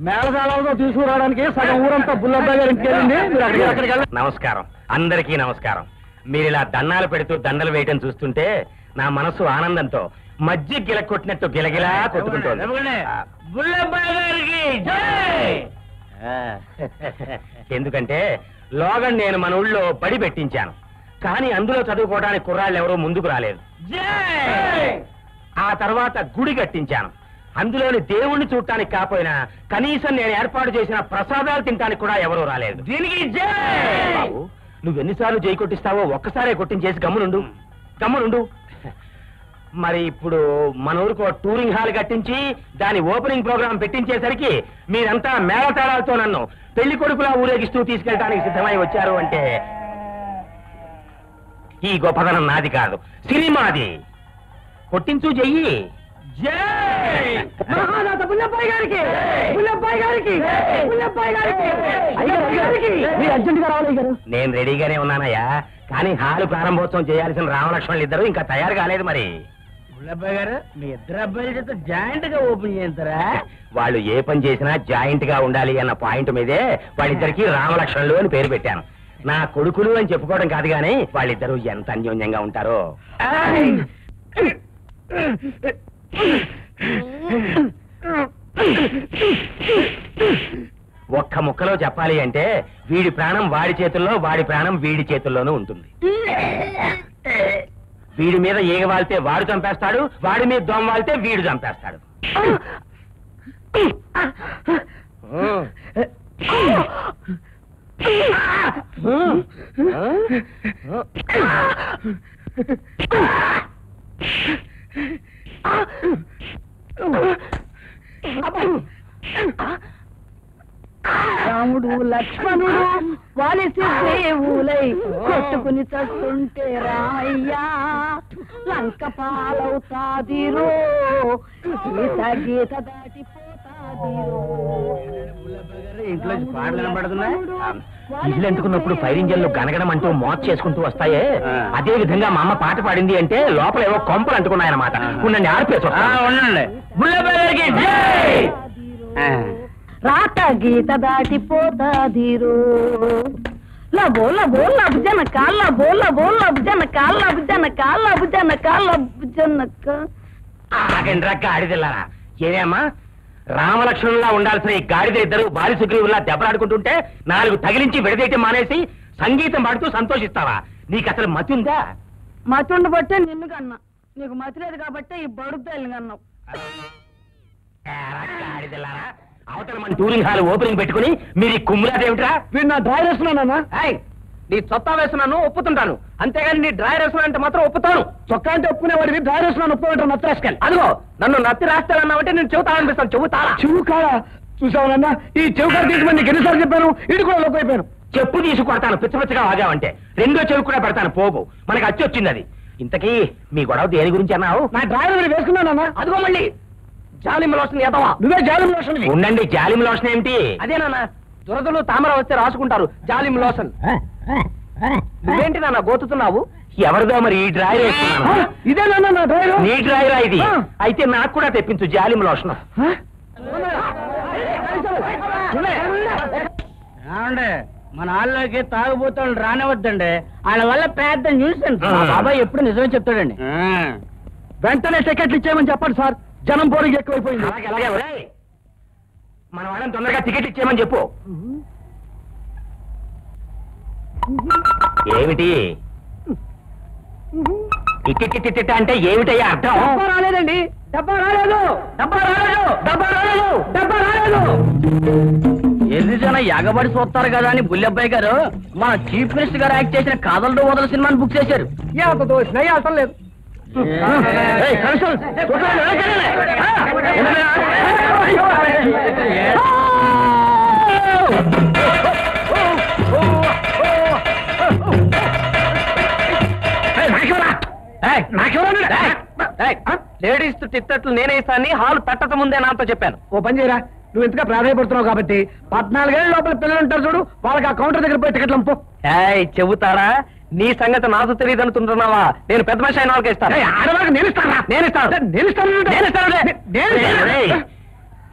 మేళసాలలో తీసుకురావడానికి సగం ఊరంతా బుల్లబ్బాయి గారి ఇంటికి వెళ్ళింది మీరు అక్కడికి అక్కడికి వెళ్ళండి నమస్కారం. అందరికీ నమస్కారం. మీరు ఇలా దండాలు పెడుతూ దండలు వేయటం చూస్తుంటే నా మనసు ఆనందంతో మధ్య గిల కొట్టినట్టు గిలగిలా కొట్టుకుంటోంది. ఎందుకంటే లోగన్ నేను మన ఊళ్ళో బడి పెట్టించాను. కానీ అందులో చదువుకోవడానికి కుర్రాళ్ళు ఎవరూ ముందుకు రాలేదు. ఆ తర్వాత గుడి కట్టించాను. అందులోని దేవుణ్ణి చూడటానికి కాపోయినా కనీసం నేను ఏర్పాటు చేసిన ప్రసాదాలు తినడానికి కూడా ఎవరూ రాలేదు. దీనికి బాబు నువ్వు ఎన్నిసార్లు జై కొట్టిస్తావో ఒక్కసారే కొట్టించేసి గమ్మునుండు. గమ్మునుండు. మరి ఇప్పుడు మన ఊరికి ఒక టూరింగ్ హాల్ కట్టించి దాని ఓపెనింగ్ ప్రోగ్రామ్ పెట్టించేసరికి మీరంతా మేళతాళాలతో నన్ను పెళ్ళి కొడుకులా ఊరేగిస్తూ తీసుకెళ్ళడానికి సిద్ధమై వచ్చారు అంటే ఈ గొప్పదనం నాది కాదు సినిమాది. కొట్టించు చెయ్యి మహాదాత బుల్లబ్బాయి గారికి! బుల్లబ్బాయి గారికి! బుల్లబ్బాయి గారికి! అయ్యగారు, అయ్యగారికి! మీరు అర్జెంటుగా రావాలి అయ్యగారు. నేను రెడీగానే ఉన్నానయ్యా కానీ హాలు ప్రారంభోత్సవం చేయాల్సిన రామలక్ష్మణులు ఇద్దరు ఇంకా తయారు కాలేదు మరి. బుల్లబ్బాయి గారు మీ ఇద్దరు అబ్బాయిల చేత జాయింట్గా ఓపెన్ చేస్తారా వాళ్ళు ఏ పని చేసినా జాయింట్గా ఉండాలి అన్న పాయింట్ మీదే వాళ్ళిద్దరికి రామలక్ష్మణులు అని పేరు పెట్టాను. నా కొడుకులు అని చెప్పుకోవడం కాదు గానీ వాళ్ళిద్దరూ ఎంత అన్యోన్యంగా ఉంటారో. ఒక్క ముక్కలో చెప్పాలి అంటే వీడి ప్రాణం వాడి చేతుల్లో వాడి ప్రాణం వీడి చేతుల్లోనూ ఉంటుంది. వీడి మీద ఈగ వాళ్తే వాడు చంపేస్తాడు వాడి మీద దొంగ వాళ్తే వీడు చంపేస్తాడు. రాముడు లక్ష్మణుడు వాలిసి దేవులై కొట్టుకుని చస్తుంటే రామయ్యా లంక పాలవుతాదిరో గీత గీత దాటిపోతాదిరో ఇంట్లో పాటలు విజిల్ ఎంటుకున్నప్పుడు ఫైర్ ఇంజన్లు గనగడం అంటూ మోత చేసుకుంటూ వస్తాయే. అదే విధంగా మా అమ్మ పాట పాడింది అంటే లోపల ఏవో కొంపలు అంటుకున్నాయన్నమాట. ఉండండి ఆర్పేసి. ఉండండి. రాత గీత దాటిపోతాదిరో లబో లబో లబ్జన కాళ్ళ బోల బోల లబ్జన కాళ్ళ లబ్జన కాళ్ళ లబ్జన కాళ్ళ లబ్జనక. ఆగండి రా గాడిదెల్లారా ఏమేమ్మా రామలక్ష్మణులా ఉండాల్సిన ఈ గాడిద ఇద్దరు బాలి సుగ్రీవులా దెబ్బలాడుకుంటుంటే నాలుగు తగిలించి విడదీయటం మానేసి సంగీతం పాడుతూ సంతోషిస్తావా? నీకు అసలు మతి ఉందా? మతుండు బట్టే నిన్ను కన్నా. నీకు మతి లేదు కాబట్టి ఈ బడుగు తల్లి కన్నావు అవతల మన టూరింగ్ హాల్ ఓపెనింగ్ పెట్టుకుని మీరు ఈ కుమ్ములాటేమిట్రా వీడు నా డ్రైవర్ వేస్తున్నానా నీ చొత్తా వేస్తున్నాను ఒప్పుతుంటాను. అంతేగాని నీ డ్రైవర్ వేస్తున్నా అంటే మాత్రం ఒప్పుతాను. చొక్కా అంటే ఒప్పుకునేవాడివి డ్రైవర్ వేస్తున్నాను ఒప్పుకుంటాను నచ్చరేసుకెళ్ళి అదిగో నన్ను నత్తి రాస్తానన్నావంటే నేను చెబుతా అనిపిస్తాను. చెబుతారా చెవు కాడా? చూసావునన్నా ఈ చెవు కాడ తీసుకుని నీకు ఎన్నిసార్లు చెప్పాను? ఇటు కూడా లోపు అయిపోయాను. చెప్పు తీసి కొడతాను. పిచ్చ పిచ్చగా వాగావంటే. రెండో చెవి కూడా పెడతాను. పోగు మనకి అచ్చి వచ్చింది అది. ఇంతకీ మీ గొడవ దేని గురించి అన్నావు? నా డ్రైవర్ మీరు వేసుకున్నానన్నా అదిగో మళ్ళీ. జాలిం లోషన్ ఎదవా నువ్వే జాలి లోషన్ ఉండండి జాలిం లోషన్ ఏమిటి? అదేనా దురదలు తామర వస్తే రాసుకుంటారు జాలిం లోషన్. నువ్వేంటి నాన్న గోతుతున్నావు? ఎవరిదో మరి ఈ డ్రాయర్ వేసుకున్నాను ఇదేనా నా డ్రాయరా? ఇది. అయితే నాకు కూడా తెప్పించు జాలిం లోషన్. మన వాళ్ళకి తాగుబోతాడు రానివద్దండి వాళ్ళ వల్ల పెద్ద న్యూస్. బాబాయ్ ఎప్పుడు నిజమే చెప్తాడండి. వెంటనే టికెట్లు ఇచ్చేయమని చెప్పండి సార్. జనం పోరికి ఎక్కువైపోయింది. అలాగే అలాగే ఒరేయ్. మన వాళ్ళని తొందరగా టికెట్ ఇచ్చేయమని చెప్పు. ఏమిటి? ఇట్టి అంటే ఏమిటయ్యా అర్థం? డబ్బా రాలేదండి. డబ్బా రాలేదు. డబ్బా రాలేదు. డబ్బా రాలేదు. డబ్బా రాలేదు. ఎన్ని జన ఎగబడి చూస్తారు కదా అని బుల్లబ్బాయి గారు మన చీఫ్ మినిస్టర్ గారు యాక్ట్ చేసిన కాదలతో వదల సినిమాని బుక్ చేశారు. దోషినా అవసరం లేదు. లేడీస్ తిట్టట్లు నేనే ఇస్తాను హాల్ పెట్టక ముందే నాతో చెప్పాను. ఓ పని చేయరా? నువ్వు ఇంతగా ప్రాధాన్యపడుతున్నావు కాబట్టి పద్నాలుగేళ్ళ లోపల పిల్లలు ఉంటారు చూడు వాళ్ళకి ఆ కౌంటర్ దగ్గర పోయి టికెట్లు పంపు చెబుతారా? నీ సంగతి నాకు తెలియదు అనుకుంటున్నావా నేను పెద్ద మనిషి అయిన వాళ్ళకి ఇస్తాను. నేను ఇస్తాను. నేను ఇస్తాను. నేను ఇస్తాను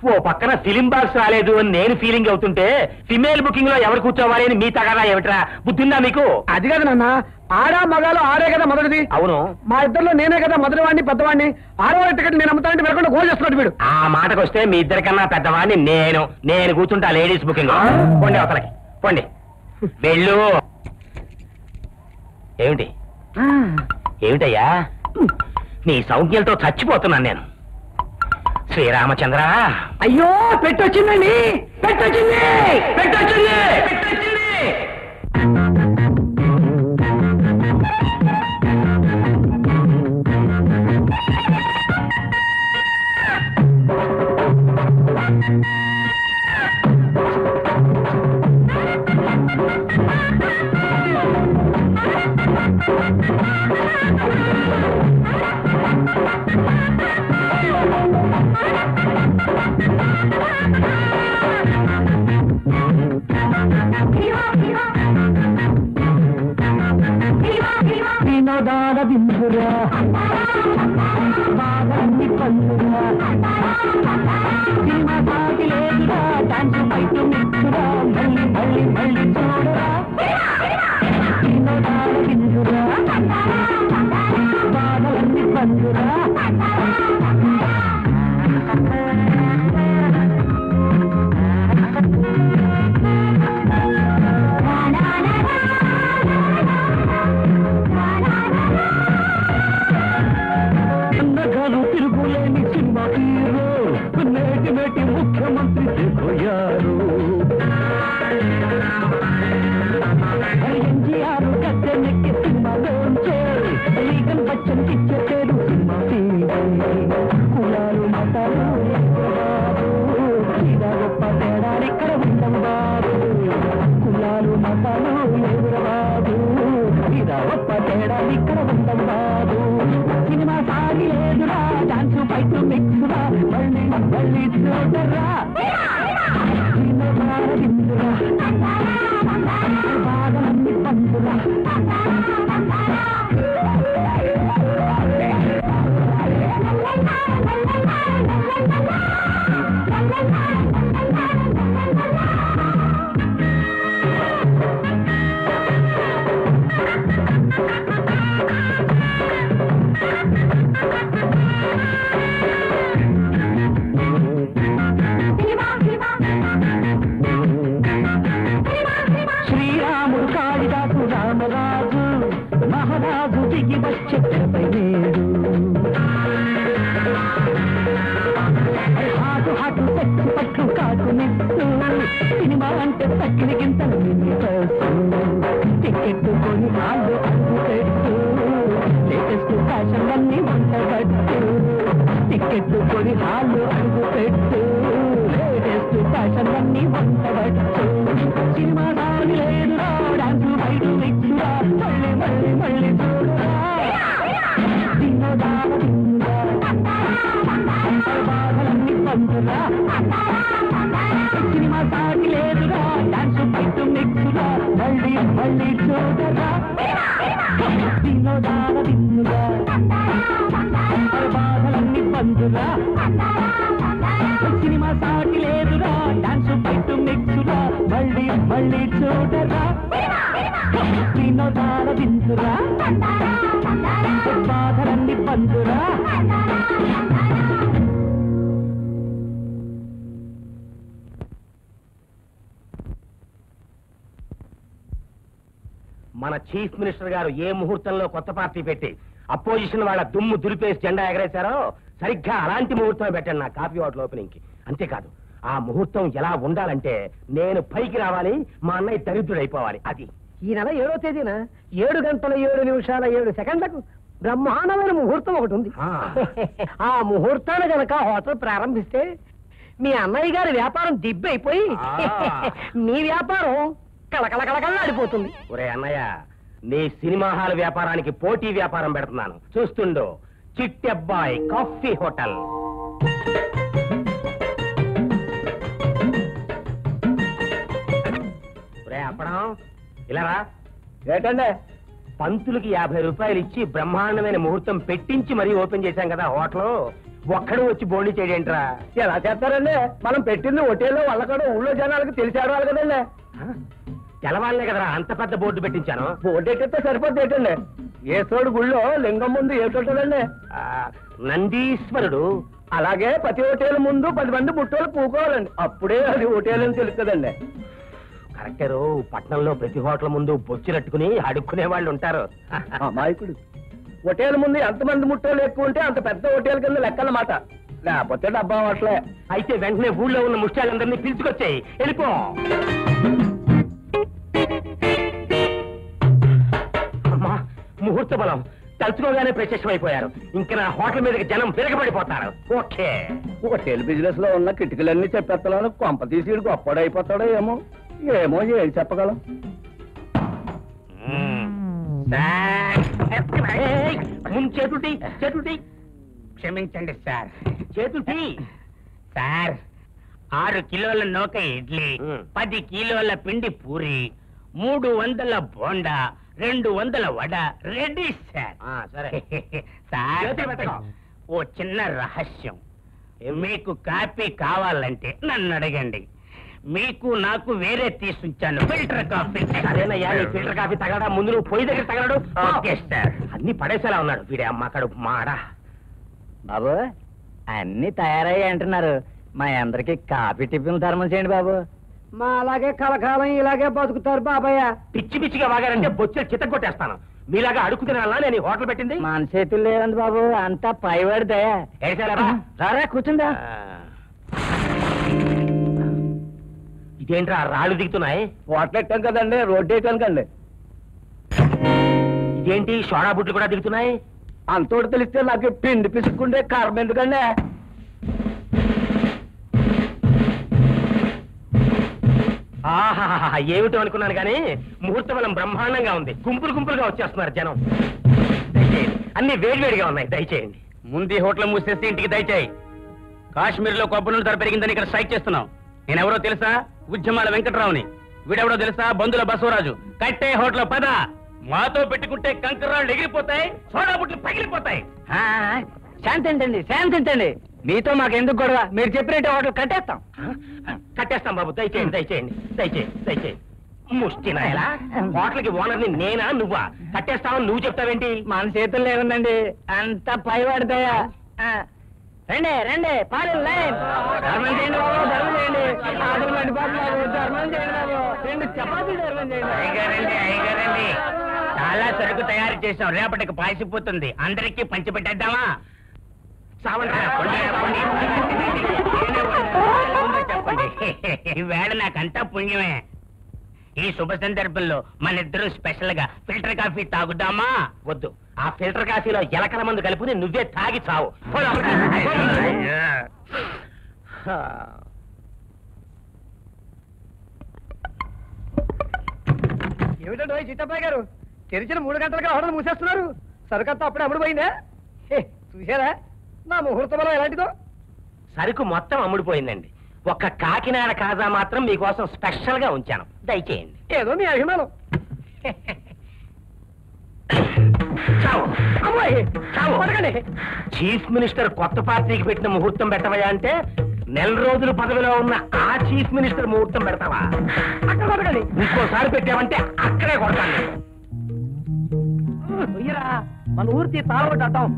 ఓ పక్కన ఫిలిం బాక్స్ రాలేదు అని నేను ఫీలింగ్ అవుతుంటే ఫిమేల్ బుకింగ్లో ఎవరు కూర్చోవాలి అని మీ తగదా ఏమిట్రా? బుద్ధిందా మీకు? అది కాదు నాన్న. ఆడా మగాలు ఆడే కదా మొదటిది. అవును. మా ఇద్దరిలో నేనే కదా మొదటి వాడిని పెద్దవాడిని. ఆడవాళ్ళ టికెట్ నేను అమ్ముతానంటే వెళ్ళకుండా గోల్ చేస్తున్నాడు వీడు. ఆ మాటకు వస్తే మీ ఇద్దరికన్నా పెద్దవాడిని నేను. నేను కూర్చుంటా లేడీస్ బుకింగ్ పోండి అవతలకి. పోండి. వెళ్ళు. ఏమిటి? ఏమిటయ్యా? నీ సౌజ్ఞలతో చచ్చిపోతున్నాను నేను. శ్రీరామచంద్ర. అయ్యో పెట్టొచ్చిందండి. పెట్టొచ్చింది. పెట్టొచ్చింది. పెట్టొచ్చింది. వినోదాల బిందురా బాగాన్ని పందురా సినిమా సాటి లేదురా డాన్స్ బయట మిచ్చురా మళ్ళీ మళ్ళీ మళ్ళీ చూడరా వినోదాల బిందురా బాగాన్ని సినిమా గింతలు టికెట్ కొని వాళ్ళు అడ్డు పెట్టు. లేటెస్ట్ ఫ్యాషన్ అన్ని వంటగట్టు టికెట్ కొని హాలు మళ్ళీ చూడరా? వినోదాల విందురా? బాధలన్నీ పందురా? మన చీఫ్ మినిస్టర్ గారు ఏ ముహూర్తంలో కొత్త పార్టీ పెట్టి అపోజిషన్ వాళ్ళ దుమ్ము దులిపేసి జెండా ఎగరేశారో సరిగ్గా అలాంటి ముహూర్తం పెట్టండి నా కాఫీ హోటల్ ఓపెనింగ్కి. అంతేకాదు ఆ ముహూర్తం ఎలా ఉండాలంటే నేను పైకి రావాలి మా అన్నయ్య దరిద్రుడైపోవాలి అది. ఈ నెల ఏడో తేదీన? ఏడు గంటల ఏడు నిమిషాల ఏడు సెకండ్లకు బ్రహ్మాండమైన ముహూర్తం ఒకటి ఉంది. ఆ. ముహూర్తాన్ని గనక హోటల్ ప్రారంభిస్తే మీ అన్నయ్య గారి వ్యాపారం దిబ్బైపోయి. మీ వ్యాపారం కళకళకళకళలాడిపోతుంది ఒరే అన్నయ్య నీ సినిమా హాల్ వ్యాపారానికి పోటీ వ్యాపారం పెడుతున్నాను. చూస్తుండు చిట్టెబ్బాయి కాఫీ హోటల్. అప్పడం ఇలా రా. ఏంటండి? పంతులకి యాభై రూపాయలు ఇచ్చి బ్రహ్మాండమైన ముహూర్తం పెట్టించి మరీ ఓపెన్ చేశాం కదా హోటల్. ఒక్కడు వచ్చి బోండి చేయడేంట్రా. ఎలా చేస్తారండి? మనం పెట్టింది హోటల్లో వాళ్ళ కూడా ఊళ్ళో జనాలకు తెలిసాడాలి కదండి. ఆ? తెలవాలనే కదరా అంత పెద్ద బోర్డు పెట్టించాను. బోట్ ఎక్కితే సరిపోద్ది ఏంటండి? ఏసోడు గుళ్ళో లింగం ముందు ఏటుంటదండి నందీశ్వరుడు. అలాగే ప్రతి హోటల్ ముందు పది మంది ముట్టోలు పూకోవాలండి. అప్పుడే అది హోటల్ అని తెలుస్తుందండి. కరెక్టరు పట్నంలో ప్రతి హోటల్ ముందు బొచ్చిరట్టుకుని అడుక్కునే వాళ్ళు ఉంటారు. అమాయకుడు హోటల్ ముందు ఎంతమంది ముట్టోలు ఎక్కువ ఉంటే అంత పెద్ద హోటల్ కింద లెక్కన్నమాట. లేకపోతే డబ్బా హోటలే అయితే వెంటనే ఊళ్ళో ఉన్న ముష్టాలందరినీ పిలుచుకొచ్చాయి. వెళ్ళిపో. అమ్మా ముహూర్త బలం. తలుచుకోగానే ప్రత్యక్షమైపోయారు. ఇంకా నా హోటల్ మీదకి జనం విరగబడిపోతారు. ఓకే. హోటల్ బిజినెస్లో ఉన్న కిటికలన్నీ చెప్పేస్తాను కొంప తీసి గొప్పడైపోతాడో ఏమో. ఏమో ఏం చెప్పగలం. తీ. క్షమించండి సార్. చేతులు తీ. సార్ ఆరు కిలోల నూక ఇడ్లీ. పది కిలోల పిండి పూరి మూడు వందల బోండా రెండు వందల వడ. Ready sir. సరే. ఓ చిన్న రహస్యం. మీకు కాపీ కావాలంటే నన్ను అడగండి. మీకు నాకు వేరే తీసుంచాను ఫిల్టర్ కాఫీ. సరేనయ్యా నీ ఫిల్టర్ కాఫీ తగలడా? ముందు నువ్వు పొయ్యి దగ్గర తగలడు. Okay sir. అన్ని పడేసేలా ఉన్నాడు. వీడే అమ్మ కడుపు మాడా. బాబు అన్ని తయారయ్యి అంటున్నారు. మా అందరికి కాఫీ టిఫిన్ ధర్మం చేయండి బాబు. మా అలాగే కలకాలం ఇలాగే బతుకుతారు బాబాయ్ పిచ్చి పిచ్చిగా వాగారంటే బొచ్చెలు చిత్త కొట్టేస్తాను మీలాగా అడుగు తినాలా నేను ఈ హోటల్ పెట్టింది. మన చేతుల్లో లేదండి బాబు? అంతా పైవాడి దయా. ఏడ్చారా? రారా కూర్చుందా? ఆ. ఇదేంట్రా రాళ్ళు దిగుతున్నాయి? హోటల్ ఎట్టాం కదండి రోడ్డు ఎక్కానికండి ఇదేంటి సోడా బుట్లు కూడా దిగుతున్నాయి? అంతోటి తెలిస్తే నాకు పిండి పిసుక్కుండే కారం ఎందుకండి? ఆహాహా ఏమిటో అనుకున్నాను కానీ ముహూర్త బలం బ్రహ్మాండంగా ఉంది. గుంపులు గుంపులుగా వచ్చేస్తున్నారు జనం. దయచేయండి అన్ని వేడివేడిగా ఉన్నాయి దయచేయండి. ముందు హోటల్ మూసేసి ఇంటికి దయచేయి. కాశ్మీర్లో కొబ్బరి ధర పెరిగిందని ఇక్కడ స్ట్రైక్ చేస్తున్నాం. నేనెవరో తెలుసా? ఉద్యమాల వెంకట్రావుని. వీడెవడో తెలుసా? బంధుల బసవరాజు. కట్టే హోటల్ పద. మాతో పెట్టుకుంటే కంకరాళ్ళు ఎగిరిపోతాయి సోడా బుట్లు పగిలిపోతాయి. శాంతించండి శాంతించండి మీతో మాకు ఎందుకు గొడవ? మీరు చెప్పినట్టు హోటల్ కట్టేస్తాం. కట్టేస్తాం బాబు. దయచేయండి దయచేయండి దయచేయండి దయచేయండి. ముష్టి నాయలా హోటల్కి ఓనర్ని నేనా నువ్వా? కట్టేస్తావని నువ్వు చెప్తావేంటి? మన చేతుల్లో ఏముందండి అంత పైవాడతాయా రండి రండి పాలు లైన్. ధర్మం చేయండి బాబు ధర్మం చేయండి. ఆటలు ధర్మం చేయండి బాబు. రెండు చపాతీ ధర్మం చేయండి అయ్యగారండి అయ్యగారండి చాలా సరుకు తయారు చేసాం రేపటికి పాసిపోతుంది అందరికీ వండాను. ముందు చెప్పండి. ఈవేళ నాకంతా పుణ్యమే. ఈ శుభ సందర్భంలో మన ఇద్దరు స్పెషల్గా ఫిల్టర్ కాఫీ తాగుదామా? వద్దు. ఆ ఫిల్టర్ కాఫీలో ఎలకల మందు కలుపుని నువ్వే తాగి చావు. ఏమిటంటే చిట్టబ్బాయి గారు? తెరిచిన మూడు గంటలుగా హోటల్ మూసేస్తున్నారు. సరుకంతా అప్పుడే అమ్ముడు పోయిందా? హే, చూసారా నా ముహూర్త బలం ఎలాంటిదో? సరుకు మొత్తం అమ్ముడిపోయిందండి ఒక్క కాకినాడ కాజా మాత్రం మీకోసం స్పెషల్గా ఉంచాను. దయచేయండి. ఏదో మీ అభిమానం. చావు. అమ్మాయి చావు. పడకండి చీఫ్ మినిస్టర్ కొత్త పార్టీకి పెట్టిన ముహూర్తం పెట్టవయా అంటే నెల రోజులు పదవిలో ఉన్న ఆ చీఫ్ మినిస్టర్ ముహూర్తం పెడతావా అక్కడ ఇంకోసారి పెట్టావంటే అక్కడే కొడతాను. ఉయ్యరా మన ఊరికి తాగొట్టాం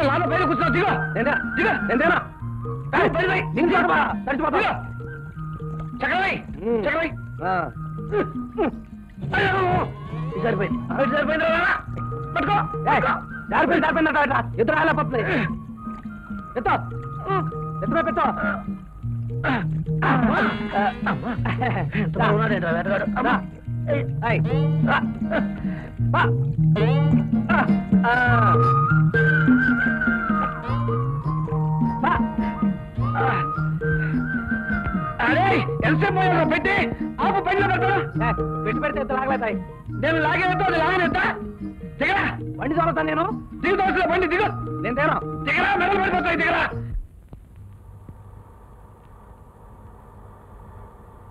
లాభ పైన దిగో నేను దిగో సరిపోయింది. సరిపోయింది పట్టుకో జారిపోయింది జారిపోయింది ఇద్దరు అలా పప్పులు ఎత్తో. ఎత్తురా పెట్టో అరే ఎంతసేపు పెట్టి? ఆపు పనిలో పెడతాను పెట్టి పెడితే ఎంత లాగలేతాయి నేను లాగేదో అది లాగనేద్దా దిగరా. బండి తోలుతా నేను. దిగు దోశలో బండి దిగు. నేను తేను దిగరా మెడలు పడిపోతాయి దిగరా.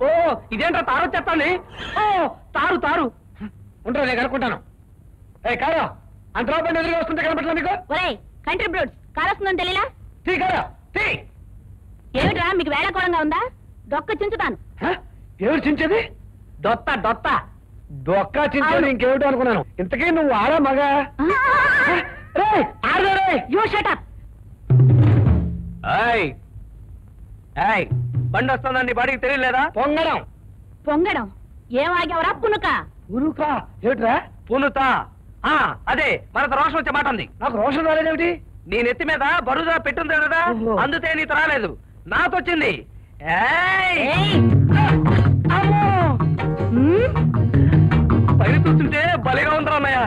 ఓ ఇదేంట్రా తారు వచ్చేస్తాండి ఓ తారు తారు. ఉంటారా నేను కనుక్కుంటాను. ఏ కారా అంతలో బండి ఎదురుగా వస్తుంటే కనపట్లా మీకు ఒరేయ్ కంట్రీ బ్రూట్స్ కారొస్తుందని తెలియలా తీ కారా తీ ఏమిట్రా మీకు వేళకోళంగా ఉందా? డొక్క చించుతాను? ఎవరు చించేది? దొత్త దొత్త దొక్క చించేది. ఇంకేమిటో అనుకున్నాను. ఇంతకీ నువ్వు ఆడా మగా? బండి వస్తుందండి బాడీకి తెలియలేదా? పొంగడం. పొంగడం? ఏం ఆగావరా? పునుక. ఉరుకా ఏమిట్రా? పునుతా అదే మనకు రోషం వచ్చే మాట ఉంది నాకు రోషం రాలేదేమిటి? నీ నెత్తి మీద బరువుగా పెట్టుంది కదా. అందుతే నీతో రాలేదు. నాతో వచ్చింది? పైన చూస్తుంటే భలేగా ఉందిరా అన్నయ్య.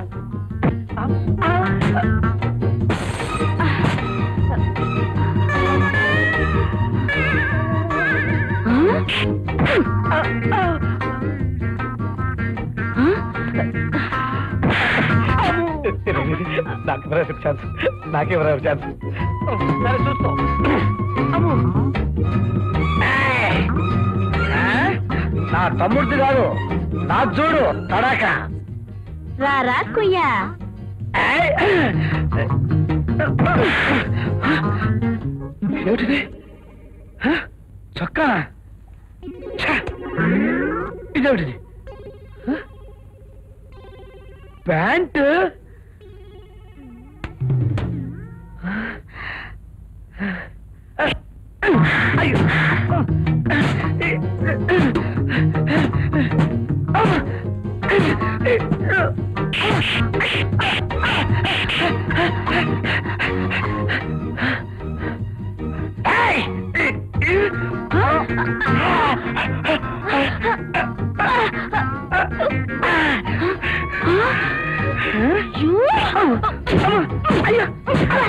నాకు ఛాన్స్. నాకే ఛాన్స్. సరే చూస్తాం నా తమ్ముడిది కాదు నా చూడు తడాక. రారా కుయ్యా. ఏమిటిది? చొక్కా! ఇదేమిటిది? హ? ప్యాంటు అయ్యో వేటగాడు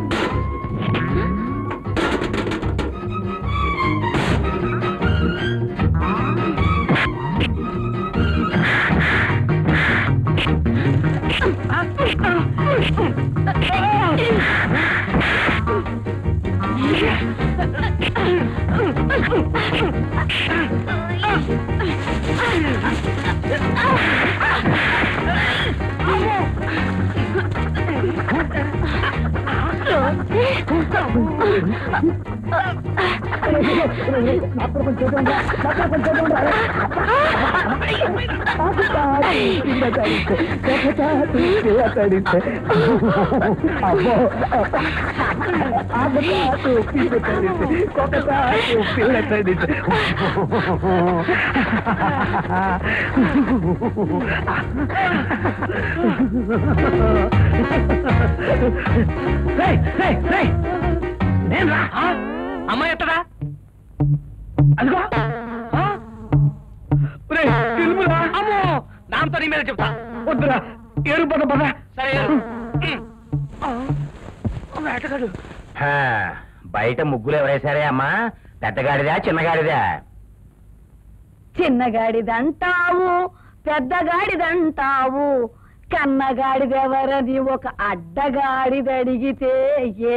Oh, కమాన్ నేను రా అమ్మాయి ఎత్తడా అదిగో. అమ్మో! నాన్నతో నీ మీద చెప్తా. వద్దురా. ఏడు పద పద. సరే వేటగాడు. బయట ముగ్గులు ఎవరేశారే అమ్మా? పెద్దగాడిదా చిన్నగాడిదా? చిన్నగాడిదంటావు పెద్దగాడిదంటావు. కన్నగాడిదెవరని ఒక అడ్డగాడిదడిగితే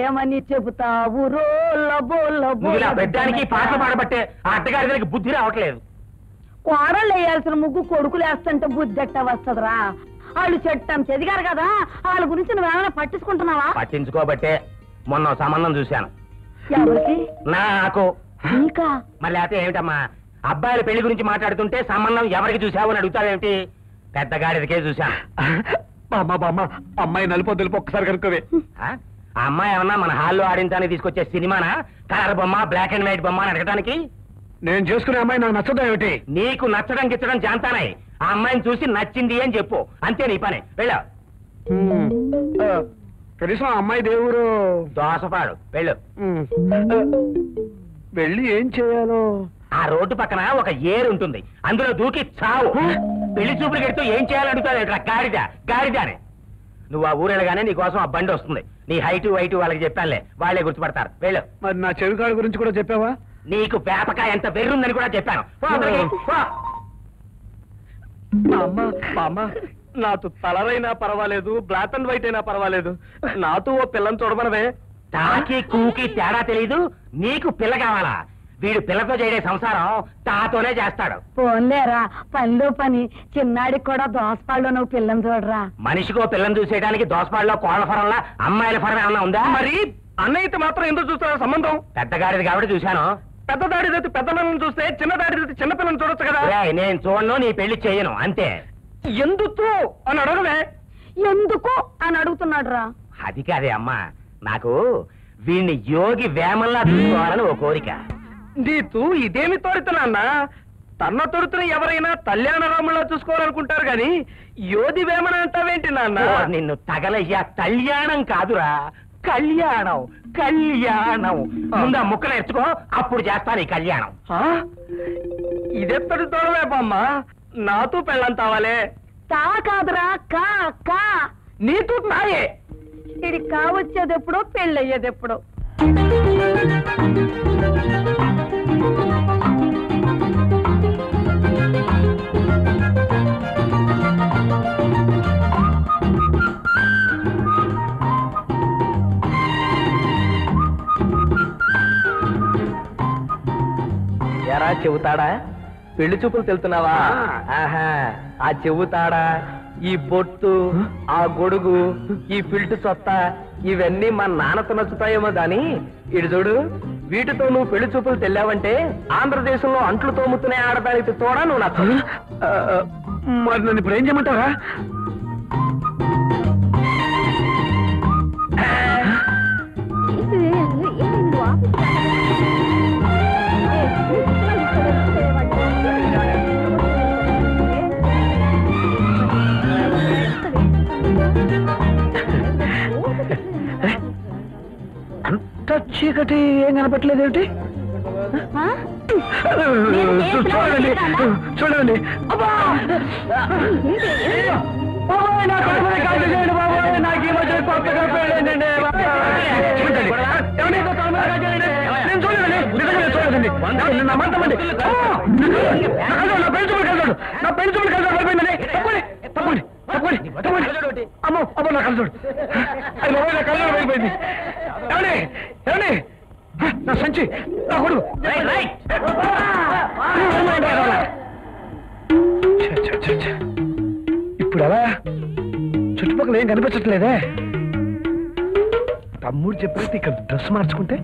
ఏమని చెబుతావు? రోల్ల బోల్ల నువ్వు ఇలా పెట్టడానికి పాటలు పాడబట్టే ఆ బుద్ధి రావట్లేదు. కోడలు వేయాల్సిన ముగ్గు కొడుకులు వేస్తుంటే బుద్ధెట్ట వస్తదిరా? వాళ్ళు చెట్టం చెదిగారు కదా వాళ్ళ గురించి నువ్వేమైనా పట్టించుకుంటున్నావా? పట్టించుకోబట్టే మొన్న ఓ సంబంధం చూశాను. ఎవరికి? నాకు. నీకా? మళ్ళీ అయితే ఏమిటమ్మా? అబ్బాయిల పెళ్ళి గురించి మాట్లాడుతుంటే సంబంధం ఎవరికి చూసావు అని అడుగుతావేమిటి? పెద్దగాడిదికే చూశాను బామ్మ బామ్మ అమ్మాయి నలుపు తెలుపు ఒక్కసారి కనుక్కోవే. ఆ? ఆ అమ్మాయి ఏమన్నా మన హాల్లో ఆడించానికి తీసుకొచ్చే సినిమానా? కలర్ బొమ్మ బ్లాక్ అండ్ వైట్ బొమ్మ అని అడగడానికి నేను చేసుకునే అమ్మాయి నాకు నచ్చదా ఏమిటి? నీకు నచ్చడం గిచ్చడం జాంతానాయి ఆ అమ్మాయిని చూసి నచ్చింది అని చెప్పు. అంతే నీ పని. వెళ్ళా. కనీసం ఆ అమ్మాయి దేవుడు దోసపాడు. వెళ్ళు. వెళ్ళి ఏం చేయాలో? ఆ రోడ్డు పక్కన ఒక ఏరు ఉంటుంది. అందులో దూకి చావు. పెళ్ళి చూపులు కడుతూ ఏం చేయాలడుగుతాడు ఇట్లా గాడిద గాడిద అని. నువ్వు ఆ ఊరెళ్ళగానే నీ కోసం ఆ బండి వస్తుంది. నీ హైటు వైటు వాళ్ళకి చెప్పాలే వాళ్ళే గుర్తుపడతారు. వెళ్ళు. మరి నా చెవికాడు గురించి కూడా చెప్పావా? నీకు పేపకాయ ఎంత వెర్రుందని కూడా చెప్పాను. నాతో తలరైనా పర్వాలేదు బ్లాక్ అండ్ వైట్ అయినా పర్వాలేదు. నాతో ఓ పిల్లని చూడమనవే. తాకి కూకి తేడా తెలీదు. నీకు పిల్ల కావాలా? వీడు పిల్లతో చేయడే సంసారం తాతోనే చేస్తాడు. పోన్లేరా పనిలో పని. చిన్నాడికి కూడా దోసపాళ్ళు నువ్వు పిల్లని చూడరా. మనిషికో పిల్లని చూసేయడానికి దోసపాడులో కోళ్ళ ఫరంలా అమ్మాయిల ఫరం ఏమన్నా ఉందా? మరి అన్నయ్యతో మాత్రం ఎందుకు చూస్తున్నా సంబంధం? పెద్దగాడిది కాబట్టి చూశాను. పెద్ద దాడి తెచ్చి పెద్ద నన్ను చూస్తే చిన్న దాడి చిన్న పిల్లని చూడొచ్చు కదా? నేను చూడను నీ పెళ్ళి చేయను అంతే. ఎందుకు? అని అడగలే ఎందుకు? అని అడుగుతున్నాడు రా అది కాదే అమ్మా నాకు వీణ్ణి యోగి వేమల్లా చూసుకోవాలని ఓ కోరిక. నీతు ఇదేమి తోడుతున్నా తన్న తొడుతున్న ఎవరైనా కళ్యాణ రాములా చూసుకోవాలనుకుంటారు గాని యోధి వేమన అంటావేంటి నాన్న? నిన్ను తగలయ్యా కళ్యాణం కాదురా. కళ్యాణం కళ్యాణం. ముందు ఆ ముక్కలు ఎత్తుకో అప్పుడు చేస్తాను ఈ కళ్యాణం? ఇదెత్తడి తోడలే బామ్మ నాతో పెళ్ళంతావాలే తా కాదురా కా కా. నీతూ నాయే ఇది కావచ్చేది ఎప్పుడు ఎరా చెబుతాడా? పెళ్ళి చూపులు తెలుతున్నావా? ఆహా ఆ చెబుతాడా? ఈ బొట్టు ఆ గొడుగు ఈ ఫిల్ట్ సొత్త ఇవన్నీ మా నాన్నతో నచ్చుతాయేమో గాని ఇటు చూడు వీటితో నువ్వు పెళ్ళి చూపులు తెల్లావంటే ఆంధ్రదేశంలో అంట్లు తోముతునే ఆడదానికి తోడా నువ్వు నచ్చ మరి నన్ను ఇప్పుడు ఏం చేయమంటారా అంత చీకటి ఏం కనపట్లేదు ఏమిటి? చూడండి చూడండి. నాకు ఈ మధ్య కొత్తగా పెళ్ళైందండి. ఏమండి, నా. అమ్మో! నా చూపులు కళ్ళజోడు. నా చూపులు కళ్ళజోడు పడిపోయిందండి. తప్పండి, తప్పండి, తప్పండి, తప్పండి. అమ్మో, అమ్మో, నా కళ్ళజోడు. అయ్య బాబోయ్, నా కళ్ళజోడు పడిపోయింది. ఏమండి, ఏమండి? నా సంచి నా కొడుకు. ఇప్పుడు ఎలా చుట్టుపక్కల ఏం కనిపించట్లేదే తమ్ముడు చెప్పినట్టు ఇక్కడ డ్రెస్ మార్చుకుంటే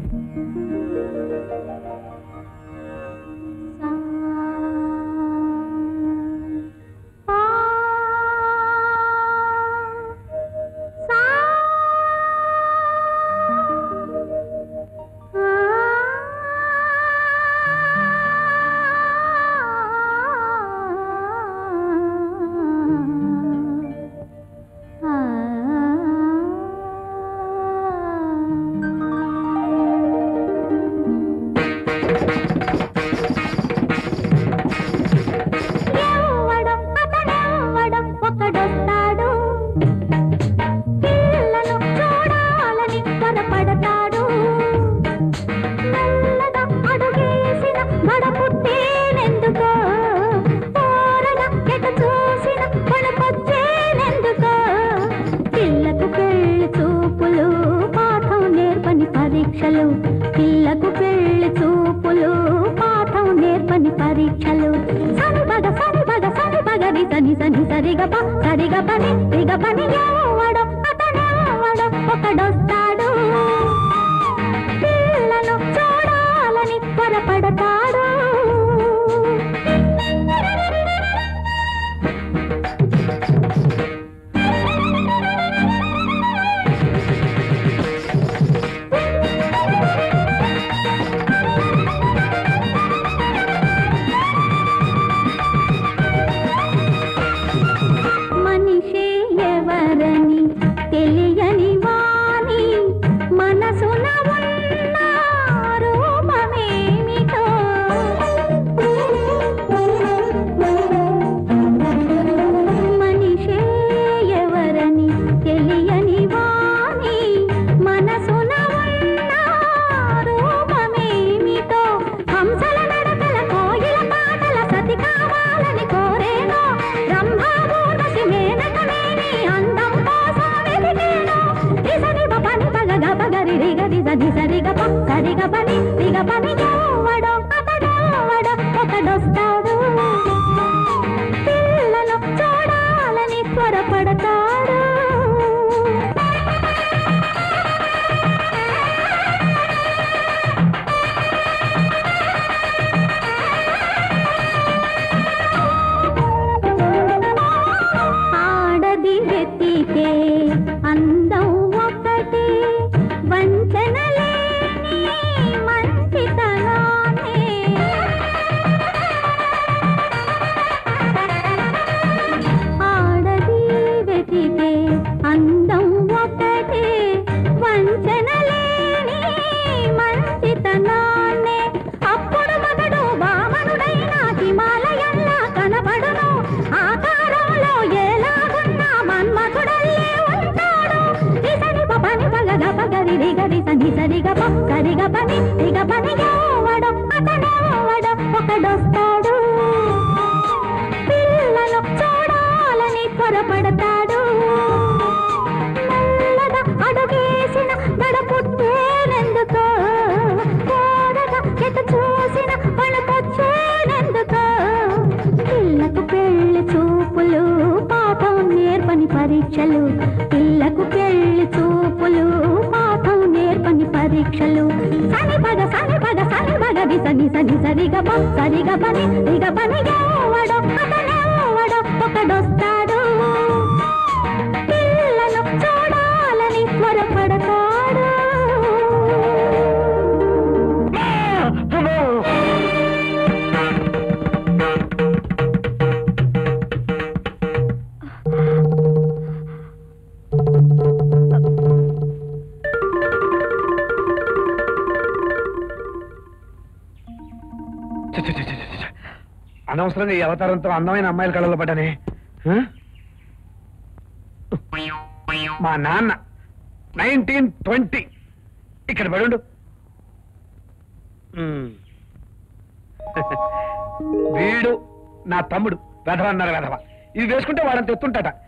ఈ అవతారంతో అందమైన అమ్మాయిల కళ్ళలో పడ్డానే? హ? మా నాన్న నైన్టీన్ ట్వంటీ. ఇక్కడ పడుండు. వీడు నా తమ్ముడు వెధవ అన్నారు వెధవ. ఇది వేసుకుంటే వాడంత ఎత్తుంటాట.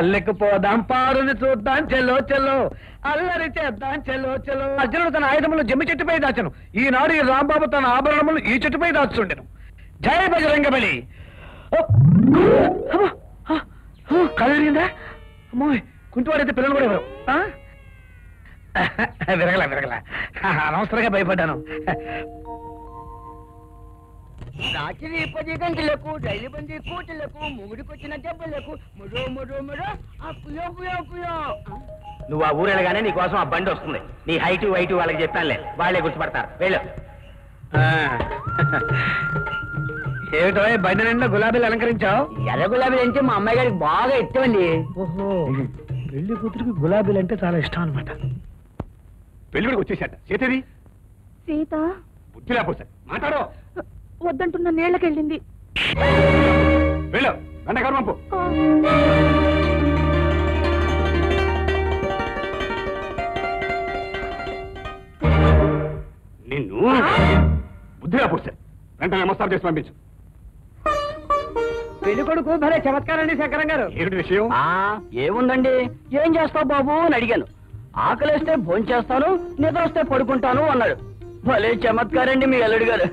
పల్లెకు పోదాం పారుని చూద్దాం చెల్లో చెల్లో. అల్లరి చేద్దాం చెల్లో చెల్లో. అర్జునుడు తన ఆయుధములు జమ్మి చెట్టుపై దాచను. ఈనాడు ఈ రాంబాబు తన ఆభరణములు ఈ చెట్టుపై దాచుండెను జయ బజరంగ బలి కదిలిందా? అమ్మో! కుంటివాడైతే పిల్లలు కూడా ఎవరు? విరగల విరగల. అనవసరంగా భయపడ్డాను. రాత్రి పది గంటలకు రైలు బంది కూటలకు మొగుడికొచ్చిన దెబ్బలకు మురో మురో మురో కుయో కుయో నువ్వు ఆ ఊరు వెళ్ళగానే నీ కోసం ఆ బండి వస్తుంది. నీ హైట్ వైట్ వాళ్ళకి చెప్పానులే. వాళ్ళే గుర్తుపడతారు. వెళ్ళు. ఆ. ఏమిటో బండి నిండా గులాబీలు అలంకరించావు? ఎర్ర గులాబీ అంటే మా అమ్మాయి గారికి బాగా ఇష్టమండి ఓహో. పెళ్ళి కూతురికి గులాబీలు అంటే చాలా ఇష్టం అనమాట పెళ్ళిడికి వచ్చేసాట చేతేది సీత? బుద్ధి లేకపోతే. మాట్లాడో. వద్దంటున్న నీళ్ళకెళ్ళింది. వెళ్ళు పంపు. నిన్ను బుద్ధి లేకపోతే వెంటనే నమస్కారం చేసి పంపించు. పెళ్ళి కొడుకు భలే చమత్కారండి శంకరం గారు. ఏమిటి విషయం? ఆ ఏముందండి? ఏం చేస్తావు బాబు అని అడిగాను. ఆకలిస్తే భోంచేస్తాను నిద్ర వస్తే పడుకుంటాను అన్నాడు. భలే చమత్కారండి మీ అల్లుడు గారు.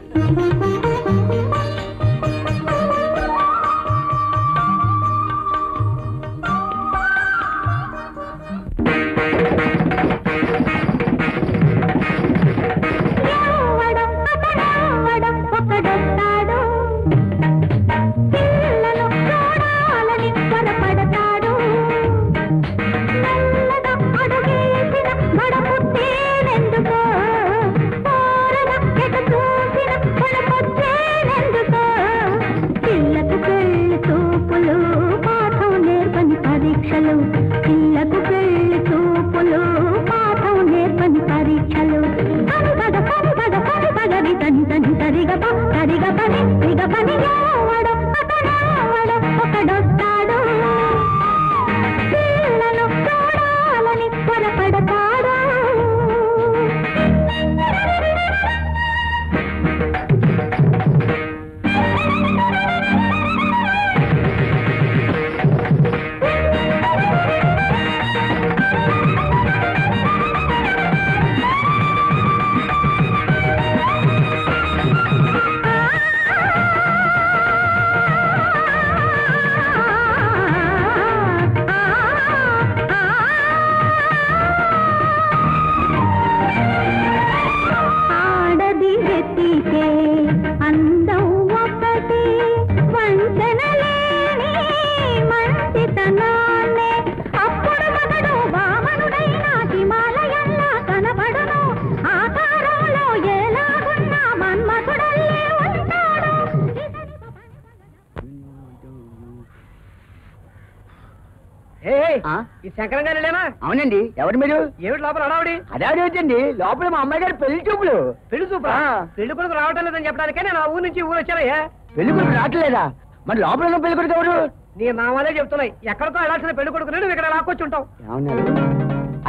ఈ శంకరం గారిలేనా అవునండి. ఎవరు మీరు? ఏమిటి లోపల అడావిడి అదే అడుగుతుంది లోపల మా అమ్మాయి గారు పెళ్ళి చూపులు. పెళ్ళి చూపురా పెళ్ళి కొడుకు రావటం లేదని చెప్పడానికే నేను ఆ ఊరు నుంచి ఊరు వచ్చానయ్యా. పెళ్ళి కొడుకు రావట్లేదా? మరి లోపల ఉన్న పెళ్ళి కొడుకు ఎవరు? నీ నామాలే చెప్తున్నాయి. ఎక్కడికో వెళ్ళాల్సిన పెళ్ళి కొడుకు నువ్వు ఇక్కడ లాక్కొచ్చి ఉంటావు. ఏమన్నారు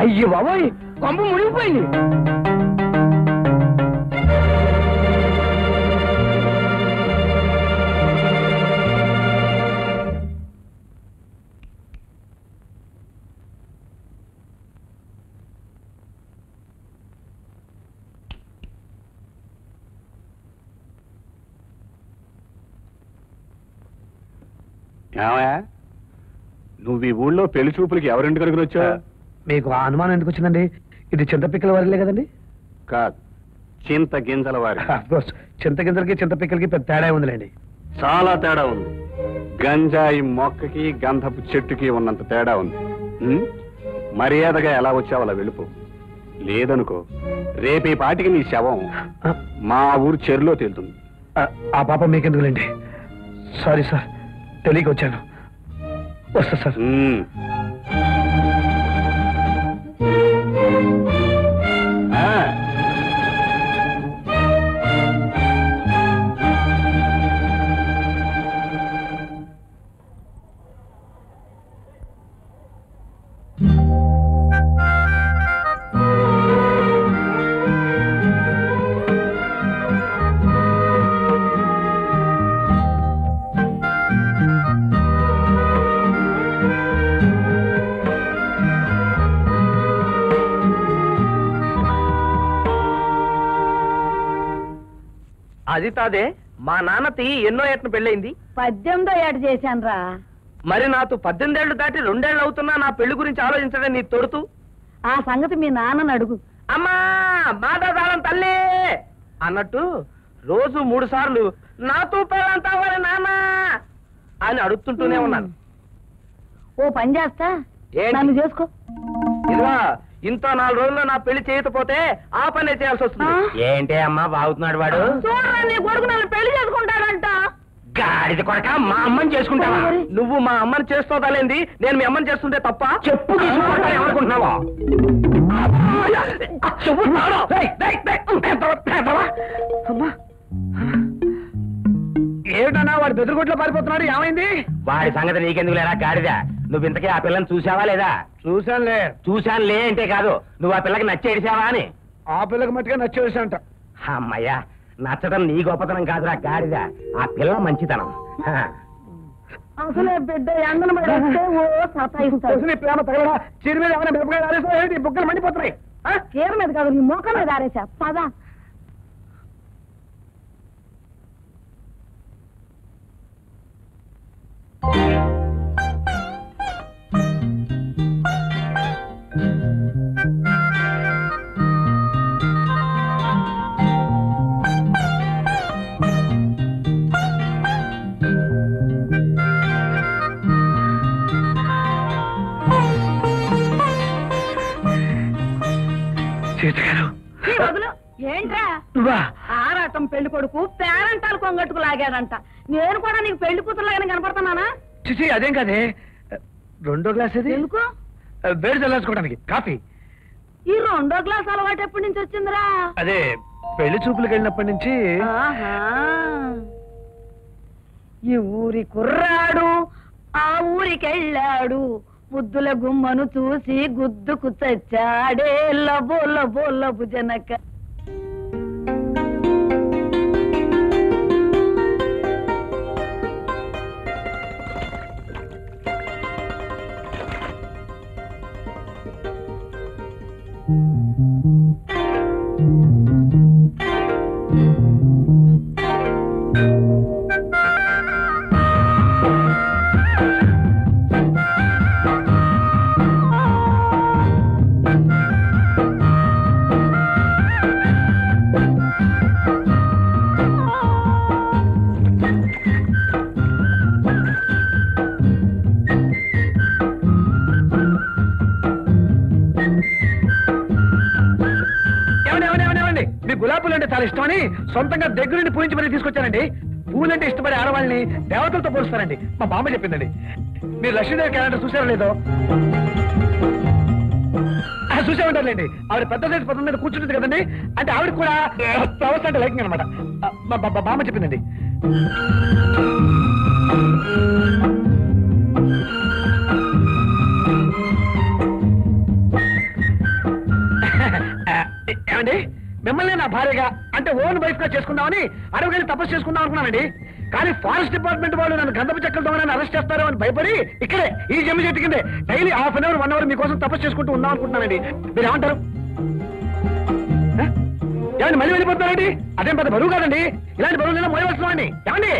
అయ్యో బాబోయ్ కొంప మునిగిపోయింది. ఏమయ్యా? నువ్వు ఈ ఊళ్ళో పెళ్ళి చూపులకి ఎవరింటి కనుక వచ్చావు? మీకు ఆ అనుమానం ఎందుకు వచ్చిందండి? ఇది చింతపిక్కల వారిలే కదండి? కాదు చింత గింజల వారి. కోర్స్ చింతగింజలకి చింతపిక్కలకి పెద్ద తేడా ఉందిలేండి. చాలా తేడా ఉంది. గంజాయి మొక్కకి గంధపు చెట్టుకి ఉన్నంత తేడా ఉంది? మర్యాదగా ఎలా వచ్చావు అలా వెళ్ళిపో. లేదనుకో రేపీ పాటికి నీ శవం ఆ, మా ఊరు చెరులో తేలుతుంది. ఆ, ఆ పాప మీకెందుకులేండి? Sorry sir. తెలియక వచ్చాను వస్తా సార్. ఆ, అది తాదే మా నాన్నతి ఎన్నో ఏటను పెళ్ళయింది? పద్దెనిమిదో ఏడు చేశాను రా మరి నాతో పద్దెనిమిదేళ్ళు దాటి రెండేళ్ళు అవుతున్నా నా పెళ్ళి గురించి ఆలోచించడం నీ తొడుతూ? ఆ సంగతి మీ నాన్నని అడుగు. అమ్మా మాదాదాలం తల్లి! అన్నట్టు రోజు మూడు సార్లు నాతో పెళ్ళంతా వారి నాన్న! అని అడుగుతుంటూనే ఉన్నాను. ఓ పని చేస్తా. ఏంటి? నన్ను చేసుకో. ఇదిగా ఇంత నాలుగు రోజుల్లో నా పెళ్ళి చేయకపోతే ఆ పనే చేయాల్సి వస్తుంది? ఏంటి అమ్మా బాగుతున్నాడు వాడు? పెళ్ళి చేసుకుంటాడంట. గాడిద కొడక మా అమ్మని చేసుకుంటావా? నువ్వు మా అమ్మని చేసుకోదాలేంది నేను మీ అమ్మని చేస్తుంటే తప్ప చెప్పు తీసుకుంటా ఏమనుకుంటున్నావా? చెప్పు. అమ్మా. ఏమిటన్నా వాడు బెదిరిగొట్లో పారిపోతున్నాడు? ఏమైంది? వాడి సంగతి నీకెందుకు లేరా గాడిద. నువ్వు ఇంతకీ ఆ పిల్లని చూసావా లేదా? చూశానులే. చూశానులే అంటే కాదు నువ్వు ఆ పిల్లకి నచ్చేడిసావా అని. ఆ పిల్లకి మట్టుగా నచ్చేసాంట అమ్మయ్యా నచ్చడం నీ గొప్పతనం కాదురా గాడిద. ఆ పిల్ల మంచితనం. హ. అసలే బిడ్డ ఎండలు పడేస్తే ఓ సతాయిస్తాడు. నీ ప్రేమ తగలడా? చీర మీద ఏమైనా మిరపకాయలు ఏంటి? బుక్కలు మండిపోతున్నాయి. ఆ? చీర మీద కాదు నీ మోకం మీద ఆరేసా? పదా. సీత గారు. ఏంట్రా? నువ్వా? ఆరాటం పెళ్ళి కొడుకు పేరంటాలు కొంగట్టుకు లాగాడంట. నేను కూడా నీకు పెళ్ళి కూతురులాగానే కనపడుతున్నానా? చిచి అదేం కాదే? రెండో గ్లాస్ ఇది ఎందుకు? వేడి చల్లార్చుకోవడానికి. కాఫీ. ఈ రెండో గ్లాస్ అలవాటు ఎప్పటి నుంచి వచ్చిందిరా? అదే పెళ్ళి చూపులకు వెళ్ళినప్పటి నుంచి. ఆహా. ఈ ఊరి కుర్రాడు ఆ ఊరికెళ్ళాడు. ముద్దుల గుమ్మను చూసి గుద్దుకు చచ్చాడే. లబో లబో లబు జనక. పూలంటే చాలా ఇష్టమని సొంతంగా దగ్గరుండి పూజించి మరీ తీసుకొచ్చానండి. పూలంటే ఇష్టపడే ఆడవాళ్ళని దేవతలతో పోలుస్తారండి. మా బామ్మ చెప్పిందండి. మీరు లక్ష్మీదేవి క్యాలెండర్ చూసారో లేదో? ఆ, చూసే ఉంటారులేండి. ఆవిడ పెద్ద సైజు పదం మీద కూర్చుంటుంది కదండి. అంటే ఆవిడ కూడా ఫ్లవర్స్ అంటే లైకింగ్ అనమాట మా బామ్మ చెప్పిందండి. ఏమండి? మిమ్మల్ని నా భార్యగా అంటే ఓన్ వైఫ్గా చేసుకుందామని అడవికెళ్ళి తపస్సు చేసుకుందాం అనుకున్నానండి. కానీ ఫారెస్ట్ డిపార్ట్మెంట్ వాళ్ళు నన్ను గంధపు చెక్కలతో నన్ను అరెస్ట్ చేస్తారో అని భయపడి ఇక్కడే ఈ జమ్మి చెట్టు కిందే daily half an hour one hour మీకోసం తపస్సు చేసుకుంటూ ఉందాం అనుకుంటున్నానండి. మీరు ఏమంటారు ఆ? ఏమండి మళ్ళీ వెళ్ళిపోతున్నారండి? అదేం పెద్ద బరువు కాదండి. ఇలాంటి బరువులు మోయవలసినవాడిని ఏమండి?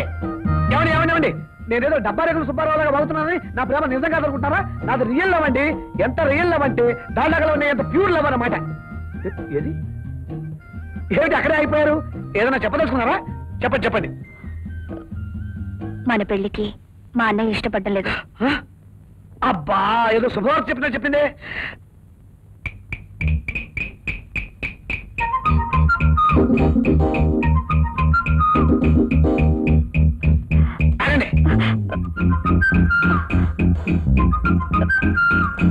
ఏమండి ఏమండి ఏమండి? నేనేదో డబ్బా రేకులు సుబ్బారావులాగా బాగుతున్నానని నా ప్రేమ నిజంగా అనుకుంటారా నాది రియల్ లవ్ అండి. ఎంత రియల్ లవ్ అంటే దాంట్లో ఉన్నాయి ఎంత ప్యూర్ లవ్ అన్నమాట. ఏది? ఏమిటి అక్కడే అయిపోయారు ఏదైనా చెప్పదలుచుకున్నారా? చెప్పండి చెప్పండి. మన పెళ్ళికి మా అన్నయ్య ఇష్టపడడం లేదు? అబ్బా ఏదో శుభవార్త చెప్పినా చెప్పిందే.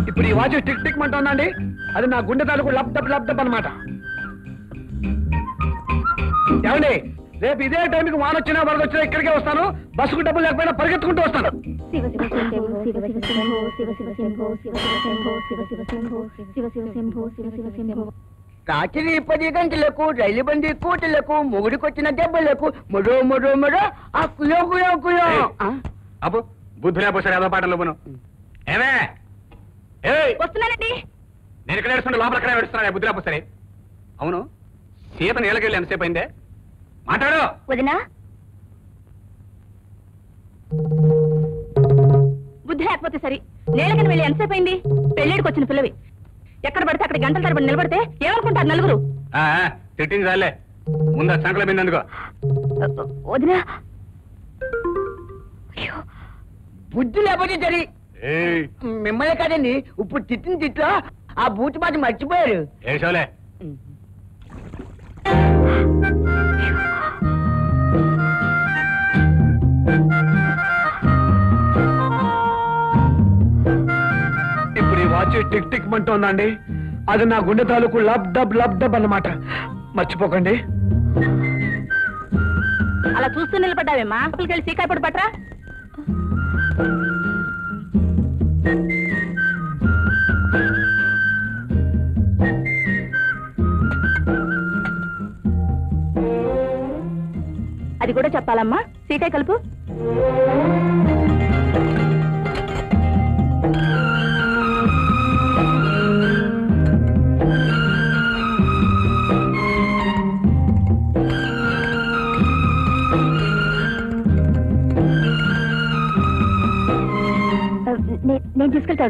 ఇప్పుడు ఈ వాచ్ టిక్ టిక్ మంటుందండి. అది నా గుండె తాలూకు లబ్ డబ్ లబ్ డబ్ అనమాట ఏమండి? రేపు ఇదే టైంకి వాన వచ్చినా వరద వచ్చినా ఇక్కడికే వస్తాను. బస్సుకు డబ్బులు లేకపోయినా పరిగెత్తుకుంటూ వస్తాను. శివ శివ శంభో శివ శివ శంభో శివ శివ శంభో శివ శివ శంభో శివ శివ శంభో శివ శివ శంభో శివ శివ శంభో. రాత్రి పది గంటలకు రైలు బండి కూటలకు మొగుడికొచ్చిన దెబ్బలకు మురో మురో మురో ఆ కుయో కుయో కుయో ఆ? అబ్బు బుద్ధి లేకపోతే ఏదో పాటలు పోను. ఏమే? ఏయ్! వస్తున్నానండి. నేను ఇక్కడ ఏడుస్తుంటే లోపల ఎక్కడ ఏడుస్తున్నా బుద్ధి లేకపోతే అవును? సీత నీళ్ళకెళ్ళి ఎంతసేపు అయిందే? మాట్లాడు. వదినా. బుద్ధి లేకపోతే సరి. నేలకని వెళ్ళి ఎంతసేపు అయింది? పెళ్ళిడికి వచ్చిన పిల్లవి. ఎక్కడ పడితే అక్కడ గంటల తరబడి నిలబడితే ఏమనుకుంటారు నలుగురు? తిట్టింది చాలే. ముందు సంకల అందుకో వదినా. బుద్ధి లేకపోతే సరి. ఏయ్. మిమ్మల్ని కాదండి ఇప్పుడు తిట్టిన తిట్లో ఆ బూతి బాధ మర్చిపోయారు ఏషోలే ఇప్పుడు ఈ వాచ్ టిక్ టిక్ మంటోందండి. అది నా గుండె తాలూకు లబ్ డబ్ లబ్ డబ్ అన్నమాట. మర్చిపోకండి. అలా చూస్తూ నిలబడ్డావేమా లోపలికి వెళ్ళి పట్రా. అది కూడా చెప్పాలమ్మా. సీకాయ కలుపు. నే- నేను తీసుకెళ్తా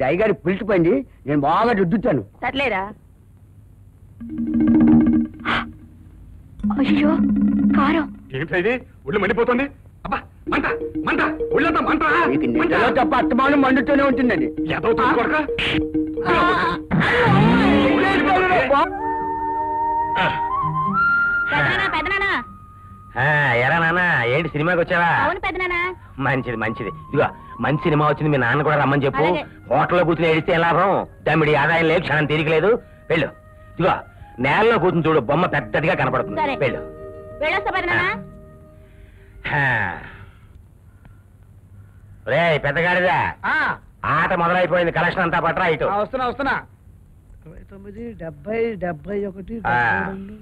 మీరు అయ్యగారు పిలిచిపోయింది నేను బాగా రుద్దుతాను. సర్లేరా అయ్యో కారం. ఒళ్ళు మండిపోతుంది. అబ్బా మంట మంట ఒళ్ళంతా మంట. మీకు నిద్రలో తప్ప అత్తమానం మండుతూనే ఉంటుందండి. ఏదో కొడక? పెదనానా పెదనానా. ఆ, ఎరా నాన్న ఏంటి సినిమాకి వచ్చావా? అవును మంచిది మంచిది. ఇదిగో మంచి సినిమా వచ్చింది మీ నాన్న కూడా రమ్మని చెప్పు. అలాగే. హోటల్లో కూర్చుని ఏడిస్తే ఎలా లాభం దమ్మిడి ఆదాయం లేదు క్షణం తీరికలేదు. వెళ్ళు. ఇదిగో నేలలో కూర్చుని చూడు బొమ్మ పెద్దదిగా సరే. కనపడుతుంది వెళ్ళు. వెళ్ళొస్తా పెదనానా హా. రే పెద్దగాడిదా? ఆ, ఆట మొదలైపోయింది కలెక్షన్ అంతా పట్రా ఇటు. ఆ, వస్తున్నా వస్తున్నా. ఇరవై తొమ్మిది డెబ్బై డెబ్బై ఒకటి ఆ. డెబ్బై రెండు,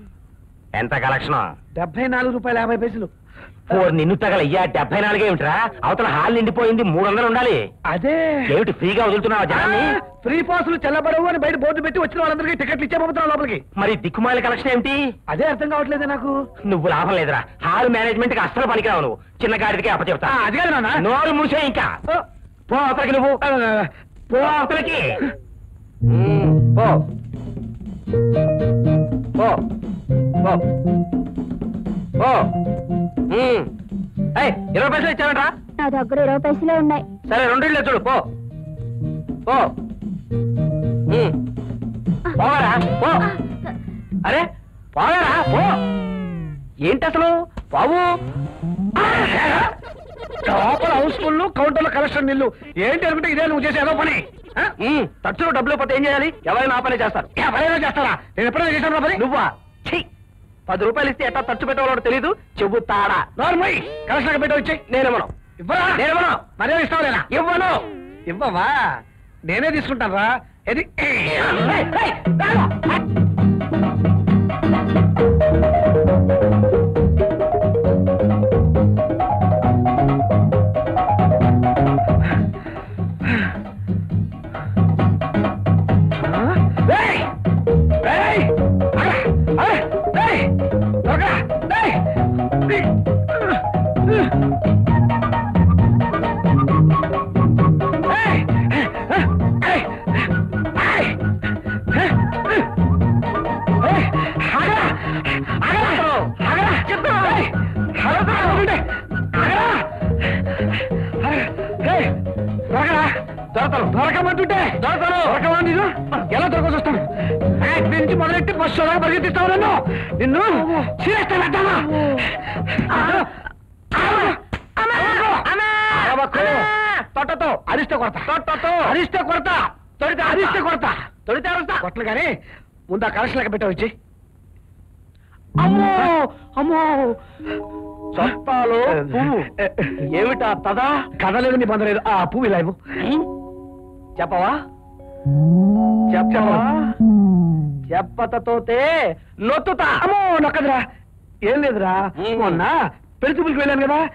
ఎంత కలెక్షన్? డెబ్బై నాలుగు రూపాయల యాభై పైసలు. ఓ నిన్ను తగలయ్యా డెబ్బై నాలుగే ఏమిట్రా? అవతల హాల్ నిండిపోయింది మూడు వందలు ఉండాలి. అదే. ఏమిటి ఫ్రీగా వదులుతున్నావా జనాన్ని? ఫ్రీ పాసులు చెల్లబడవు అని బయట బోర్డు పెట్టి వచ్చిన వాళ్ళందరికీ టికెట్లు ఇచ్చే పంపుతున్నాం లోపలికి. మరి దిక్కుమాల కలెక్షన్ ఏమిటి? అదే అర్థం కావట్లేదే నాకు. నువ్వు లాభం లేదురా. హాల్ మేనేజ్మెంట్కి అస్సలు పనికిరావు నువ్వు. చిన్న గాడికి అప్పచెప్తా. అది కాదు నాన్న. నోరు మూసే ఇంకా. పో అవతలకి నువ్వు. పో. అవతలకి. పో. పో. ఉమ్. ఏయ్, ఇరవై పైసలు ఇచ్చావంట్రా? నా దగ్గర ఇరవై పైసలే ఉన్నాయి. సరే రెండు ఇళ్ళు చూడు పో. పో. పోవరా? పో. అరే పోవరా? పో. ఏంటి అసలు? బాబు. లోపల హౌస్ఫుల్ కౌంటర్లో కలెక్షన్ నిల్లు ఏంటి అనుకుంటే ఇదే నువ్వు చేసే ఏదో పని. ఆ? తచ్చులో డబ్బులు పోతే ఏం చేయాలి? ఎవరైనా ఆ పనే చేస్తారు ఎవరైనా చేస్తారా? నేను ఎప్పుడైనా చేశాను పని? నువ్వా? పది రూపాయలు ఇస్తే ఎట్లా ఖర్చు పెట్టవాలో తెలియదు చెబుతాడా నార్మల్ కలెక్షన్ పెట్టి వచ్చి నేనేమను ఇవ్వరా నేనేమను మరే ఇస్తావు లేదా ఇవ్వను ఇవ్వవా నేనే తీసుకుంటాను రా ఇది దొరకను దొరకమంటుంటే. దొరకను దొరకమా నీకు ఎలా దొరకవచ్చు వస్తాను నుంచి మొదలెట్టి బస్సు దాకా పరిగెత్తిస్తావు నన్ను? నిన్ను చీరేస్తాను అడ్డామా తొట్టతో అరిస్తే కొడతా. తొట్టతో అరిస్తే కొడతా. తొడితే అరిస్తే కొడతా. తొడితే అరుస్తా కొట్టలు కానీ ముందు ఆ కలెక్షన్ లెక్క పెట్టా వచ్చి అమ్మో! అమ్మో! పువ్వు. ఏమిటా తదా? కదలేదు నీ బంధలేదు ఆ పువ్వు ఇలా చెప్పవా? చెప్పవా? చెప్పతతోతే నొత్తుతా. అమ్మో నొక్కదురా. ఏం లేదురా. మొన్న పెళ్ళి చూపులకు వెళ్ళాను కదా.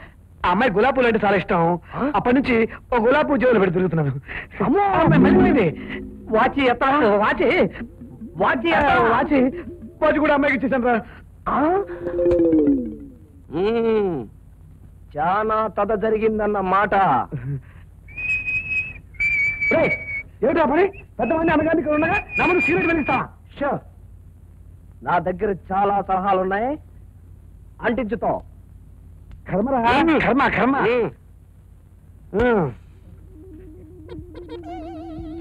ఆ అమ్మాయి గులాబీ పూలు అంటే చాలా ఇష్టం. అప్పటి నుంచి ఒక గులాబీ పూజ పెట్టి తిరుగుతున్నాను. అమ్మో. వాచి ఎత్త. వాచి. వాచి వాచి. వాచి కూడా అమ్మాయికి ఇచ్చేసాను రా. చాలా తద జరిగిందన్న మాట. ఏమిటా పని? పెద్దమంది అనగానే ఇక్కడ ఉండగా నా ముందు సీరియట్ వెలిస్తా షూర్ నా దగ్గర చాలా సలహాలు ఉన్నాయి అంటించుతో కర్మరా కర్మ కర్మ.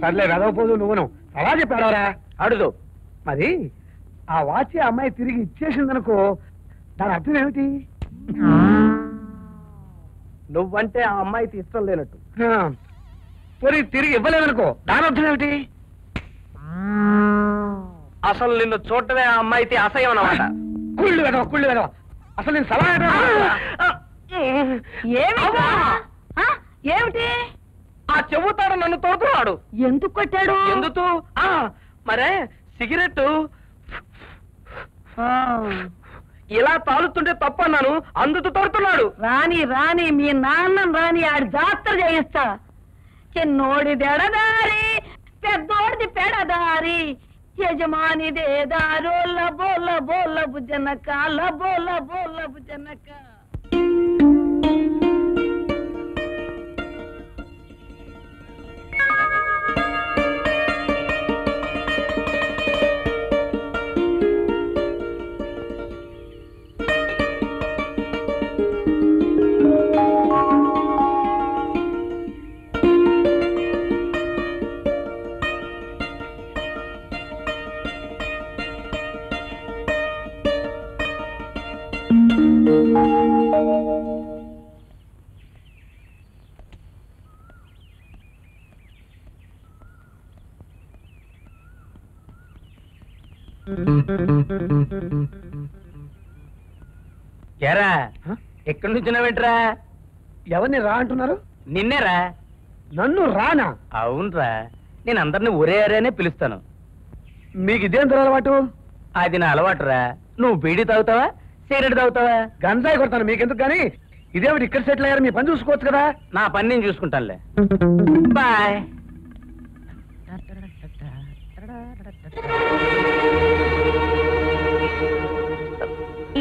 సర్లే వెదవపోదు నువ్వును అలా చెప్పాడవరా అడుగు. మరి ఆ వాచి ఆ అమ్మాయి తిరిగి ఇచ్చేసిందనుకో దాని అర్థం ఏమిటి? నువ్వంటే ఆ అమ్మాయికి ఇష్టం లేనట్టు. ఆ, పోనీ తిరిగి ఇవ్వలేదనుకో దాని అర్థం ఏమిటి? అసలు నిన్ను చూడటమే ఆ అమ్మాయికి అసహ్యం అన్నమాట. కుళ్ళు వెదవ కుళ్ళు వెదవ. అసలు నేను సలహా ఏమిటా? ఆ? ఏమిటి? ఆ చెబుతాడు నన్ను తోడుతున్నాడు. ఎందుకు కొట్టాడు? ఎందుకు? ఆ మరే సిగరెట్ ఆ, ఇలా తాలుతుంటే తప్పన్నాను అందుతూ తోడుతున్నాడు. రాని రాని మీ నాన్న రాని ఆడి జాతర చేయిస్తా. చిన్నోడిది ఎడదారి పెద్దోడిది పెడదారి. యజమానిదే దారోల బోల బోల బుజ్జనక బోల బోల బుజ్జనక ఎరా హ? ఎక్కడి నుంచి వెంట్రా ఎవరిని రా అంటున్నారు? నిన్నేరా? నన్ను రానా? అవునరా. నేను అందరిని ఒరే అరేనే పిలుస్తాను. మీకు ఇదేం అలవాటు? అది నా అలవాటురా. నువ్వు బీడీ తాగుతావా? సిగరెట్ తాగుతావా? గంజాయి కొడతాను మీకెందుకు కానీ ఇదేమిటి ఇక్కడ సెటిల్ అయ్యారు? మీ పని చూసుకోవచ్చు కదా? నా పని నేను చూసుకుంటానులే. బాయ్.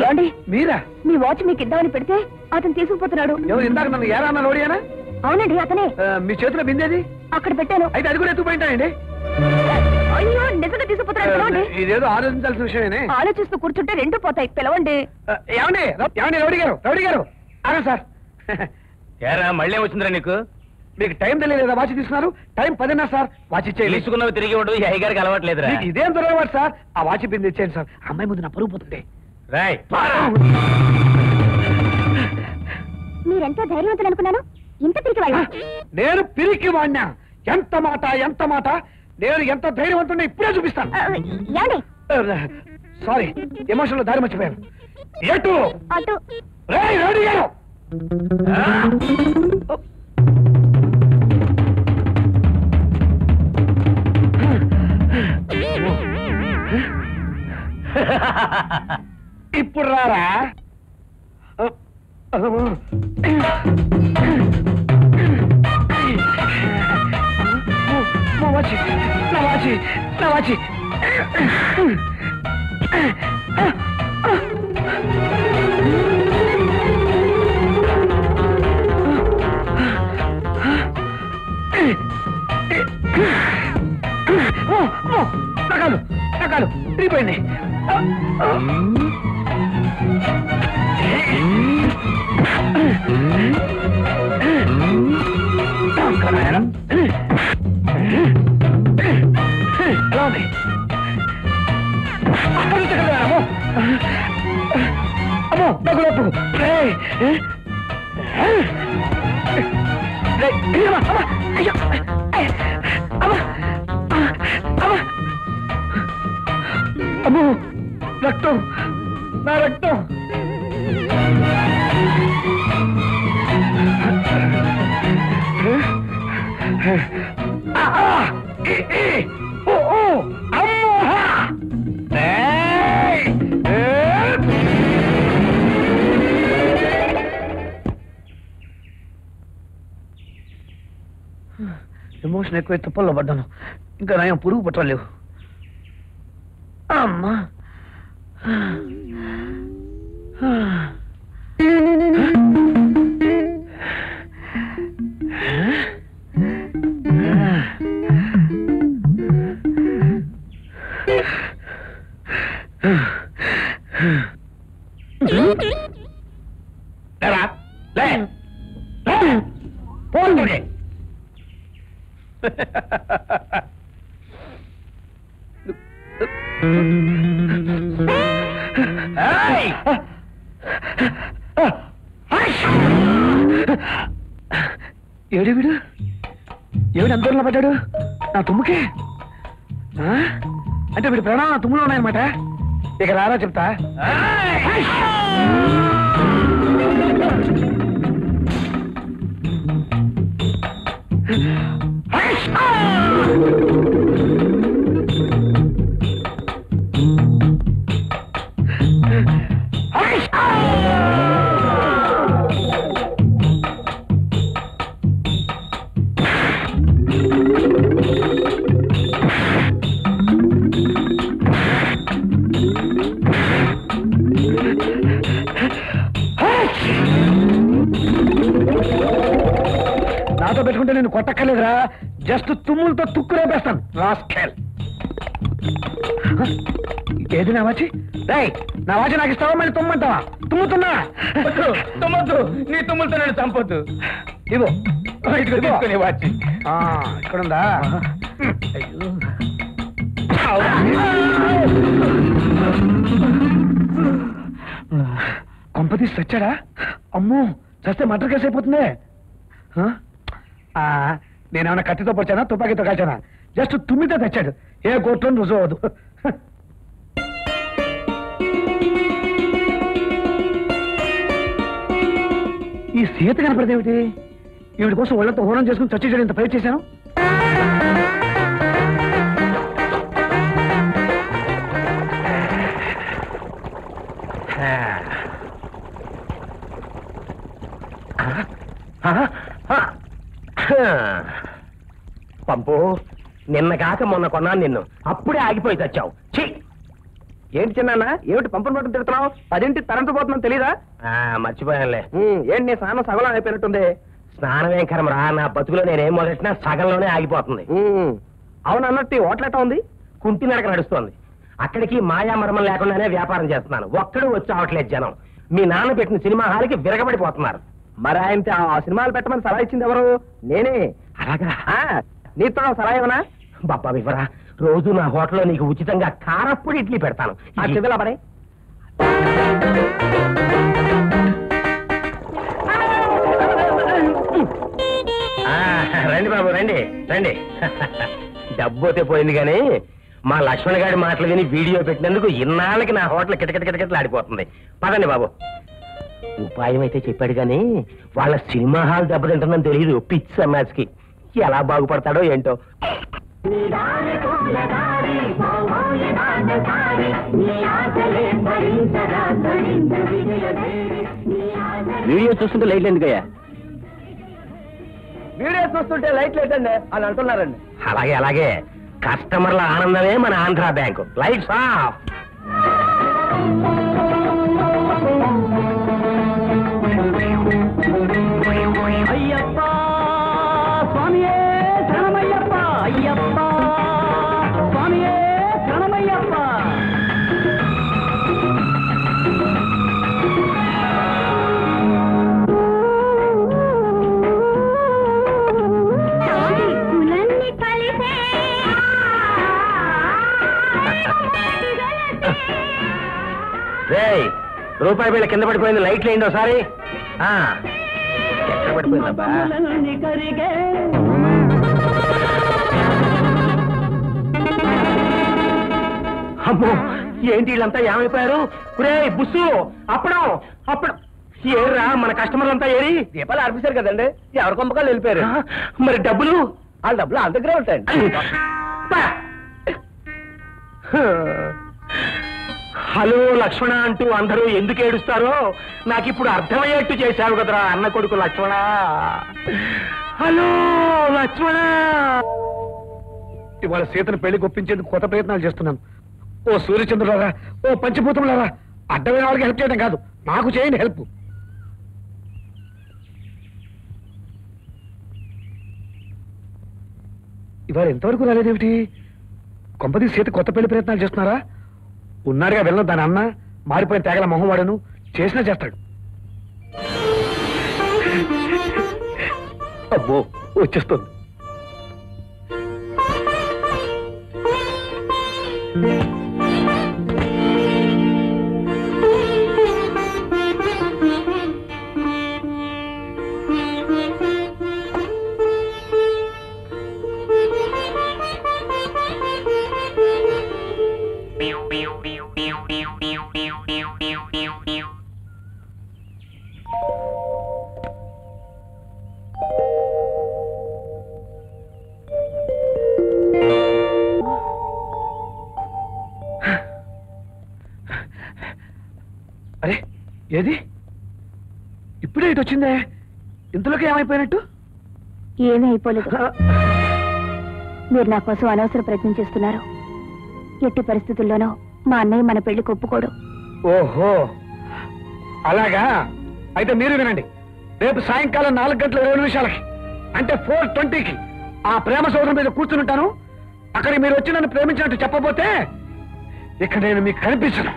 ఏమండి? మీరా? మీ వాచ్ మీకు ఇద్దామని పెడితే అతను తీసుకుపోతున్నాడు. ఎవరు ఇందాక నన్ను ఏరా అన్న లోడియానా? అవునండి అతనే. మీ చేతిలో బిందేది? అక్కడ పెట్టాను. అయితే అది కూడా ఎత్తుకుపోయింటాయండి? అయ్యో నిజంగా తీసుకుపోతున్నాడు ఇదేదో ఆలోచించాల్సిన విషయమేనే? ఆలోచిస్తూ కూర్చుంటే రెండు పోతాయి పిలవండి. ఏమండి? ఏమండి రౌడీ గారు? రౌడీ గారు? అరే సార్. ఏరా మళ్ళీ వచ్చిందిరా నీకు? మీకు టైం తెలియలేదా వాచ్ తీసుకున్నారు? టైం పదిన్నర సార్. వాచ్ ఇచ్చేయండి. తెలుసుకున్నవి తిరిగి ఉండదు ఈ అయ్యగారికి అలవాట్లేదురా మీకు ఇదేం దొరకవాడు సార్? ఆ వాచ్ బింది ఇచ్చేయండి సార్. అమ్మాయి ముందు నా పరుగు పోతుంది రాయ్. మీరెంతో ధైర్యవంతులు అనుకున్నాను? ఇంత తిరిగి వాళ్ళ నేను పిరికి వాడినా ఎంత మాట ఎంత మాట? నేను ఎంత ధైర్యవంతున్నా ఇప్పుడే చూపిస్తాను. ఏమండి? సారీ ఎమోషన్లో దారి మర్చిపోయాను. ఎటు? అటు. రేయ్ రెడీ గారు ఇప్పుడు రారా నా ఇప్పుడు రారా? వాచి నా వాచి నకాలు నకాలు తిరిగిపోయింది అమ్మో నాకు నొప్పు అమ్మ, అమ్మో రక్తం. నా రక్తం. ఎమోషన్ ఎక్కువ తుప్పల్లో పడ్డాను. ఇంకా నయం పురుగు పట్టలేవు అమ్మా! లేరా? నా తుమ్ముకే అంటే వీడు ప్రాణాలు నా తుమ్ములో ఉన్నాయన్నమాట. ఇక రారా చెప్తా. Oh! నా వాచి రై నా వాచి నాకు ఇస్తావా? మళ్ళీ తుమ్మంటావా? తుమ్ముతున్నా? తుమ్మద్దు. నీ తుమ్ములతో నేను చంపొద్దు. ఇవ్వు. ఇదిగో తీసుకుని వాచి. ఆ, ఇక్కడుందా? అయ్యో. కొంపతీసి చచ్చాడా అమ్మో చస్తే మటర్ కేసు అయిపోతుందే. ఆ? ఆ, నేనేమన్నా కత్తితో పొడిచానా? తుపాకీతో కాల్చానా జస్ట్ తుమ్మితో తెచ్చాడు. ఏ కోర్టులో రుజువు అవ్వదు. ఈ సీత కనపడదేమిటి ఈవిడ కోసం ఒళ్ళతో హోరం చేసుకుని చచ్చి ఇంత ప్రయత్నం చేశాను? పంపు నిన్న కాక మొన్న కొన్నాను నిన్ను. అప్పుడే ఆగిపోయి తెచ్చావు చెయ్యి ఏంటి చిన్న ఏమిటి పంపుని పట్టుకు తిడుతున్నావు? పదింటి తరంత పోతున్నాను తెలీదా? మర్చిపోయానులే. ఏంటి నీ స్నానం సగలం అయిపోయినట్టుంది? స్నానం ఏం కర్మరా నా బతుకులో నేనేం మొదలెట్టినా సగంలోనే ఆగిపోతుంది. అవును అన్నట్టు ఉంది? కుంటి నడక నడుస్తోంది. అక్కడికి మాయా మర్మం లేకుండానే వ్యాపారం చేస్తున్నాను ఒక్కడు వచ్చి అవట్లేదు జనం. మీ నాన్న పెట్టిన సినిమా హాల్కి విరగబడిపోతున్నారు. మరి ఆయన ఆ సినిమాలు పెట్టమని సలహా ఇచ్చింది ఎవరు? నేనే. అలాగా? నీతో సలహా ఏమన్నా? బాబా వివరా రోజు నా హోటల్లో నీకు ఉచితంగా కారప్పుడు ఇడ్లీ పెడతాను. ఆ పడే. రండి బాబు రండి రండి. డబ్బు అయితే పోయింది కానీ మా లక్ష్మణ్ గారి మాటలు విని వీడియో పెట్టినందుకు ఇన్నాళ్ళకి నా హోటల్ కిటకిట కిటకిటలు ఆడిపోతుంది పదండి బాబు. ఉపాయం అయితే చెప్పాడు కానీ వాళ్ళ సినిమా హాల్ దెబ్బతింటుందని తెలియదు పిచ్ సమాజ్కి. ఎలా బాగుపడతాడో ఏంటో. వీడియో చూస్తుంటే లైట్ ఎందుకయ్యా? వీడియో చూస్తుంటే లైట్ లేదండి అని అంటున్నారండి. అలాగే అలాగే. కస్టమర్ల ఆనందమే మన Andhra bank. Lights off. Ayyappa! రేయ్ రూపాయి బిళ్ళ కింద పడిపోయింది లైట్లు వేయండి ఒకసారి? ఎక్కడ పడిపోయిందబ్బా? అమ్మో ఏంటి వీళ్ళంతా ఏమైపోయారు? రే బుస్సు అప్పడం అప్పడం. ఏర్రా మన కస్టమర్లంతా ఏరి? దీపాలు ఆర్పిస్తారు కదండి. ఎవరి కొంపకాలు వెళ్ళిపోయారు? మరి డబ్బులు? వాళ్ళ డబ్బులు వాళ్ళ దగ్గరే ఉంటాయండి. హలో లక్ష్మణ అంటూ అందరూ ఎందుకు ఏడుస్తారో నాకు ఇప్పుడు అర్థమయ్యేట్టు చేశావు కదరా అన్న కొడుకు లక్ష్మణ. హలో లక్ష్మణ! ఇవాళ సీతను పెళ్ళి గొప్పించేందుకు కొత్త ప్రయత్నాలు చేస్తున్నాను. ఓ సూర్యచంద్రులారా ఓ పంచభూతములారా అడ్డమైన వాళ్ళకి హెల్ప్ చేయడం కాదు నాకు చేయండి హెల్ప్ ఇవాళ ఎంతవరకు రాలేదేమిటి? కొంపది సీత కొత్త పెళ్ళి ప్రయత్నాలు చేస్తున్నారా? ఉన్నారుగా వెళ్ళను దాని అన్న మారిపోయిన తేగల మొహం వాడను చేసినా చేస్తాడు. అబ్బో వచ్చేస్తుంది. అరే ఇటు వచ్చిందే? ఇంతలోకి ఏమైపోయినట్టు? ఏమీ అయిపోలేదు. మీరు నా కోసం అనవసర ప్రయత్నం చేస్తున్నారు. ఎట్టి పరిస్థితుల్లోనూ మా అన్నయ్య మన పెళ్ళికి ఒప్పుకోడు. ఓహో! అలాగా? అయితే మీరు వినండి. రేపు సాయంకాలం నాలుగు గంటల ఇరవై నిమిషాలకి అంటే ఫోర్ ట్వంటీకి ఆ ప్రేమ సౌధం మీద కూర్చుంటాను అక్కడికి మీరు వచ్చి నన్ను ప్రేమించినట్టు చెప్పబోతే ఇక్కడ నేను మీకు కనిపించను.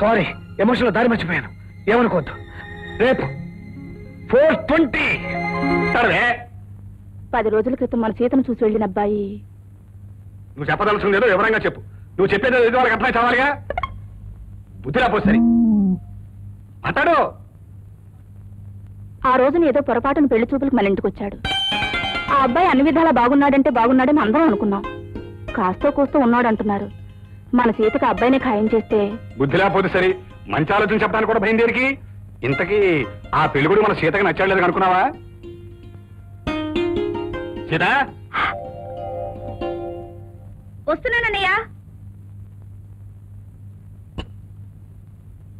సారీ ఎమోషన్లో దారి మర్చిపోయాను. ఏమనుకోవద్దు. రేపు ఫోర్ ట్వంటీ. సరే పది రోజుల క్రితం మన సీతను చూసి వెళ్ళిన అబ్బాయి. నువ్వు చెప్పదలుచుకుంది ఏదో వివరంగా చెప్పు. నువ్వు చెప్పేది ఏదో వాళ్ళకి అర్థమై చావాలిగా? బుద్ధి రాపో సరి. మాట్లాడు ఆ రోజున ఏదో పొరపాటున పెళ్ళి చూపులకు మన ఇంటికి వచ్చాడు. ఆ అబ్బాయి అన్ని విధాలా బాగున్నాడంటే బాగున్నాడని అందరం అనుకున్నాం. కాస్తో కూస్తో ఉన్నాడు అంటున్నారు మన సీతకు అబ్బాయిని ఖాయం చేస్తే బుద్ధి లేకపోతే సరే మంచి ఆలోచన చెప్పడానికి కూడా భయం దేనికి? ఇంతకీ ఆ పెళ్ళి మన సీతకి నచ్చలేదు అనుకున్నావా? సీత? వస్తున్నానన్నయ్యా.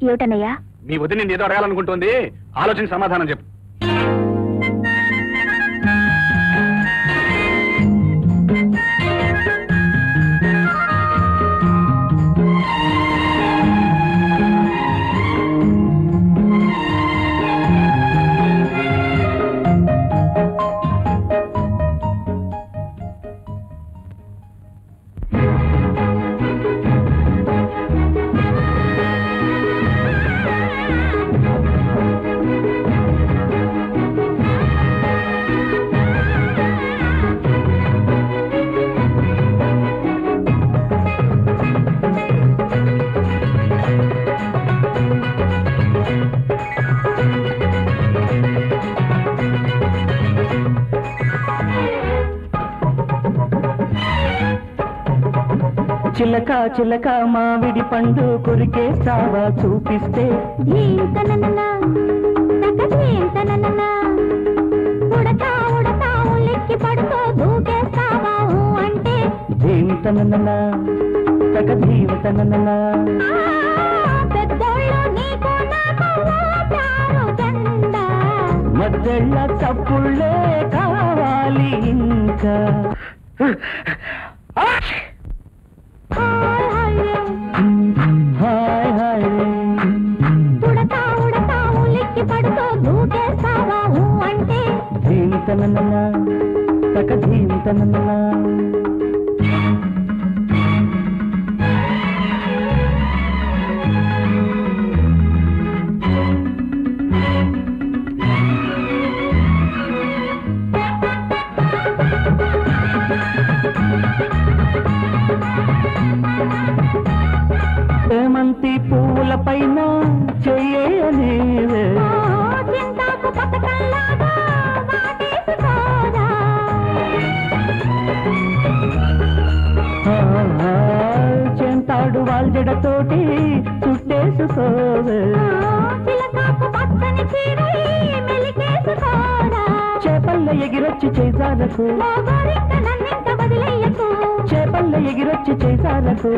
ఏమిటన్నయ్యా? నీ వదిన నేను ఏదో అడగాలనుకుంటుంది. ఆలోచన సమాధానం చెప్పు. చిలకా చిలక మావిడి పండు కొరికేస్తావా చూపిస్తే. మధ్య తగ చప్పుళ్ళే కావాలి ఇంకా. Thank you. చేసాలకు చేపల్లో ఎగిరొచ్చి చేసాలకు